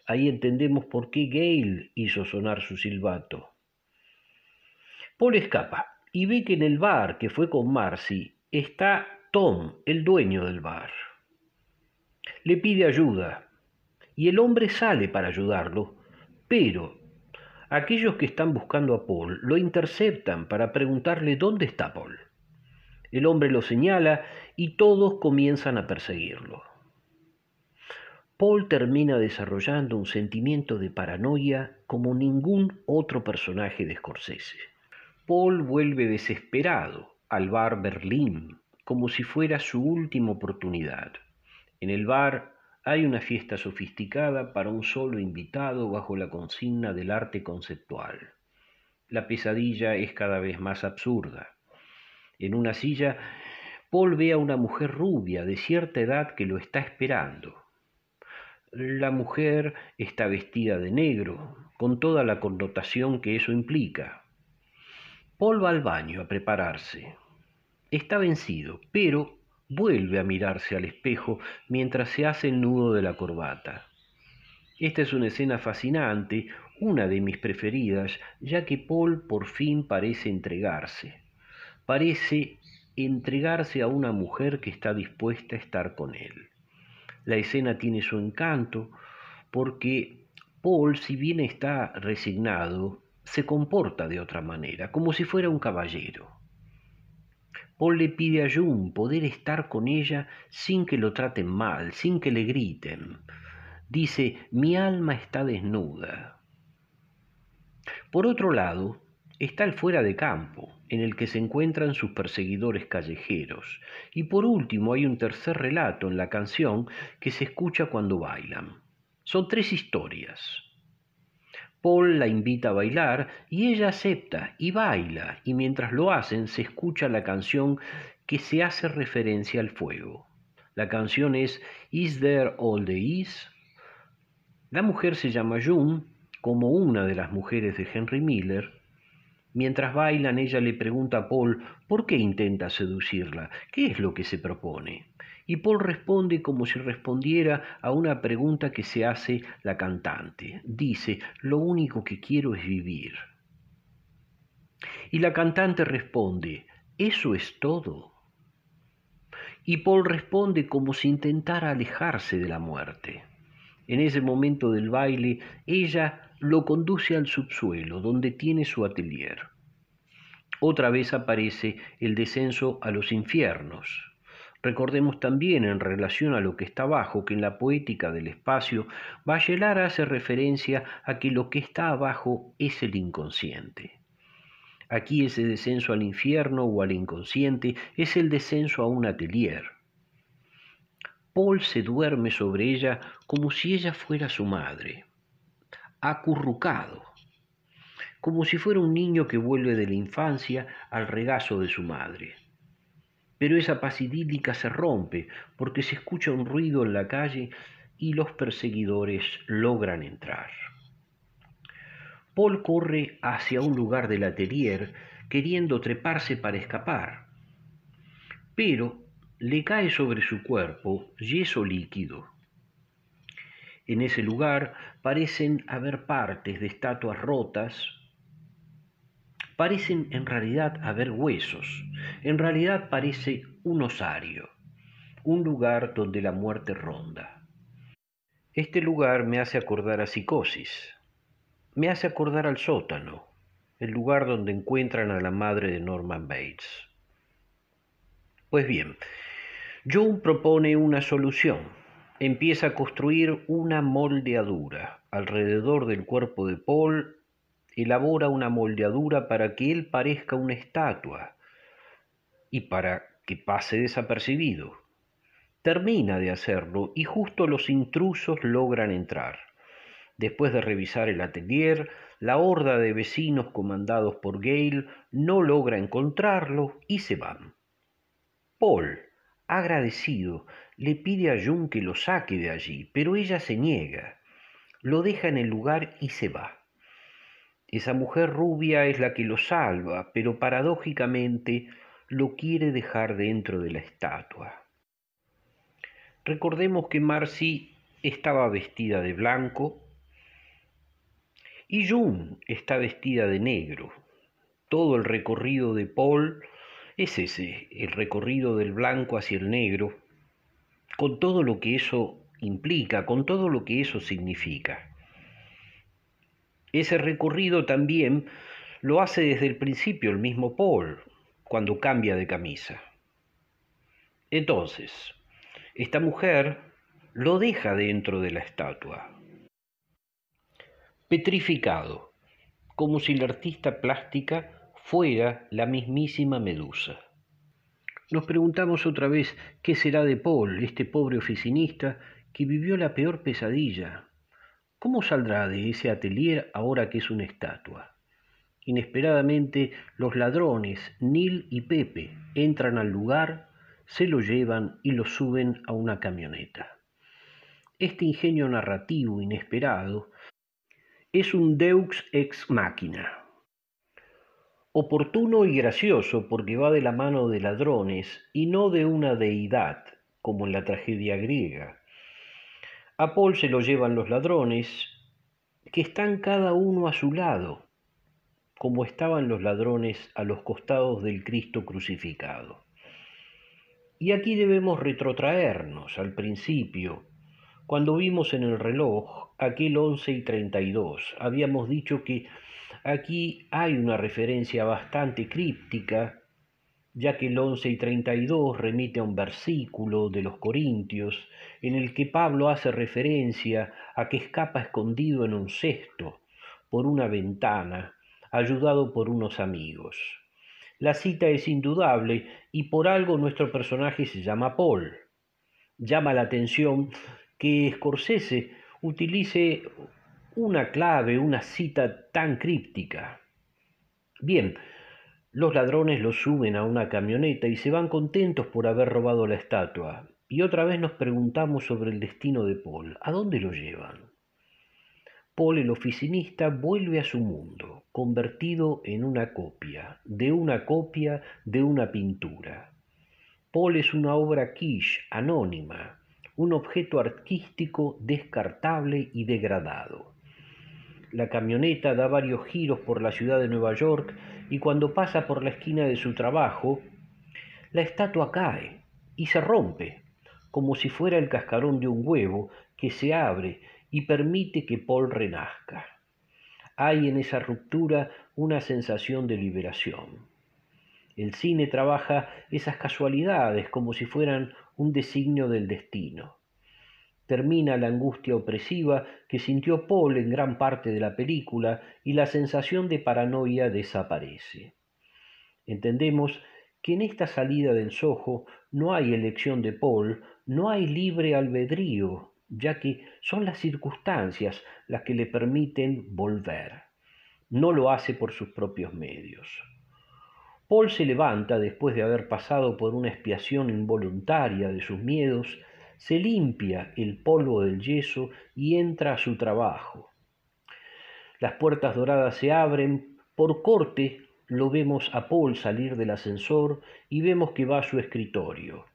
Ahí entendemos por qué Gale hizo sonar su silbato. Paul escapa y ve que en el bar que fue con Marcy está Tom, el dueño del bar. Le pide ayuda y el hombre sale para ayudarlo, pero aquellos que están buscando a Paul lo interceptan para preguntarle dónde está Paul. El hombre lo señala y todos comienzan a perseguirlo. Paul termina desarrollando un sentimiento de paranoia como ningún otro personaje de Scorsese. Paul vuelve desesperado al bar Berlín, como si fuera su última oportunidad. En el bar hay una fiesta sofisticada para un solo invitado bajo la consigna del arte conceptual. La pesadilla es cada vez más absurda. En una silla, Paul ve a una mujer rubia de cierta edad que lo está esperando. La mujer está vestida de negro, con toda la connotación que eso implica. Paul va al baño a prepararse. Está vencido, pero vuelve a mirarse al espejo mientras se hace el nudo de la corbata. Esta es una escena fascinante, una de mis preferidas, ya que Paul por fin parece entregarse parece entregarse a una mujer que está dispuesta a estar con él. La escena tiene su encanto porque Paul, si bien está resignado, se comporta de otra manera, como si fuera un caballero. Paul le pide a June poder estar con ella sin que lo traten mal, sin que le griten. Dice, mi alma está desnuda. Por otro lado, está el fuera de campo, en el que se encuentran sus perseguidores callejeros. Y por último hay un tercer relato en la canción que se escucha cuando bailan. Son tres historias. Paul la invita a bailar y ella acepta y baila, y mientras lo hacen se escucha la canción que se hace referencia al fuego. La canción es Is There All the Is? La mujer se llama June, como una de las mujeres de Henry Miller. Mientras bailan, ella le pregunta a Paul por qué intenta seducirla, qué es lo que se propone. Y Paul responde como si respondiera a una pregunta que se hace la cantante. Dice, lo único que quiero es vivir. Y la cantante responde, ¿eso es todo? Y Paul responde como si intentara alejarse de la muerte. En ese momento del baile, ella lo conduce al subsuelo, donde tiene su atelier. Otra vez aparece el descenso a los infiernos. Recordemos también en relación a lo que está abajo que en la poética del espacio Bachelard hace referencia a que lo que está abajo es el inconsciente. Aquí ese descenso al infierno o al inconsciente es el descenso a un atelier. Paul se duerme sobre ella como si ella fuera su madre, acurrucado, como si fuera un niño que vuelve de la infancia al regazo de su madre. Pero esa paz idílica se rompe porque se escucha un ruido en la calle y los perseguidores logran entrar. Paul corre hacia un lugar del atelier queriendo treparse para escapar, pero le cae sobre su cuerpo yeso líquido. En ese lugar parecen haber partes de estatuas rotas, parecen en realidad haber huesos, en realidad parece un osario, un lugar donde la muerte ronda. Este lugar me hace acordar a psicosis, me hace acordar al sótano, el lugar donde encuentran a la madre de Norman Bates. Pues bien, Jung propone una solución. Empieza a construir una moldeadura alrededor del cuerpo de Paul, elabora una moldeadura para que él parezca una estatua y para que pase desapercibido. Termina de hacerlo y justo los intrusos logran entrar. Después de revisar el atelier, la horda de vecinos comandados por Gale no logra encontrarlo y se van. Paul, agradecido, le pide a Jung que lo saque de allí, pero ella se niega, lo deja en el lugar y se va. Esa mujer rubia es la que lo salva, pero paradójicamente lo quiere dejar dentro de la estatua. Recordemos que Marcy estaba vestida de blanco y June está vestida de negro. Todo el recorrido de Paul es ese, el recorrido del blanco hacia el negro, con todo lo que eso implica, con todo lo que eso significa. Ese recorrido también lo hace desde el principio el mismo Paul, cuando cambia de camisa. Entonces, esta mujer lo deja dentro de la estatua, petrificado, como si la artista plástica fuera la mismísima Medusa. Nos preguntamos otra vez qué será de Paul, este pobre oficinista que vivió la peor pesadilla. ¿Cómo saldrá de ese atelier ahora que es una estatua? Inesperadamente los ladrones, Neil y Pepe, entran al lugar, se lo llevan y lo suben a una camioneta. Este ingenio narrativo inesperado es un deux ex machina oportuno y gracioso porque va de la mano de ladrones y no de una deidad, como en la tragedia griega. A Paul se lo llevan los ladrones, que están cada uno a su lado, como estaban los ladrones a los costados del Cristo crucificado. Y aquí debemos retrotraernos al principio, Cuando vimos en el reloj aquel once y treinta y dos, habíamos dicho que aquí hay una referencia bastante críptica, ya que el once y treinta y dos remite a un versículo de los Corintios en el que Pablo hace referencia a que escapa escondido en un cesto por una ventana, ayudado por unos amigos. La cita es indudable y por algo nuestro personaje se llama Paul. Llama la atención que Scorsese utilice una clave, una cita tan críptica. Bien, los ladrones lo suben a una camioneta y se van contentos por haber robado la estatua. Y otra vez nos preguntamos sobre el destino de Paul. ¿A dónde lo llevan? Paul el oficinista vuelve a su mundo, convertido en una copia, de una copia de una pintura. Paul es una obra quiche, anónima, un objeto artístico descartable y degradado. La camioneta da varios giros por la ciudad de Nueva York y cuando pasa por la esquina de su trabajo, la estatua cae y se rompe, como si fuera el cascarón de un huevo que se abre y permite que Paul renazca. Hay en esa ruptura una sensación de liberación. El cine trabaja esas casualidades como si fueran un designio del destino. Termina la angustia opresiva que sintió Paul en gran parte de la película y la sensación de paranoia desaparece. Entendemos que en esta salida del Soho no hay elección de Paul, no hay libre albedrío, ya que son las circunstancias las que le permiten volver. No lo hace por sus propios medios. Paul se levanta después de haber pasado por una expiación involuntaria de sus miedos, se limpia el polvo del yeso y entra a su trabajo. Las puertas doradas se abren, por corte lo vemos a Paul salir del ascensor y vemos que va a su escritorio.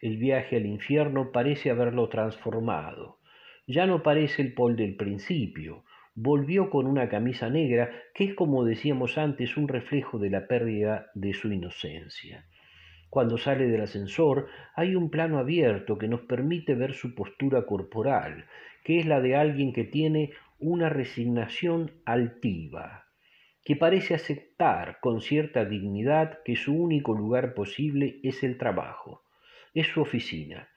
El viaje al infierno parece haberlo transformado. Ya no parece el Paul del principio, volvió con una camisa negra que es como decíamos antes un reflejo de la pérdida de su inocencia. Cuando sale del ascensor hay un plano abierto que nos permite ver su postura corporal, que es la de alguien que tiene una resignación altiva, que parece aceptar con cierta dignidad que su único lugar posible es el trabajo, es su oficina.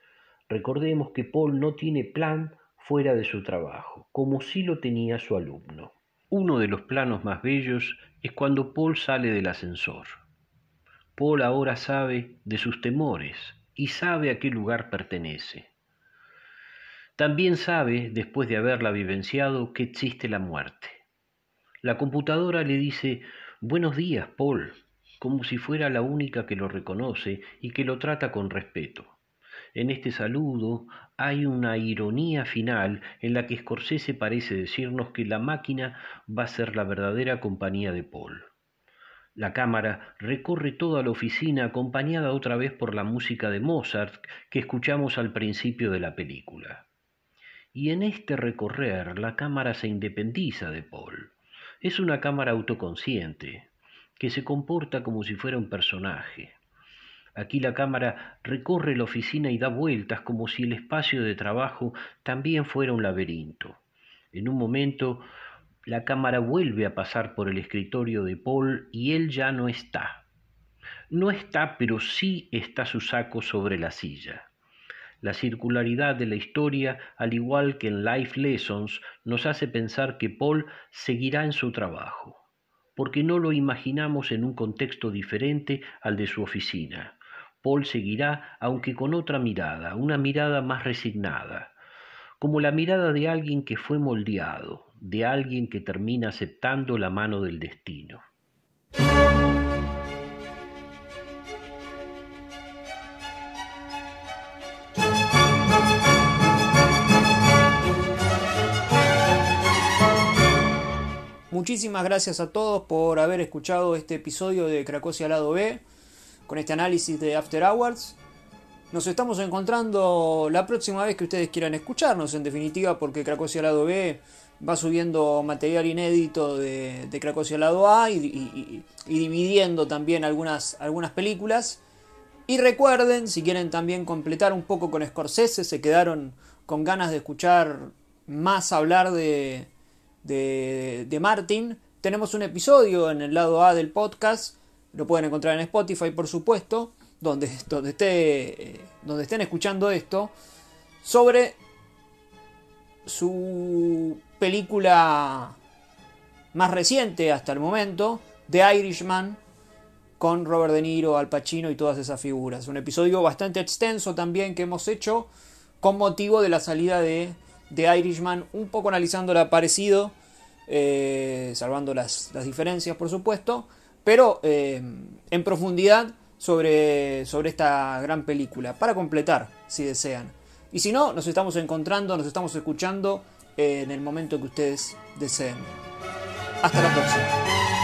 Recordemos que Paul no tiene plan fuera de su trabajo, como si lo tenía su alumno. Uno de los planos más bellos es cuando Paul sale del ascensor. Paul ahora sabe de sus temores y sabe a qué lugar pertenece. También sabe, después de haberla vivenciado, que existe la muerte. La computadora le dice, buenos días, Paul, como si fuera la única que lo reconoce y que lo trata con respeto. En este saludo hay una ironía final en la que Scorsese parece decirnos que la máquina va a ser la verdadera compañía de Paul. La cámara recorre toda la oficina acompañada otra vez por la música de Mozart que escuchamos al principio de la película. Y en este recorrer la cámara se independiza de Paul. Es una cámara autoconsciente, que se comporta como si fuera un personaje. Aquí la cámara recorre la oficina y da vueltas como si el espacio de trabajo también fuera un laberinto. En un momento la cámara vuelve a pasar por el escritorio de Paul y él ya no está. No está, pero sí está su saco sobre la silla. La circularidad de la historia, al igual que en Life Lessons, nos hace pensar que Paul seguirá en su trabajo, porque no lo imaginamos en un contexto diferente al de su oficina. Paul seguirá, aunque con otra mirada, una mirada más resignada, como la mirada de alguien que fue moldeado, de alguien que termina aceptando la mano del destino. Muchísimas gracias a todos por haber escuchado este episodio de Cracosia Lado B con este análisis de After Hours. Nos estamos encontrando la próxima vez que ustedes quieran escucharnos, en definitiva, porque Cracosia Lado B va subiendo material inédito de, de Cracosia Lado A y, dividiendo también algunas, algunas películas. Y recuerden, si quieren también completar un poco con Scorsese, se quedaron con ganas de escuchar más hablar de, de, Martin, tenemos un episodio en el lado A del podcast, lo pueden encontrar en Spotify por supuesto, donde, donde, esté, donde estén escuchando esto, sobre su película más reciente hasta el momento, The Irishman, con Robert De Niro, Al Pacino y todas esas figuras. Un episodio bastante extenso también que hemos hecho con motivo de la salida de The Irishman, un poco analizando lo parecido, eh, salvando las, diferencias por supuesto, pero eh, en profundidad sobre, sobre esta gran película, para completar si desean. Y si no, nos estamos encontrando, nos estamos escuchando en el momento que ustedes deseen. Hasta la próxima.